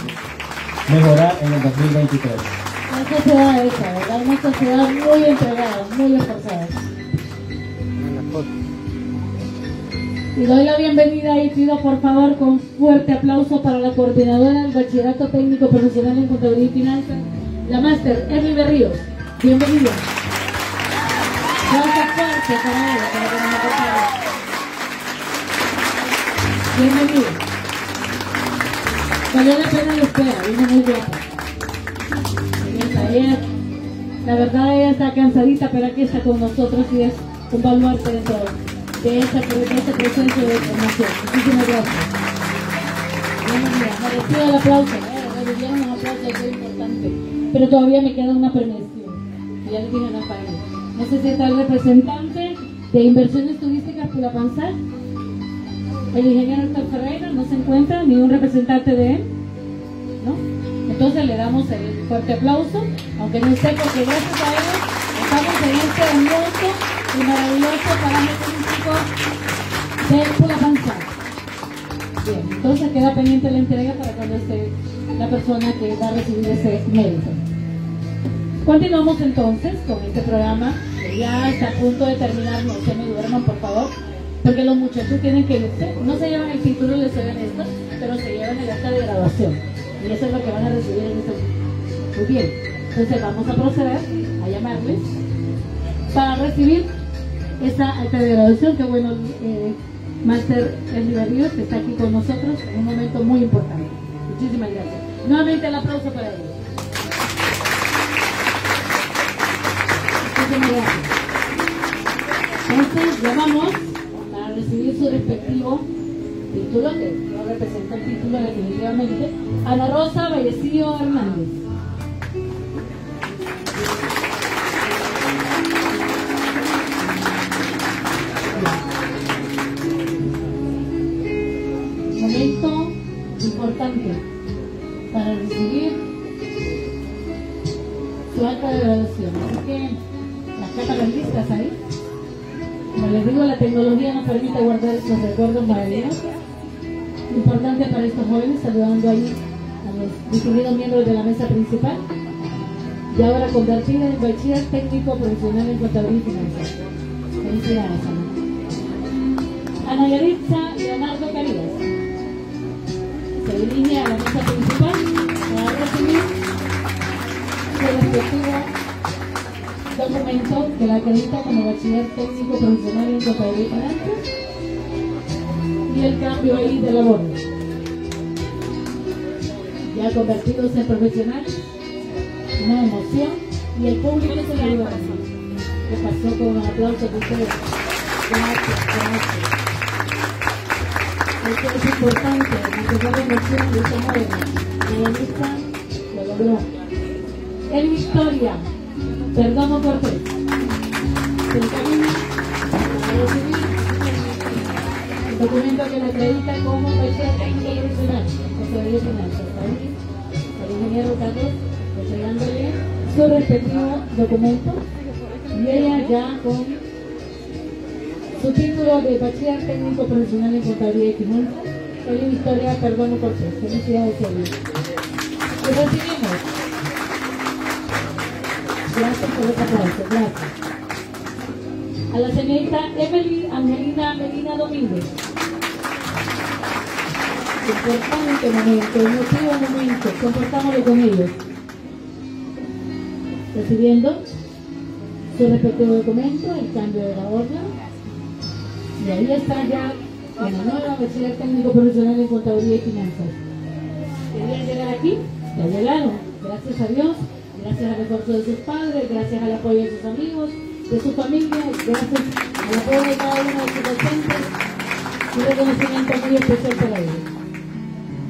mejorar en el 2023. Sociedad esa, ¿verdad? Una sociedad muy entregada, muy esforzada. Y doy la bienvenida y pido por favor con fuerte aplauso para la coordinadora del Bachillerato Técnico Profesional en Contabilidad y Finanzas, la máster Erly Berríos. Bienvenida. Gracias fuerte para ella, para que. Bienvenida. Valió la pena la espera, vino muy guapa. La verdad ella está cansadita, pero aquí está con nosotros y es un baluarte dentro de esa, de ese proceso de formación. Muchísimas gracias. Merecido el aplauso, ¿eh? Un aplauso, es importante. Pero todavía me queda una premiación. Ya le dije a Rafael. No sé si está el representante de inversiones turísticas Pulapanzal. El ingeniero Héctor Ferreira no se encuentra, ni un representante de él. ¿No? Entonces le damos el fuerte aplauso, aunque no esté, porque gracias a ellos estamos en este hermoso y maravilloso parámetro turístico del Pulapanzal. Bien, entonces queda pendiente la entrega para cuando esté la persona que va a recibir ese mérito. Continuamos entonces con este programa, que ya está a punto de terminar, no se me duerman por favor, porque los muchachos tienen que irse, no se llevan el título, les soy esto, pero se llevan el acta de graduación, y eso es lo que van a recibir en este momento. Muy bien, entonces vamos a proceder a llamarles para recibir esa acta de graduación, que bueno, eh, Máster Ríos, que está aquí con nosotros en un momento muy importante. Muchísimas gracias. Nuevamente el aplauso para ellos. Entonces, llamamos para recibir su respectivo título, que no representa el título definitivamente, Ana Rosa Vallecillo Hernández. Momento importante para recibir su acta de graduación. Así que las cámaras listas ahí. Como les digo, la tecnología nos permite guardar estos recuerdos maravillosos. Importante para estos jóvenes, saludando ahí a los distinguidos miembros de la mesa principal. Y ahora convertida en bachiller técnico profesional en contabilidad y finanzas. Felicidades, Ana. Ana Yaritza Leonardo Carías. Se dirige a la mesa principal para recibir su respectivo documento que la acredita como bachiller técnico profesional en contabilidad y finanzas y el cambio ahí de labores. Ya convertidos en profesionales, una emoción y el público se la ayuda ¿Qué pasó con un aplauso de ustedes? Gracias, gracias. Esto es importante, mantener la emoción de joven. Realista lo logró. En Victoria, Perdomo Cortés. El camino a recibir el documento que le acredita como técnico profesional Finanzas. Ahí, el ingeniero Carlos, entregándole su respectivo documento y ella ya con su título de bachiller técnico profesional en Contabilidad y Finanzas. Hoy Victoria Perdomo Cortés. Felicidades ella. Y recibimos. Gracias por los aplausos. Gracias a la señorita Emily Angelina Medina Domínguez. Importante momento, emotivo momento, comportámoslo con ellos. Recibiendo su respectivo documento, el cambio de la orden. Y ahí está ya en la nueva técnico profesional en contabilidad y finanzas. ¿Querían llegar aquí? Ya llegaron, gracias a Dios, gracias al esfuerzo de sus padres, gracias al apoyo de sus amigos, de su familia, gracias al apoyo de cada uno de sus docentes, un reconocimiento muy especial para ellos.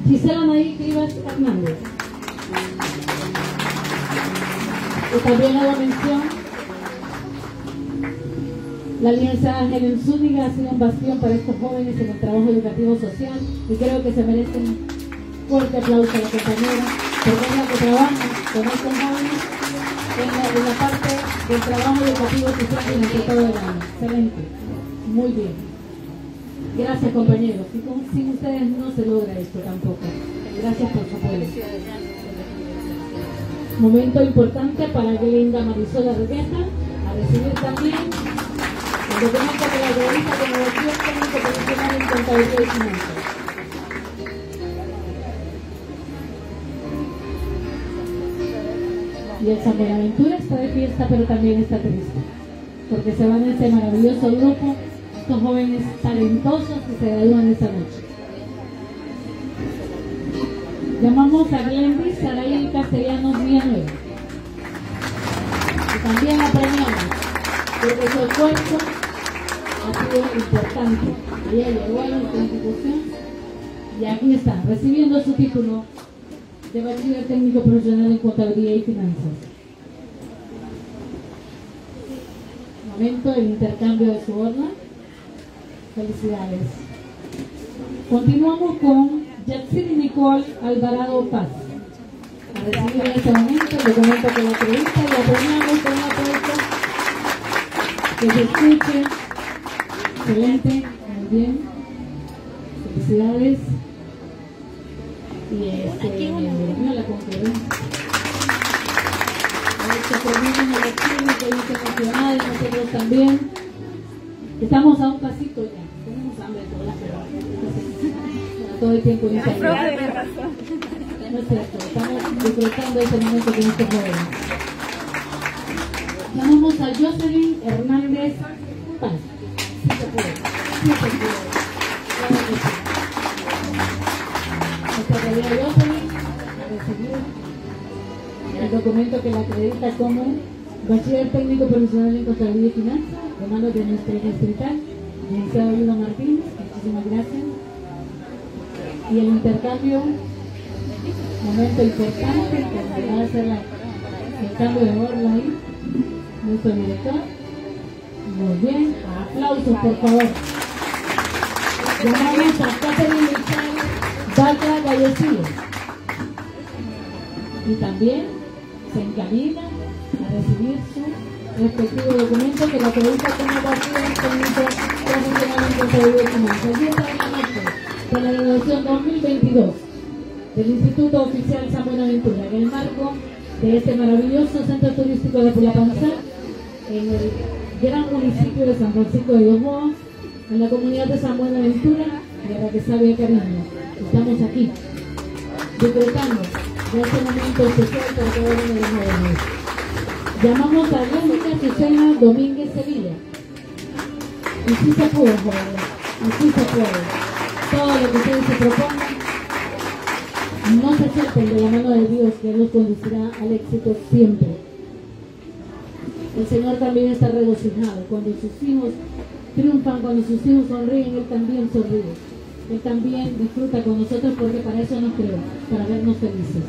Gisela Naí Rivas Hernández. Y también hago mención la Alianza Helen Zúñiga ha sido un bastión para estos jóvenes en el trabajo educativo social y creo que se merecen fuerte aplauso a la compañera porque es la que trabaja con estos jóvenes en la, parte del trabajo educativo social todo el año. Excelente, muy bien. Gracias compañeros. Sin ustedes no se logra esto tampoco. Gracias por su apoyo. Momento importante para Glenda Marisol Requeja a recibir también documento que la realiza como técnico profesional en contabilidad y finanzas. Y el San Buenaventura está de fiesta, pero también está triste, porque se van a este maravilloso grupo, estos jóvenes talentosos que se gradúan esta noche. Llamamos a Glendy Saraí Castellanos Villanueva. Y también la premiamos, porque su esfuerzo ha sido importante. Ella llegó a nuestra institución y aquí está, recibiendo su título de bachiller técnico profesional en contabilidad y finanzas. Momento del intercambio de su horna. Felicidades. Continuamos con Yatsiri Nicole Alvarado Paz. A recibir en este momento el documento que la entrevista y apremiamos con una aplauso que se escuche Excelente, muy bien. Felicidades. Y este, la. Se terminan elecciones internacionales, nosotros también. Estamos a un pasito ya. Todo el tiempo en esta No es cierto, estamos disfrutando este momento con estos jóvenes. Llamamos a Jocelyn Hernández Paz. El documento que la acredita como bachiller técnico profesional en contabilidad y finanzas, de manos de nuestro distrital, licenciado Ludo Martínez, muchísimas gracias. Y el intercambio, momento importante, que va a hacer el cambio de orden ahí, nuestro director. Muy bien, aplausos por favor. Llamamos a Catherine Vaca Gallecillo. Y también se encamina a recibir su respectivo documento que la acredita como profesional en. Y esta es la noche de la graduación 2022 del Instituto Oficial San Buenaventura en el marco de este maravilloso centro turístico de Pulapanzá en el gran municipio de San Francisco de Yomoa, en la comunidad de San Buenaventura a la que sabe cariño. Estamos aquí, decretando de este momento especial para cada uno de los jóvenes. Llamamos a Mónica Susana Domínguez Sevilla. Y sí se puede, jóvenes, y sí se puede. Todo lo que ustedes se propongan, no se acerquen de la mano de Dios que nos conducirá al éxito siempre. El Señor también está regocijado. Cuando sus hijos triunfan, cuando sus hijos sonríen, Él también sonríe. Él también disfruta con nosotros porque para eso nos creó, para vernos felices.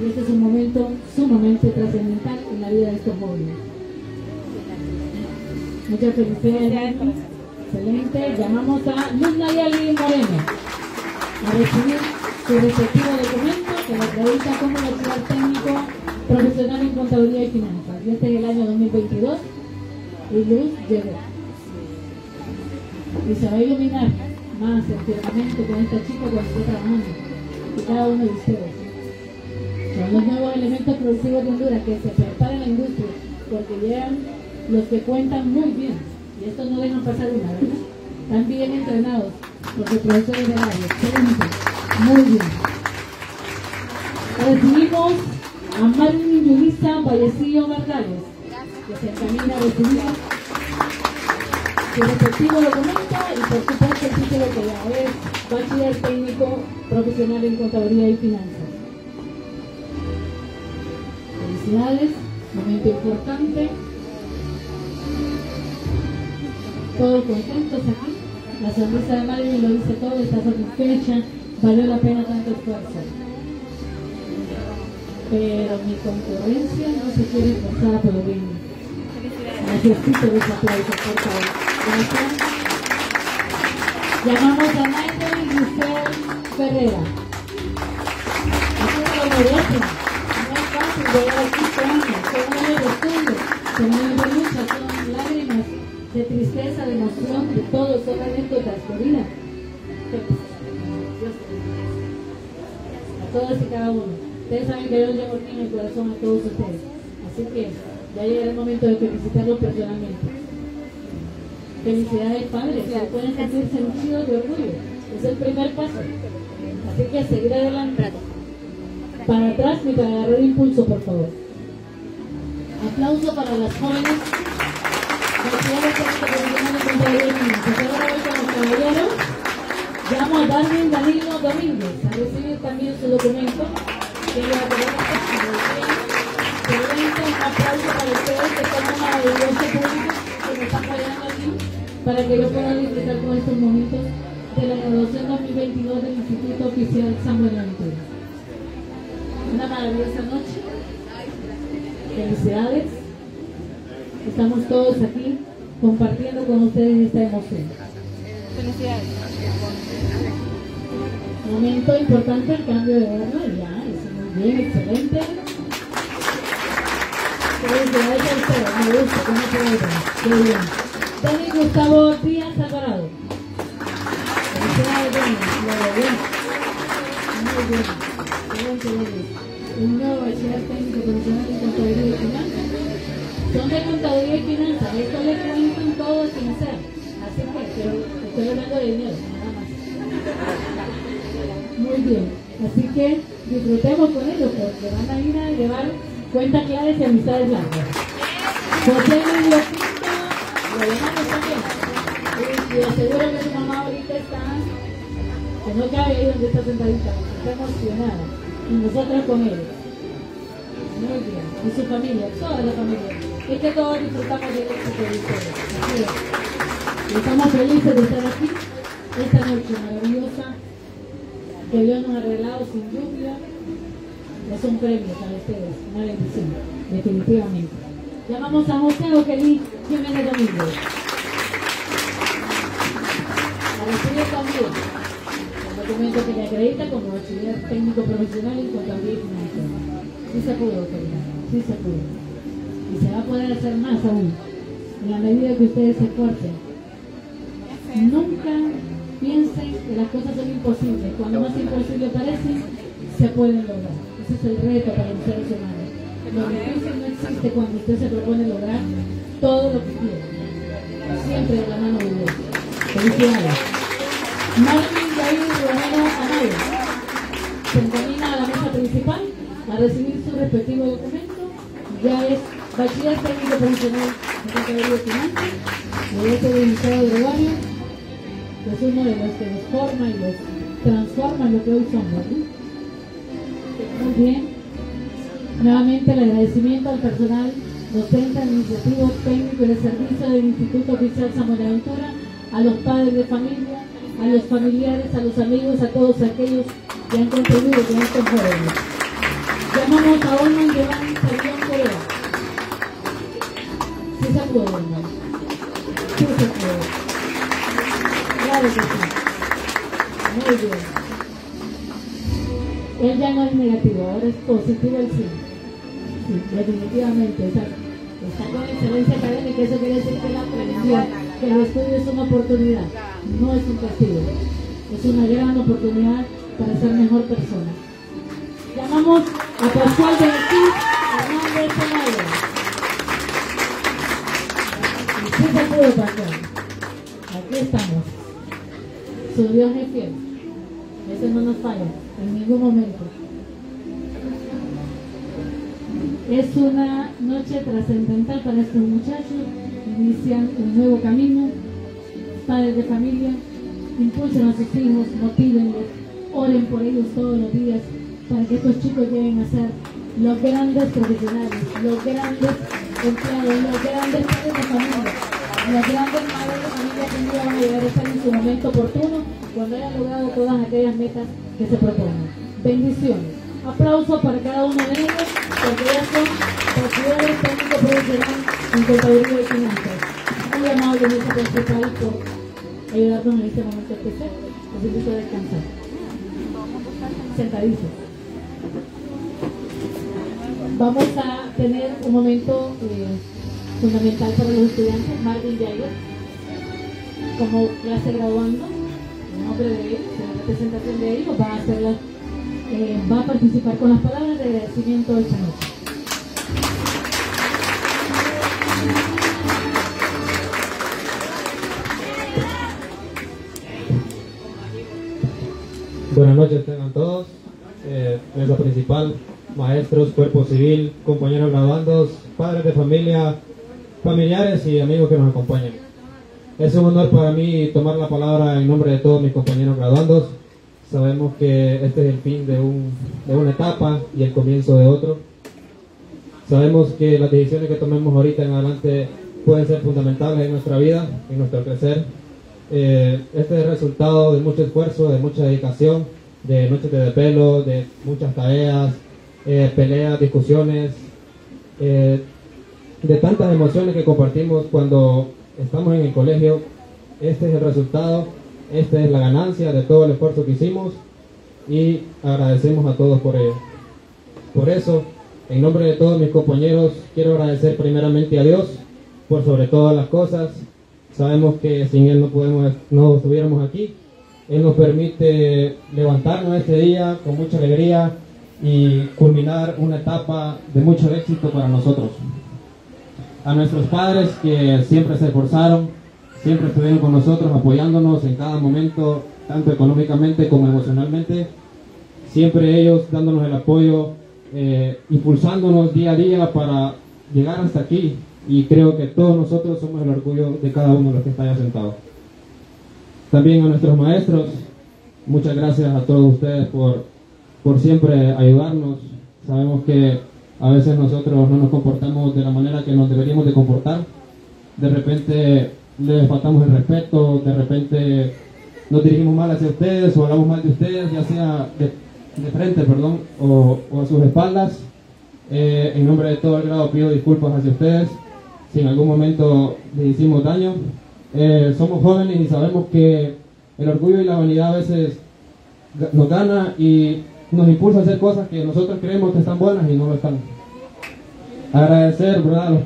Y este es un momento sumamente trascendental en la vida de estos jóvenes. Muchas felicidades. Excelente. Llamamos a Luz Nayali Moreno a recibir su respectivo documento que lo acredita como auxiliar técnico profesional en contabilidad y finanzas. Y este es el año 2022 y Luz llegó. Y se va a iluminar más el con esta chica cuando esté trabajando. Y cada uno de ustedes. Son los nuevos elementos productivos de Honduras que se preparan en la industria porque llegan los que cuentan muy bien. Y esto no dejan pasar una, ¿verdad? Están bien entrenados por sus profesores de. Excelente. Muy bien. Recibimos a Marilyn Yulisa Vallecillo Martínez, que se encamina a recibir su respectivo documento y por supuesto el título que ya es bachiller técnico profesional en contabilidad y finanzas. Felicidades, momento importante. Todos contentos aquí. La sonrisa de Marilyn lo dice todo, está satisfecha, valió la pena tanto esfuerzo. Pero mi concurrencia no se quiere pasar por lo bien. Necesito los aplausos, por favor. Gracias. Llamamos a Michael Giselle Ferreira. Así lo merece. No es fácil llegar aquí con años, son de estudio, son de lucha, son de tristeza, de emoción, de todo, son anécdotas. A todos y cada uno. Ustedes saben que yo llevo aquí en el corazón a todos ustedes. Así que ya llega el momento de felicitarlos personalmente. Felicidades padres, que pueden sentir sentido de orgullo. Es el primer paso. Así que seguir adelante. Para atrás y para agarrar impulso, por favor. Aplauso para las jóvenes. Llamo a Darwin Danilo Domínguez a recibir también su documento. Que le un aplauso para ustedes que son un maravilloso público que me están apoyando aquí para que yo pueda disfrutar con estos momentos de la graduación 2022 del Instituto Oficial San Buenaventura. Una maravillosa noche. Felicidades. Estamos todos aquí compartiendo con ustedes esta emoción. Felicidades. Momento importante el cambio de horno, ya, es muy bien, excelente. Felicidades a ustedes, me gusta, cómo se. Qué bien. Dani Gustavo Díaz Alvarado. Felicidades, Dani, lo bien. Muy bien. Un nuevo bachiller técnico profesional en contabilidad y finanzas. Son de contabilidad y finanzas, esto le cuentan todo sin hacer. Así que, pero estoy hablando de dinero, nada más. Muy bien, así que disfrutemos con ellos porque van a ir a llevar cuentas claves y amistades largas. José Luis lo demás también. Y, y aseguro que su mamá ahorita está, que no cabe ahí donde está sentadita, está emocionada. Y nosotros con él. Muy bien. Y su familia, toda la familia. Es que todos disfrutamos de éxito de. Y estamos felices de estar aquí esta noche maravillosa que Dios nos ha regalado sin lluvia. Es un premio para ustedes, una bendición, definitivamente. Llamamos a José Oquelí Jiménez Domínguez. A recibir también el documento que le acredita como bachiller técnico profesional en contabilidad y finanzas. Sí se pudo, querida, sí se pudo. Y se va a poder hacer más aún, en la medida que ustedes se esfuercen. Nunca piensen que las cosas son imposibles. Cuando más imposible parecen, se pueden lograr. Ese es el reto para los seres humanos. Lo difícil no existe cuando usted se propone lograr todo lo que quiere. Siempre de la mano de Dios. Felicidades. Marvin David Romero Amaya se encamina a la mesa principal a recibir su respectivo documento. Ya es bachiller técnico profesional en categoría de finanzas, de Gregorio, que es uno de los que nos forma y los transforma en lo que hoy somos. Muy bien. Nuevamente el agradecimiento al personal docente, administrativo, técnico y de servicio del Instituto Oficial San Buenaventura, a los padres de familia, a los familiares, a los amigos, a todos aquellos que han contribuido con estos jóvenes. Llamamos a Olman Él ya no es negativo, ahora es positivo el sí. Sí, definitivamente. Está, está con excelencia académica, eso quiere decir que él aprendió que el estudio es una oportunidad, no es un castigo. Es una gran oportunidad para ser mejor persona. Llamamos a Pascual de Hernández Senado. Aquí estamos. Su Dios es fiel. Ese no nos falla en ningún momento. Es una noche trascendental para estos muchachos, inician un nuevo camino padres de familia, impulsen a sus hijos, motívenlos, oren por ellos todos los días para que estos chicos lleguen a ser los grandes profesionales, los grandes empleados, los grandes padres de familia, los grandes padres de familia que un día van a llegar a estar en su momento oportuno cuando hayan logrado todas aquellas metas que se proponen. Bendiciones. Aplauso para cada uno de ellos, porque ya son bachilleres técnico profesional en contaduría y finanzas. Muy amable, nuestro principal, por ayudarnos en este momento especial. Los invito a descansar. Sentaditos. Vamos a tener un momento eh, fundamental para los estudiantes, Marvin Yair, como clase graduando, en nombre de él, la representación de ellos, va a, hacer eh, va a participar con las palabras de agradecimiento esta noche. Buenas noches tengan todos. Eh, mesa principal, maestros, cuerpo civil, compañeros graduandos, padres de familia, familiares y amigos que nos acompañan. Es un honor para mí tomar la palabra en nombre de todos mis compañeros graduandos. Sabemos que este es el fin de, un, de una etapa y el comienzo de otro. Sabemos que las decisiones que tomemos ahorita en adelante pueden ser fundamentales en nuestra vida, en nuestro crecer. Eh, este es el resultado de mucho esfuerzo, de mucha dedicación, de noches de pelo, de muchas tareas, eh, peleas, discusiones, eh, de tantas emociones que compartimos cuando estamos en el colegio. Este es el resultado, esta es la ganancia de todo el esfuerzo que hicimos y agradecemos a todos por ello. Por eso, en nombre de todos mis compañeros, quiero agradecer primeramente a Dios por sobre todas las cosas. Sabemos que sin Él no, podemos, no estuviéramos aquí. Él nos permite levantarnos este día con mucha alegría, y culminar una etapa de mucho éxito para nosotros. A nuestros padres que siempre se esforzaron, siempre estuvieron con nosotros apoyándonos en cada momento, tanto económicamente como emocionalmente, siempre ellos dándonos el apoyo, eh, impulsándonos día a día para llegar hasta aquí y creo que todos nosotros somos el orgullo de cada uno de los que está allá sentado. También a nuestros maestros, muchas gracias a todos ustedes por por siempre ayudarnos. Sabemos que a veces nosotros no nos comportamos de la manera que nos deberíamos de comportar. De repente les faltamos el respeto, de repente nos dirigimos mal hacia ustedes o hablamos mal de ustedes, ya sea de, frente, perdón, o, a sus espaldas. Eh, en nombre de todo el grado pido disculpas hacia ustedes si en algún momento les hicimos daño. Eh, somos jóvenes y sabemos que el orgullo y la vanidad a veces nos gana y nos impulsa a hacer cosas que nosotros creemos que están buenas y no lo están. Agradecer ¿verdad? a los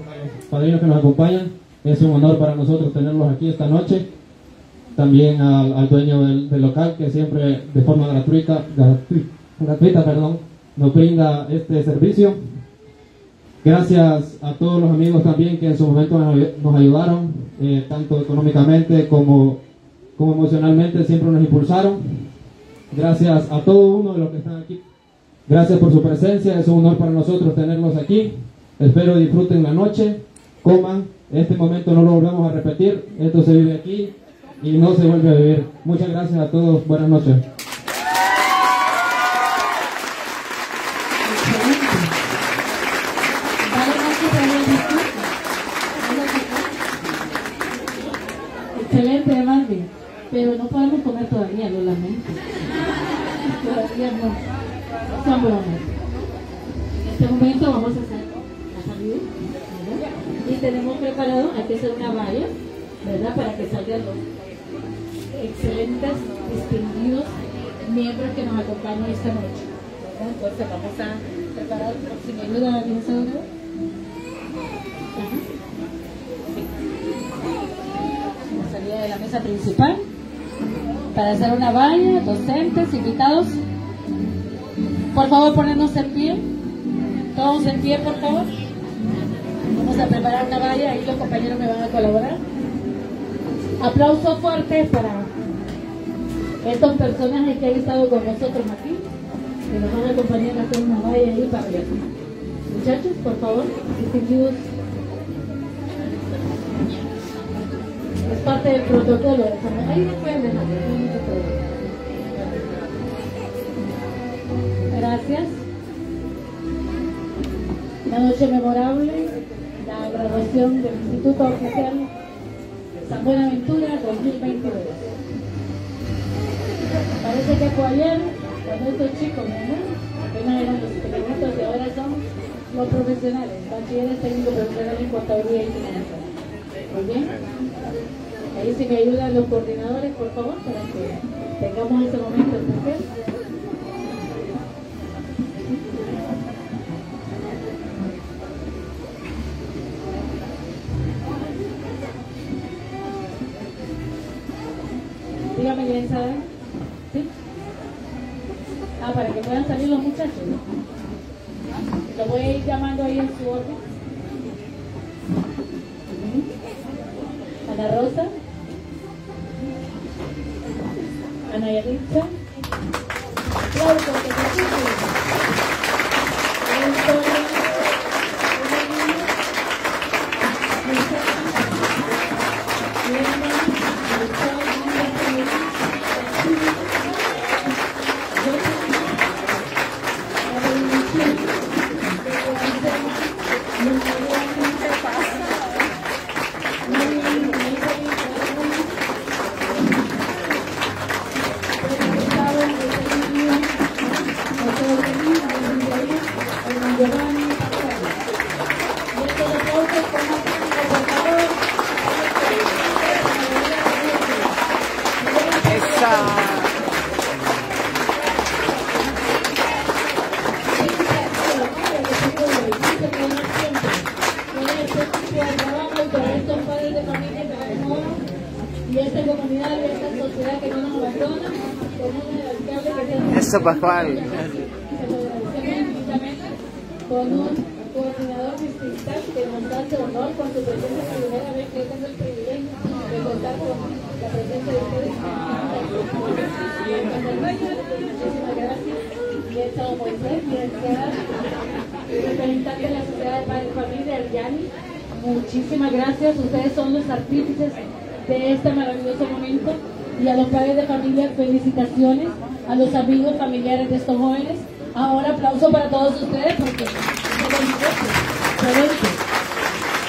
padrinos que nos acompañan. Es un honor para nosotros tenerlos aquí esta noche. También al, dueño del, local que siempre de forma gratuita, gratuita, perdón, nos brinda este servicio. Gracias a todos los amigos también que en su momento nos ayudaron, eh, tanto económicamente como, como emocionalmente, siempre nos impulsaron. Gracias a todo uno de los que están aquí. Gracias por su presencia. Es un honor para nosotros tenerlos aquí. Espero disfruten la noche, coman. Este momento no lo volvemos a repetir. Esto se vive aquí y no se vuelve a vivir. Muchas gracias a todos. Buenas noches. Excelente, Marvin. Pero no podemos comer todavía, lo lamento todavía no son bromas. En este momento vamos a hacer la salud, Y tenemos preparado, hay que hacer una valla, ¿verdad? Para que salgan los excelentes, distinguidos miembros que nos acompañan esta noche. Entonces vamos a preparar, si me ayuda la organizadora. La salida de la mesa principal para hacer una valla, docentes, invitados. Por favor, ponernos en pie. Todos en pie, por favor. Vamos a preparar una valla, ahí los compañeros me van a colaborar. Aplauso fuerte para estos personajes que han estado con nosotros aquí, que nos van a acompañar a hacer una valla ahí para allá. Muchachos, por favor, distinguidos. Parte del protocolo. Ahí no pueden dejar, Gracias. Una noche memorable, la graduación del Instituto Oficial San Buenaventura 2022. Parece que fue ayer cuando estos chicos, ¿no? apenas eran los pequeñitos y ahora son los profesionales, bachilleres técnicos profesionales en contabilidad y finanzas. Muy bien. Ahí sí me ayudan los coordinadores, por favor, para que tengamos ese momento especial. Dígame, ¿ya saben? ¿Sí? Ah, para que puedan salir los muchachos. Lo voy a ir llamando ahí en su orden. Ana Rosa. Ana. Claudio, Pascual. Con un coordinador distrital que nos hace honor con su presencia primera vez que tengo el privilegio de contar con la presencia de ustedes. Muchísimas gracias. Y el Chavo Moisés, representante de la Sociedad de Padres Familia, el Yani. Muchísimas gracias. Ustedes son los artífices de este maravilloso momento. Y a los padres de familia, felicitaciones a los amigos familiares de estos jóvenes. Ahora aplauso para todos ustedes porque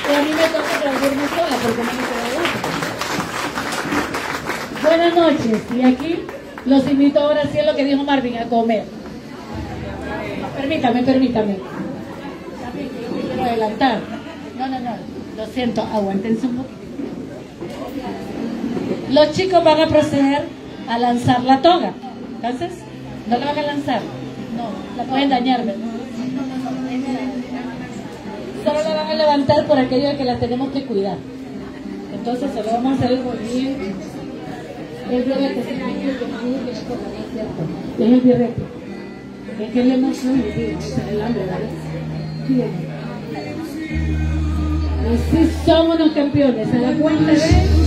y a mí me toca sola porque me Buenas noches y aquí los invito ahora sí a lo que dijo Marvin a comer. Permítame, permítame. Quiero adelantar. No, no, no. Lo siento, aguántense un poquito. Los chicos van a proceder a lanzar la toga. Entonces, ¿no la van a lanzar? No, la pueden dañar. Solo la van a levantar por aquello que la tenemos que cuidar. Entonces se lo vamos a hacer. El no ¿cierto? Es el directo. Es que le emoción es el somos los campeones. A la cuenta de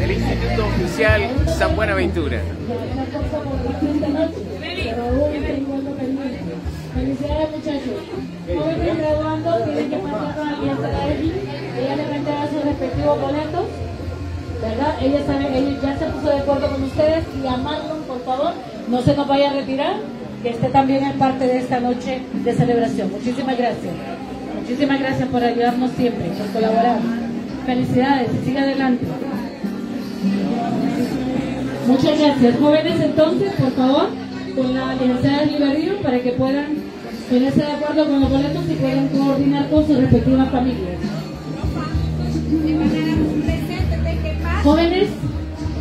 del Instituto Oficial San Buenaventura. Felicidades muchachos. Jóvenes graduando tienen que pasar con de allí. Ella le venderá sus respectivos boletos. ¿Verdad? Ella sabe, ella ya se puso de acuerdo con ustedes y a Marlon, por favor, no se nos vaya a retirar, que esté también en parte de esta noche de celebración. Muchísimas gracias. Muchísimas gracias por ayudarnos siempre, por colaborar. Felicidades, sigue adelante. Muchas gracias. Jóvenes, entonces, por favor, con la licenciada Liberio para que puedan ponerse de acuerdo con los boletos y puedan coordinar con sus respectivas familias. Jóvenes,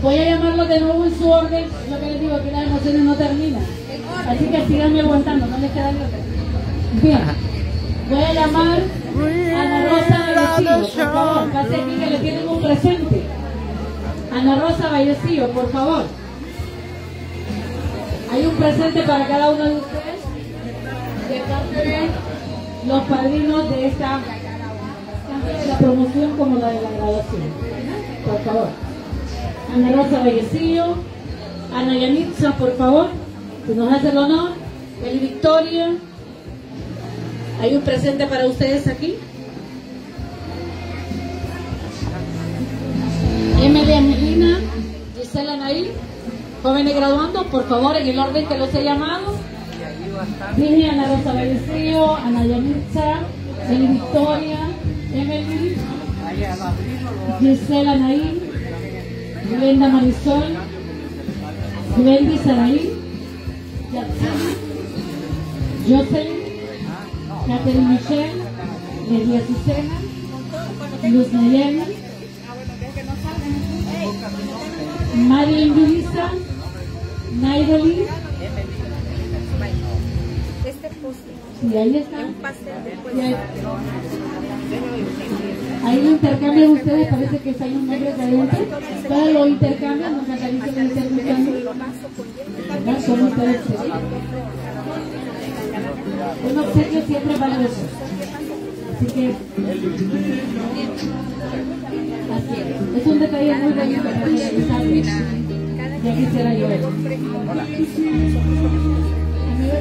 voy a llamarlos de nuevo en su orden, lo que les digo, que las emociones no terminan. Así que síganme aguantando, no les queda otra. Bien, voy a llamar a Ana Rosa Vallecillo, por favor, pase que le tienen un presente. Ana Rosa Vallecillo, por favor. Hay un presente para cada uno de ustedes de parte de los padrinos de esta tanto de la promoción como la de la graduación. Por favor. Ana Rosa Vallecillo, Ana Yanitza, por favor, si nos hace el honor, el Victoria. Hay un presente para ustedes aquí. Emily Angelina, Gisela Nail, jóvenes graduando, por favor, en el orden que los he llamado. Dije Ana Rosa Vallecillo, Ana Yanitza, Eli Victoria, Emily, Gisela Nail, Glenda Marisol, Glendy Saraí, Jocelyn, Catherine Michelle, Leslie Azucena, Luz Nayeli, Marilyn Yulisa, Naidoli. Y ahí está. Y ahí, ahí lo intercambian ustedes, parece que están los nombres de adentro. Todos lo intercambian, nos acarician el intercambio. Son ustedes. Un obsequio siempre valioso. Así que así es. Es un detalle muy bonito para realizarlo. Ya quisiera yo eso. A mí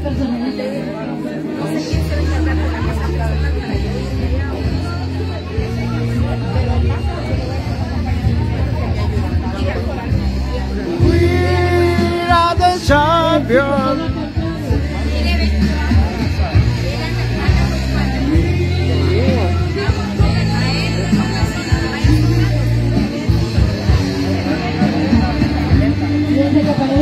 personalmente. We are the champions.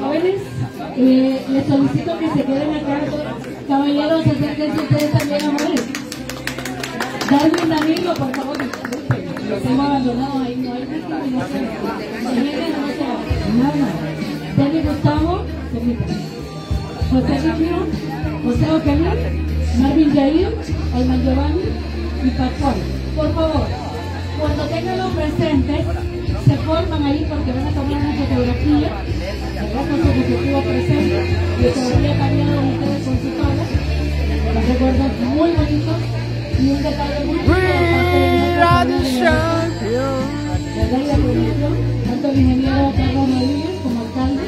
Jóvenes, eh, les solicito que se queden acá. Caballeros, acérquense ustedes también a mujeres. Darwin Danilo, por favor. Los tengo abandonados ahí, no hay. Nada. Gustavo. José Ritmo, José Ocañón, Marvin Yair, Ayman Giovanni y Pascual. Por favor, cuando tengan los presentes, se forman ahí porque van a tomar una fotografía, ¿verdad? Con su respectivo presente, y habría cambiado ustedes con su padre. Los recuerdos muy bonitos y un detalle muy promoción, tanto el ingeniero Carlos Rodríguez como alcalde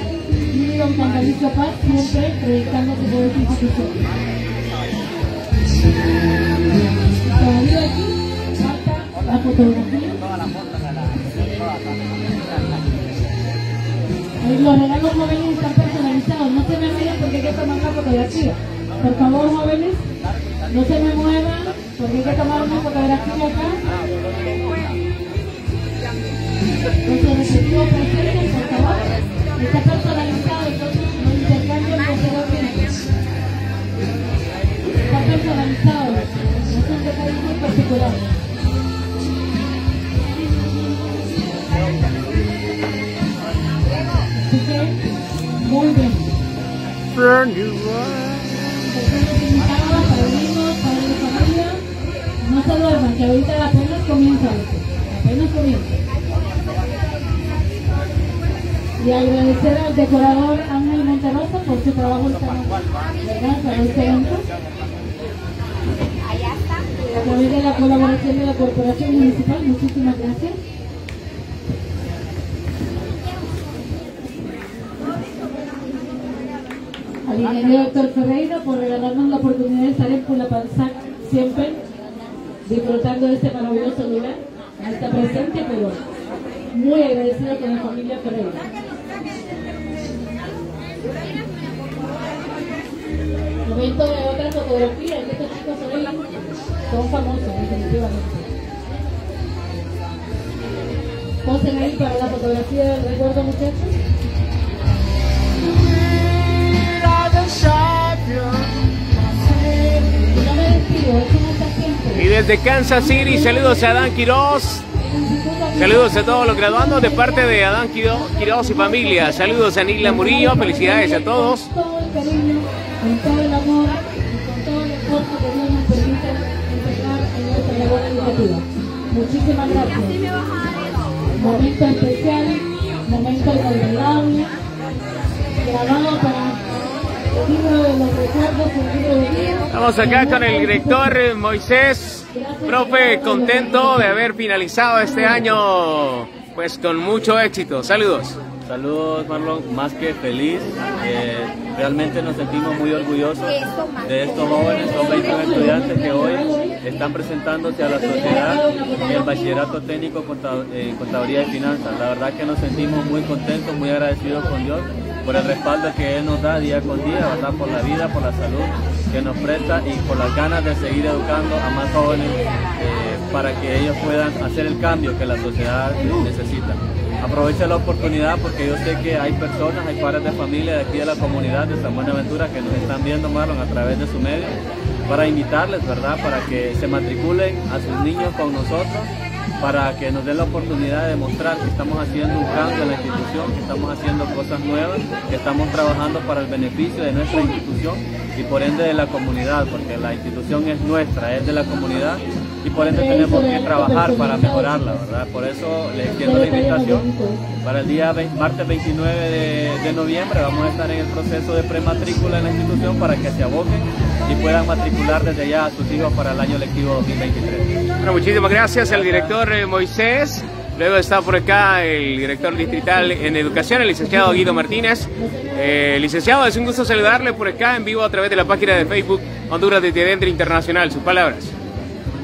y don Candalicio Paz, siempre proyectando su poder institución. Todavía aquí falta la fotografía. Los regalos jóvenes están personalizados, no se me vayan porque hay que tomar una fotografía. Por favor, jóvenes, no se me muevan porque hay que tomar una fotografía acá. Nuestro respectivo presente, por favor, está personalizado, entonces lo intercambio posteriormente. Está personalizado, es un detalle muy particular. Brand new world. No se duerman, que ahorita apenas comienza esto, apenas comienza. Y agradecer al decorador Ángel Monterrosa por su trabajo esta noche. Para este evento. A través de la colaboración de la Corporación Municipal, muchísimas gracias. Al ingeniero Héctor Ferreira por regalarnos la oportunidad de estar en Pulapanzac siempre, disfrutando de este maravilloso lugar. Está presente, pero muy agradecido con la familia Ferreira. Momento de otra fotografía, que estos chicos hoy son famosos, definitivamente. Posen ahí para la fotografía del recuerdo, muchachos. Desde Kansas City. Saludos a Adán Quiroz. Saludos a todos los graduandos de parte de Adán Quiroz y familia. Saludos a Nila Murillo. Felicidades a todos. Con todo el cariño, con todo el amor y con todo el esfuerzo que Dios nos permite empezar en nuestra labor educativa. Muchísimas gracias. Momento especial, momento inolvidable, grabado para Estamos acá con el director Moisés. Profe, contento de haber finalizado este año pues con mucho éxito. Saludos. Saludos Marlon, más que feliz, eh, realmente nos sentimos muy orgullosos de estos jóvenes, son 21 estudiantes que hoy están presentándose a la sociedad en el bachillerato técnico en contaduría y finanzas. La verdad que nos sentimos muy contentos, muy agradecidos con Dios por el respaldo que Él nos da día con día, por la vida, por la salud que nos presta y por las ganas de seguir educando a más jóvenes eh, para que ellos puedan hacer el cambio que la sociedad necesita. Aprovecho la oportunidad porque yo sé que hay personas, hay padres de familia de aquí de la comunidad de San Buenaventura que nos están viendo, Marlon, a través de su medio, para invitarles, ¿verdad?, para que se matriculen a sus niños con nosotros, para que nos den la oportunidad de demostrar que estamos haciendo un cambio en la institución, que estamos haciendo cosas nuevas, que estamos trabajando para el beneficio de nuestra institución y por ende de la comunidad, porque la institución es nuestra, es de la comunidad y por ende tenemos que trabajar para mejorarla, ¿verdad? Por eso les extiendo la invitación para el día martes 29 de, noviembre vamos a estar en el proceso de prematrícula en la institución para que se aboquen y puedan matricular desde ya a sus hijos para el año lectivo 2023. Bueno, muchísimas gracias al director eh, Moisés. Luego está por acá el director distrital en educación, el licenciado Guido Martínez. Eh, licenciado, es un gusto saludarle por acá en vivo a través de la página de Facebook Honduras de Tiadentro Internacional. Sus palabras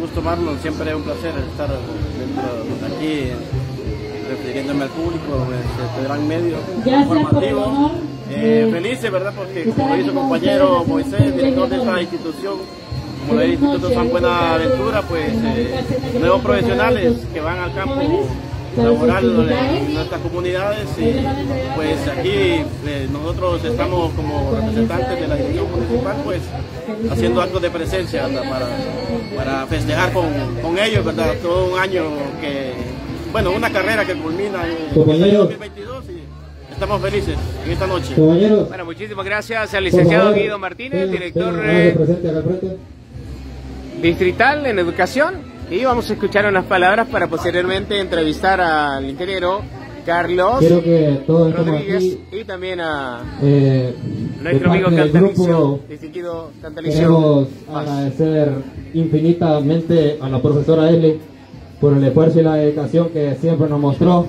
gusto Marlon, siempre es un placer estar dentro, aquí refiriéndome al público este gran medio informativo. Eh, felices, ¿verdad? Porque como dice compañero Moisés, director de esta institución, como el Instituto San Buenaventura, pues eh, nuevos profesionales que van al campo laboral en nuestras comunidades y pues aquí eh, nosotros estamos como representantes de la dirección municipal pues haciendo actos de presencia para, para festejar con, con, ellos verdad todo un año que bueno una carrera que culmina en el 2022 y estamos felices en esta noche. Bueno muchísimas gracias al licenciado Guido Martínez director eh, distrital en educación y vamos a escuchar unas palabras para posteriormente entrevistar al ingeniero Carlos Rodríguez y también a eh, nuestro amigo Cantalicio, distinguido Cantalicio. Queremos agradecer infinitamente a la profesora Eli por el esfuerzo y la dedicación que siempre nos mostró,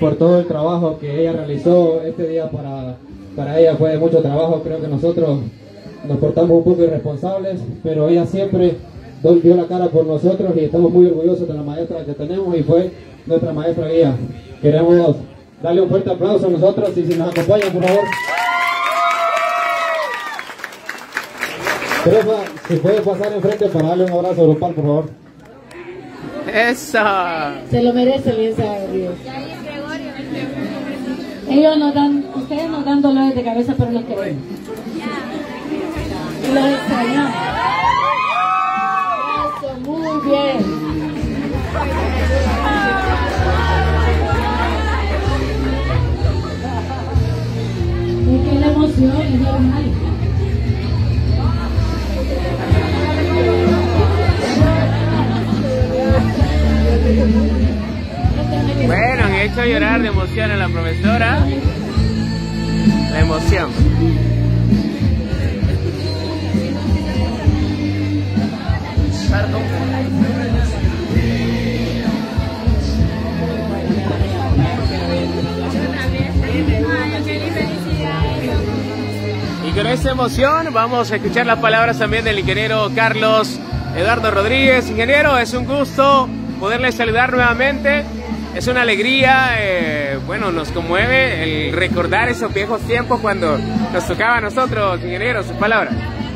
por todo el trabajo que ella realizó este día para, para ella fue mucho trabajo, creo que nosotros nos portamos un poco irresponsables, pero ella siempre dio la cara por nosotros y estamos muy orgullosos de la maestra que tenemos y fue nuestra maestra guía. Queremos darle un fuerte aplauso a nosotros y si nos acompañan, por favor. si puede pasar enfrente para darle un abrazo grupal, por favor. Esa. Se lo merece, Lienza Ríos. Ellos nos dan, ustedes nos dan dolores de cabeza, pero los queremos. Y los extrañamos bien. Es que la emoción es normal. Bueno, han hecho llorar de emoción a la profesora. La emoción. Y con esta emoción vamos a escuchar las palabras también del ingeniero Carlos Eduardo Rodríguez. Ingeniero, es un gusto poderle saludar nuevamente. Es una alegría, eh, bueno, nos conmueve el recordar esos viejos tiempos cuando nos tocaba a nosotros, ingeniero, sus palabras.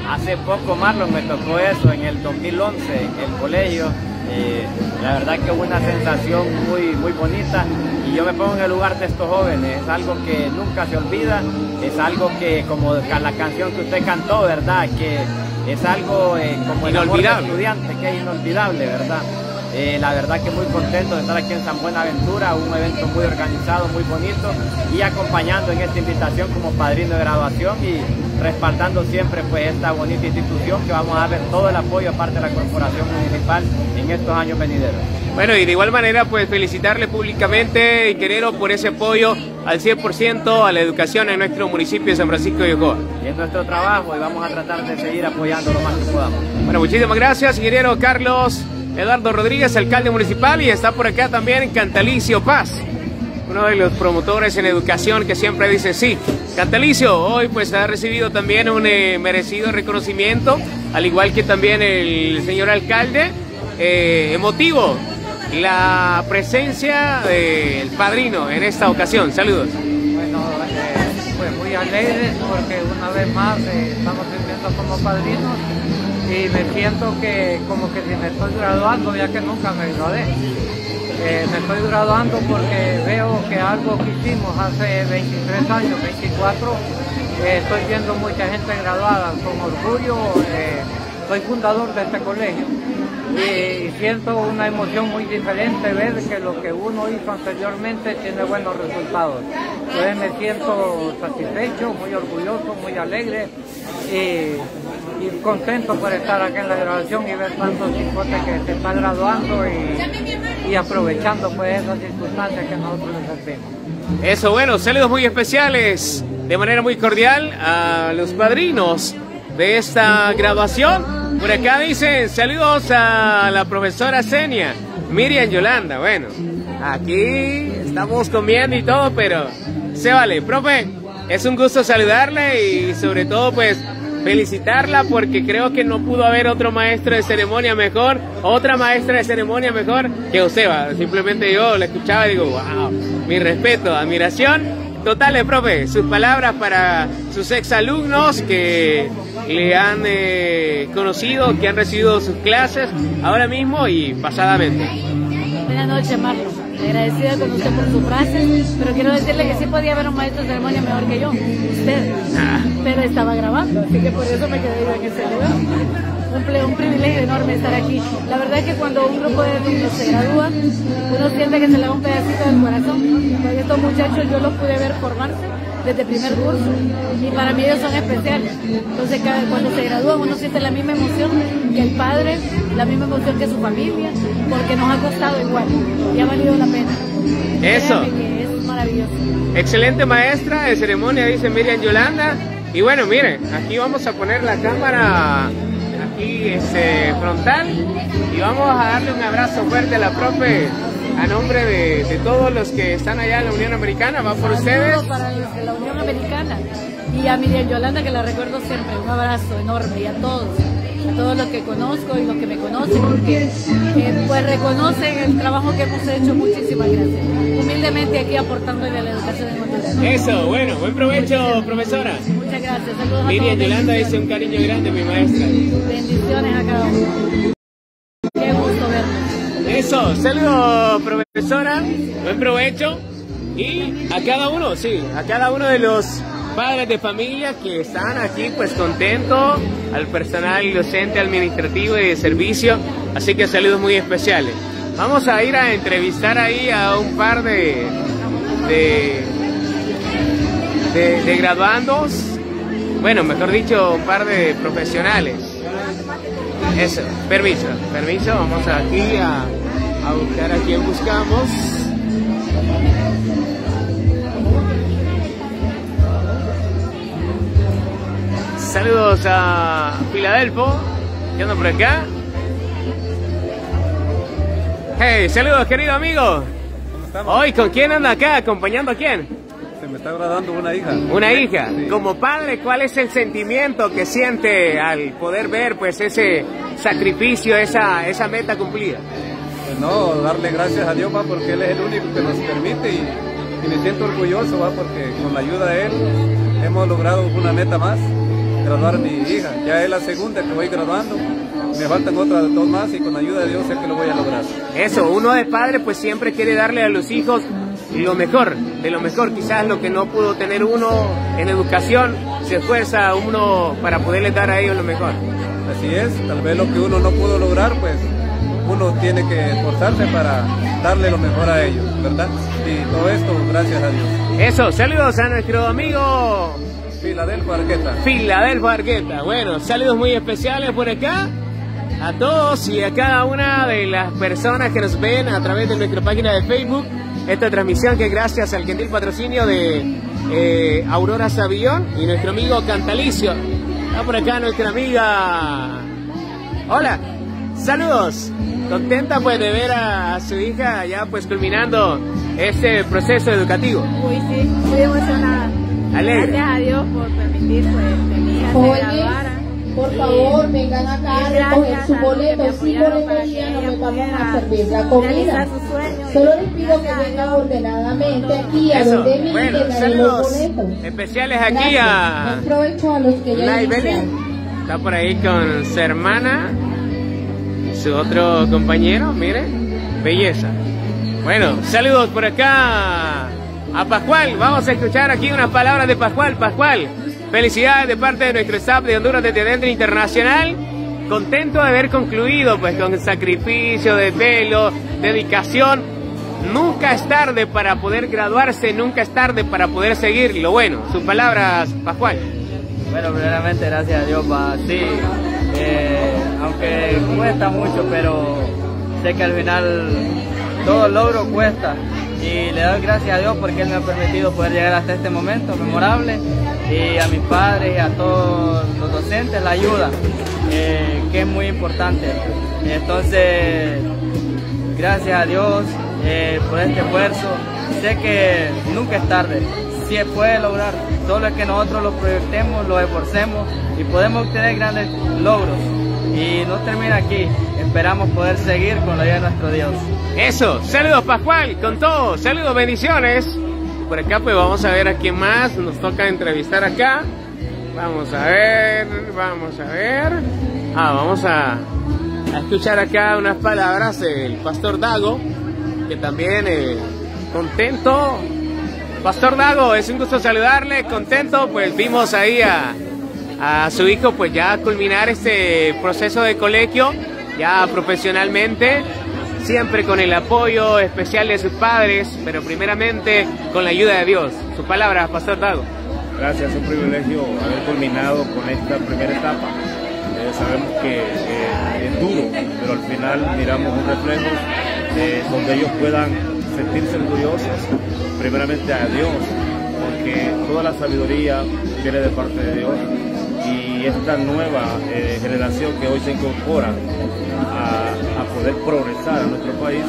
Hace poco, Marlon, me tocó eso en el 2011, el colegio. Eh, la verdad que es una sensación muy, muy bonita y yo me pongo en el lugar de estos jóvenes, es algo que nunca se olvida, es algo que como la canción que usted cantó, ¿verdad? Que es algo eh, como inolvidable. El estudiante, que es inolvidable, ¿verdad? Eh, la verdad que muy contento de estar aquí en San Buenaventura, un evento muy organizado, muy bonito y acompañando en esta invitación como padrino de graduación y respaldando siempre pues esta bonita institución que vamos a ver todo el apoyo aparte de la corporación municipal en estos años venideros. Bueno, y de igual manera pues felicitarle públicamente, Ingeniero, por ese apoyo al 100% a la educación en nuestro municipio de San Francisco de Ocoa. Y es nuestro trabajo y vamos a tratar de seguir apoyando lo más que podamos. Bueno, muchísimas gracias, ingeniero Carlos Eduardo Rodríguez, alcalde municipal, y está por acá también Cantalicio Paz, uno de los promotores en educación que siempre dice sí. Cantalicio, hoy pues ha recibido también un eh, merecido reconocimiento, al igual que también el señor alcalde, eh, emotivo la presencia del padrino en esta ocasión. Saludos. Bueno, eh, pues muy alegre porque una vez más estamos viviendo como padrinos y me siento que como que si me estoy graduando ya que nunca me gradué. Eh, me estoy graduando porque veo que algo que hicimos hace 23 años, 24, eh, estoy viendo mucha gente graduada con orgullo, eh, soy fundador de este colegio y, siento una emoción muy diferente ver que lo que uno hizo anteriormente tiene buenos resultados. Entonces me siento satisfecho, muy orgulloso, muy alegre y y contento por estar aquí en la graduación y ver tantos chicotes que se están graduando y, aprovechando pues esas circunstancias que nosotros les. Eso, bueno, saludos muy especiales de manera muy cordial a los padrinos de esta graduación. Por acá dicen saludos a la profesora Senia, Miriam Yolanda. Bueno, aquí estamos comiendo y todo, pero se vale. Profe, es un gusto saludarle y sobre todo pues felicitarla porque creo que no pudo haber otro maestro de ceremonia mejor, otra maestra de ceremonia mejor que Joseba. Simplemente yo la escuchaba y digo, wow, mi respeto, admiración. Totales, profe, sus palabras para sus exalumnos que le han eh, conocido, que han recibido sus clases ahora mismo y pasadamente. Buenas noches, Marlon agradecida con usted por su frase, pero quiero decirle que sí podía haber un maestro de ceremonia mejor que yo, usted, ah. pero estaba grabando, así que por eso me quedé en ese lugar. Un, un, privilegio enorme estar aquí. La verdad es que cuando un grupo de niños se gradúa, uno siente que se le da un pedacito del corazón. Porque estos muchachos yo los pude ver formarse desde primer curso y para mí ellos son especiales. Entonces cuando se gradúan uno siente la misma emoción que el padre, la misma emoción que su familia, porque nos ha costado igual y ha valido la pena. Eso. es maravilloso. Excelente maestra de ceremonia, dice Miriam Yolanda. Y bueno, miren, aquí vamos a poner la cámara aquí este, frontal. Y vamos a darle un abrazo fuerte a la profe a nombre de, todos los que están allá en la Unión Americana, va por ustedes. Para los de la Unión Americana. Y a Miriam Yolanda que la recuerdo siempre, un abrazo enorme y a todos, a todos los que conozco y los que me conocen, porque eh, pues reconocen el trabajo que hemos hecho, muchísimas gracias. Humildemente aquí aportándole a la educación en Eso, bueno, buen provecho, profesora. Muchas gracias, saludos Miriam Yolanda dice un cariño grande, mi maestra. Bendiciones a cada uno. Eso, saludos profesora, buen provecho. Y a cada uno, sí, a cada uno de los padres de familia que están aquí pues contentos, al personal docente, administrativo y de servicio, así que saludos muy especiales. Vamos a ir a entrevistar ahí a un par de, de, de, graduandos, bueno, mejor dicho, un par de profesionales. Eso, permiso, permiso, vamos aquí a a buscar a quién buscamos. Saludos a Filadelfo, que anda por acá. Hey, saludos querido amigo. Hoy, ¿con quién anda acá? ¿Acompañando a quién? Se me está agradando una hija. Una hija. Como padre, ¿cuál es el sentimiento que siente al poder ver pues ese sacrificio, esa, esa meta cumplida? no, darle gracias a Dios, va, porque Él es el único que nos permite y, me siento orgulloso, va, porque con la ayuda de Él hemos logrado una meta más, graduar a mi hija. Ya es la segunda que voy graduando me faltan otras dos más y con ayuda de Dios sé que lo voy a lograr. Eso, uno de padre pues siempre quiere darle a los hijos lo mejor, de lo mejor, quizás lo que no pudo tener uno en educación, se esfuerza uno para poderle dar a ellos lo mejor. Así es, tal vez lo que uno no pudo lograr, pues uno tiene que esforzarse para darle lo mejor a ellos, ¿verdad? Y todo esto gracias a Dios. Eso, saludos a nuestro amigo Filadelfo Argueta. Filadelfo Argueta. Bueno, saludos muy especiales por acá a todos y a cada una de las personas que nos ven a través de nuestra página de Facebook. Esta transmisión que es gracias al gentil patrocinio de eh, Aurora Sabión y nuestro amigo Cantalicio. Está por acá nuestra amiga. Hola, saludos. Contenta pues de ver a, su hija ya pues culminando este proceso educativo. Uy, sí, muy emocionada. Alegre. Gracias a Dios por permitir pues, que mi hija se graduara. Por favor, vengan acá a recoger su boleto. Sin boletería no les vamos a servir la comida. Solo les pido que vengan ordenadamente aquí a donde viven bueno, los boletos. Especiales aquí a... Buen provecho a los que ya Naibeli. Está por ahí con su hermana, su otro compañero, mire, belleza. Bueno, saludos por acá a Pascual. Vamos a escuchar aquí unas palabras de Pascual. Pascual, felicidades de parte de nuestro staff de Honduras desde adentro internacional. Contento de haber concluido pues con sacrificio, de pelo, dedicación. Nunca es tarde para poder graduarse, nunca es tarde para poder seguir lo bueno. Sus palabras, Pascual. Bueno, primeramente gracias a Dios, pa, sí, eh, aunque cuesta mucho, pero sé que al final todo logro cuesta y le doy gracias a Dios porque Él me ha permitido poder llegar hasta este momento memorable y a mis padres y a todos los docentes la ayuda, eh, que es muy importante. Entonces, gracias a Dios eh, por este esfuerzo. Sé que nunca es tarde, si se puede lograr, solo es que nosotros lo proyectemos, lo esforcemos y podemos obtener grandes logros. Y no termina aquí, esperamos poder seguir con la ayuda de nuestro Dios. Eso, saludos Pascual, con todo, saludos, bendiciones. Por acá pues vamos a ver a quién más nos toca entrevistar acá. Vamos a ver, vamos a ver. Ah, vamos a, a escuchar acá unas palabras del pastor Dago, que también eh, contento. Pastor Dago, es un gusto saludarle, contento, pues vimos ahí a, a su hijo pues ya culminar este proceso de colegio, ya profesionalmente siempre con el apoyo especial de sus padres, pero primeramente con la ayuda de Dios. Sus palabras, Pastor Dago. Gracias, un privilegio haber culminado con esta primera etapa. Eh, sabemos que eh, es duro, pero al final miramos un reflejo donde ellos puedan sentirse orgullosos, primeramente a Dios, porque toda la sabiduría viene de parte de Dios y esta nueva eh, generación que hoy se incorpora a, poder progresar a nuestro país,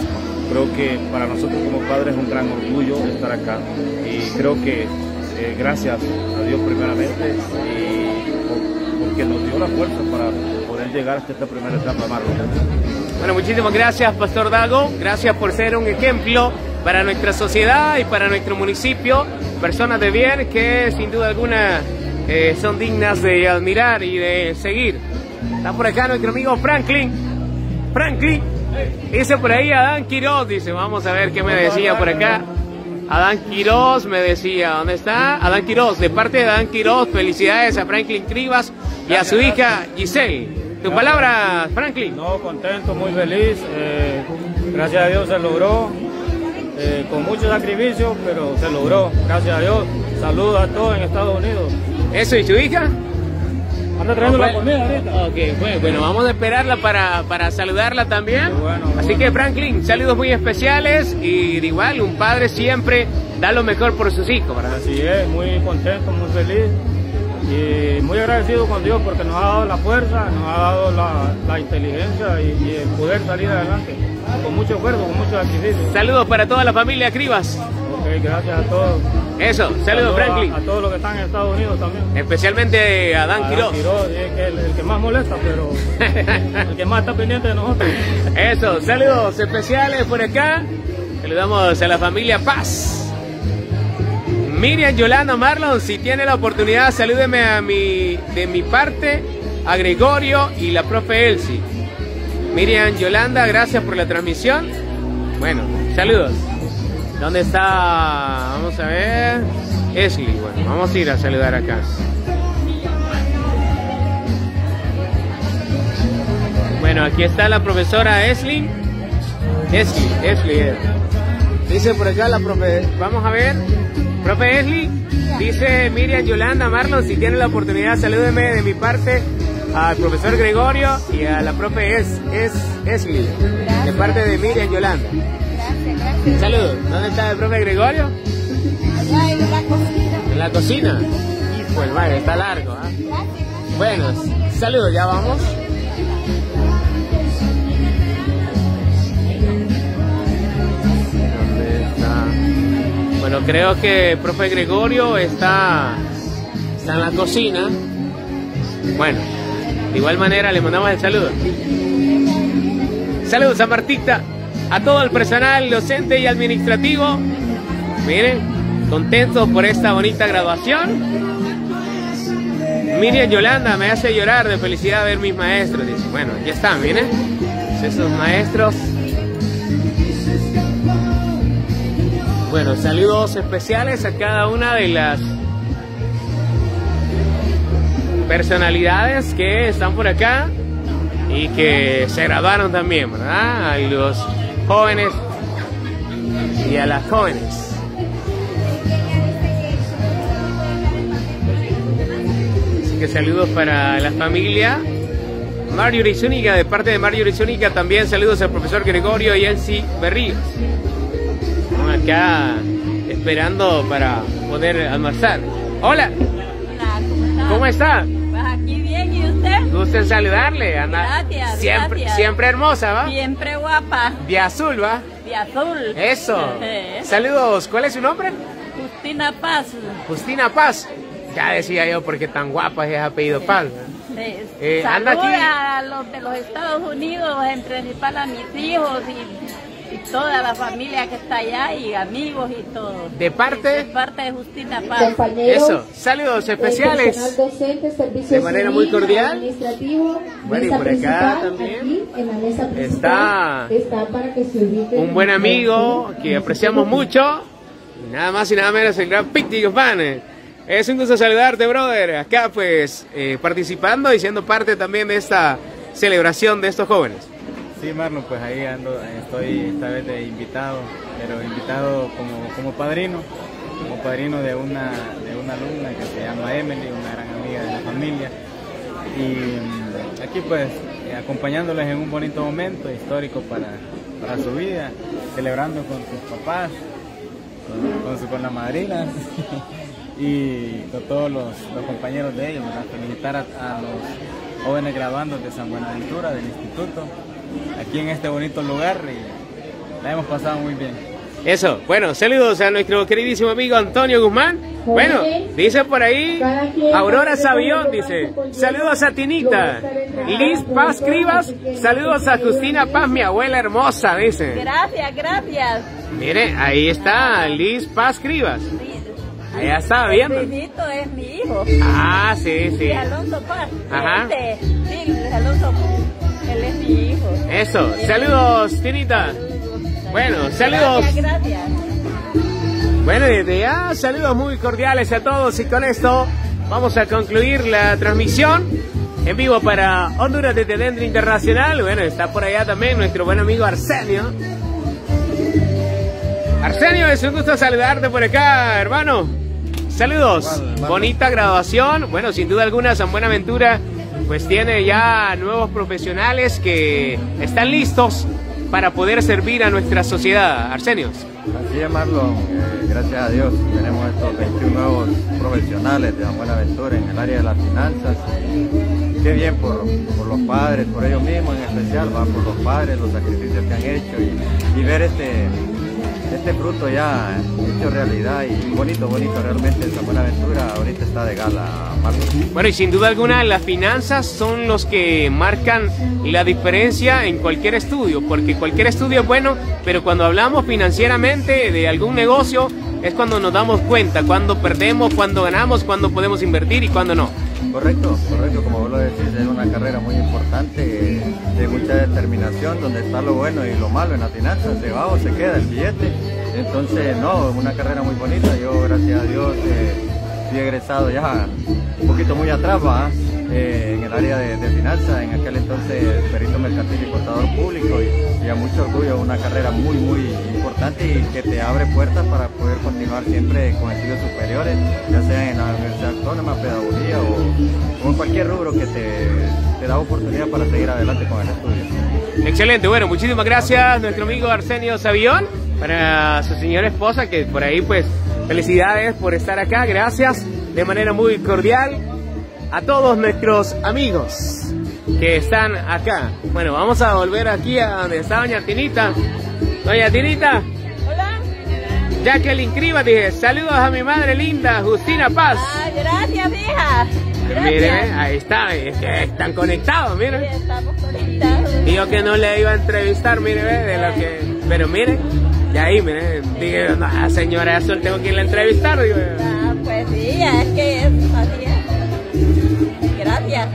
creo que para nosotros como padres es un gran orgullo estar acá y creo que eh, gracias a Dios primeramente y por, porque nos dio la fuerza para poder llegar hasta esta primera etapa Marlon. Bueno, muchísimas gracias, Pastor Dago. Gracias por ser un ejemplo para nuestra sociedad y para nuestro municipio. Personas de bien que sin duda alguna eh, son dignas de admirar y de seguir. Está por acá nuestro amigo Franklin. Franklin. Dice por ahí Adán Quiroz. Dice, vamos a ver qué me decía por acá. Adán Quiroz me decía, ¿dónde está? Adán Quiroz, de parte de Adán Quiroz, felicidades a Franklin Cribas y a su hija Giselle. ¿Tu palabra, Franklin? No, contento, muy feliz. Eh, gracias a Dios se logró. Eh, con mucho sacrificio, pero se logró. Gracias a Dios. Saludos a todos en Estados Unidos. ¿Eso y su hija? Anda trayendo la comida ahorita. Ok, bueno, bueno, vamos a esperarla para, para saludarla también. Así que Franklin, saludos muy especiales y de igual, un padre siempre da lo mejor por sus hijos, ¿verdad? Así es, muy contento, muy feliz y muy agradecido con Dios porque nos ha dado la fuerza, nos ha dado la, la inteligencia y, y el poder salir adelante con mucho esfuerzo, con mucho sacrificio. Saludos para toda la familia Cribas. Ok, gracias a todos. Eso, saludos Franklin. A, a todos los que están en Estados Unidos también. Especialmente a Dan Quiroz. Quiroz, es que el, el que más molesta, pero el que más está pendiente de nosotros. Eso, saludos especiales por acá. Saludamos a la familia Paz. Miriam Yolanda Marlon, si tiene la oportunidad, salúdeme a mi, de mi parte a Gregorio y la profe Elsie. Miriam Yolanda, gracias por la transmisión. Bueno, saludos. ¿Dónde está? Vamos a ver. Esli, bueno, vamos a ir a saludar acá. Bueno, aquí está la profesora Esli. Esli, Esli. Eh. Dice por acá la profe. Vamos a ver. Profe Esli. Dice Miriam Yolanda Marlon, si tiene la oportunidad, salúdeme de mi parte al profesor Gregorio y a la profe es, es Esli, de parte de Miriam Yolanda. Saludos. ¿Dónde está el profe Gregorio? Allá en la cocina. ¿En la cocina? Pues vale, está largo. ¿eh? Bueno, saludos, ya vamos. ¿Dónde está? Bueno, creo que el profe Gregorio está, está en la cocina. Bueno, de igual manera le mandamos el saludo. Saludos a Martita a todo el personal docente y administrativo. Miren, contentos por esta bonita graduación. Miriam Yolanda me hace llorar de felicidad ver mis maestros. Dice, bueno, ya están, miren. Esos maestros. Bueno, saludos especiales a cada una de las personalidades que están por acá y que se graduaron también, ¿verdad? A los jóvenes y a las jóvenes. Así que saludos para la familia. Mario Zúñiga, de parte de Mario Zúñiga, también saludos al profesor Gregorio y Elsie Berríos. Estamos acá esperando para poder almorzar. Hola. ¿cómo está? Pues aquí bien, ¿y usted? Gusto en saludarle, Ana. Gracias, siempre, gracias. Siempre hermosa, ¿va? Siempre guapa. De azul, ¿va? De azul. Eso. Saludos, ¿cuál es su nombre? Justina Paz. Justina Paz. Ya decía yo, porque tan guapa es apellido Paz. Eh, Eh, anda aquí. a los de los Estados Unidos, en principal a mis hijos y, y toda la familia que está allá y amigos y todo. ¿De parte? De parte de Justina Paz. Eso, saludos especiales. Docente, De manera muy cordial. administrativo, Bueno, y por acá también aquí en la mesa está está para que se Un buen amigo que apreciamos mucho. Y nada más y nada menos el gran Picti Guzmán. Es un gusto saludarte, brother. Acá, pues, eh, participando y siendo parte también de esta celebración de estos jóvenes. Sí, Marlon, pues ahí ando, estoy esta vez de invitado, pero invitado como, como padrino, como padrino de una, de una alumna que se llama Emily, una gran amiga de la familia. Y mm, aquí pues acompañándoles en un bonito momento histórico para, para su vida, celebrando con sus papás, con, su, con la madrina y con todos los, los compañeros de ellos, ¿verdad? felicitar a, a los jóvenes graduandos de San Buenaventura, del instituto, aquí en este bonito lugar y la hemos pasado muy bien. Eso, bueno, saludos a nuestro queridísimo amigo Antonio Guzmán. Bueno, dice por ahí Aurora Sabión, dice, saludos a Tinita. Liz Paz Cribas, saludos a Justina Paz, mi abuela hermosa, dice. Gracias, gracias. Mire, ahí está Liz Paz Cribas. Allá estaba viendo. El es mi hijo. Ah, sí, sí. Luis Alonso Paz. Ajá. Este, sí, Luis Alonso, él es mi hijo. Eso, saludos, Tinita. Bueno, saludos. Gracias, gracias. Bueno, desde ya, saludos muy cordiales a todos y con esto vamos a concluir la transmisión en vivo para Honduras desde dentro internacional. Bueno, está por allá también nuestro buen amigo Arsenio. Arsenio, es un gusto saludarte por acá, hermano. Saludos. Bonita graduación. Bueno, sin duda alguna, San Buenaventura pues tiene ya nuevos profesionales que están listos para poder servir a nuestra sociedad. Arsenio. Así es, Marlon. Eh, gracias a Dios tenemos estos 21 nuevos profesionales de San Buenaventura en el área de las finanzas. Qué bien por, por los padres, por ellos mismos en especial, va por los padres, los sacrificios que han hecho y ver este, este fruto ya hecho realidad y bonito, bonito realmente San Buenaventura ahorita está de gala, Marlon. Bueno, y sin duda alguna las finanzas son los que marcan la diferencia en cualquier estudio, porque cualquier estudio es bueno, pero cuando hablamos financieramente de algún negocio es cuando nos damos cuenta, cuando perdemos, cuando ganamos, cuando podemos invertir y cuando no. Correcto, correcto, como vos lo decís, es una carrera muy importante, de mucha determinación, donde está lo bueno y lo malo en las finanzas, se va o se queda el billete. Entonces, no, una carrera muy bonita, yo gracias a Dios eh, fui egresado ya un poquito muy atrás, ¿va? Eh, en el área de, finanzas, en aquel entonces perito mercantil y contador público y, a mucho orgullo, una carrera muy muy importante y que te abre puertas para poder continuar siempre con estudios superiores, ya sea en la Universidad Autónoma, Pedagogía o, en cualquier rubro que te, te da oportunidad para seguir adelante con el estudio. Excelente, bueno, muchísimas gracias nuestro amigo Arsenio Sabión, para su señora esposa que por ahí pues felicidades por estar acá, gracias de manera muy cordial a todos nuestros amigos que están acá. Bueno, vamos a volver aquí a donde está Doña Tinita. Doña Tinita. Hola. Jacqueline Criba, dije, saludos a mi madre linda, Justina Paz. Ah, gracias, hija. Miren, ahí está, es que están conectados, miren. Sí, estamos conectados. Digo que no le iba a entrevistar, miren, de lo que... Pero miren, y ahí, miren, dije, no, señora, eso tengo que irle a entrevistar, digo. Ah, pues sí, es que es así Gracias.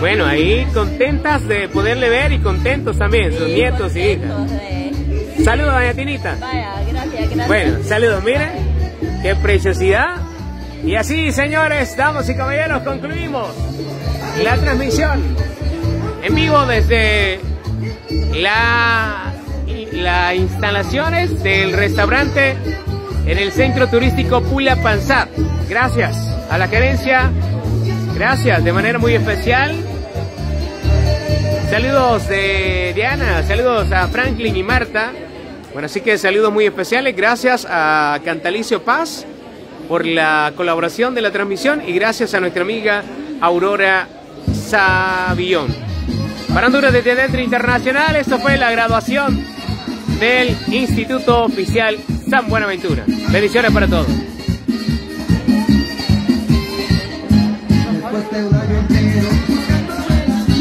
Bueno, ahí contentas de poderle ver y contentos también, sus nietos y hijas. Saludos, doña Tinita. Vaya, gracias, gracias. Bueno, saludos, miren, qué preciosidad. Y así, señores, damas y caballeros, concluimos la transmisión en vivo desde la, las instalaciones del restaurante en el centro turístico Pula Panzat. Gracias a la gerencia Gracias, de manera muy especial. Saludos de Diana, saludos a Franklin y Marta. Bueno, así que saludos muy especiales. Gracias a Cantalicio Paz por la colaboración de la transmisión y gracias a nuestra amiga Aurora Sabión. Para Honduras de Teatro Internacional, esto fue la graduación del Instituto Oficial San Buenaventura. Bendiciones para todos.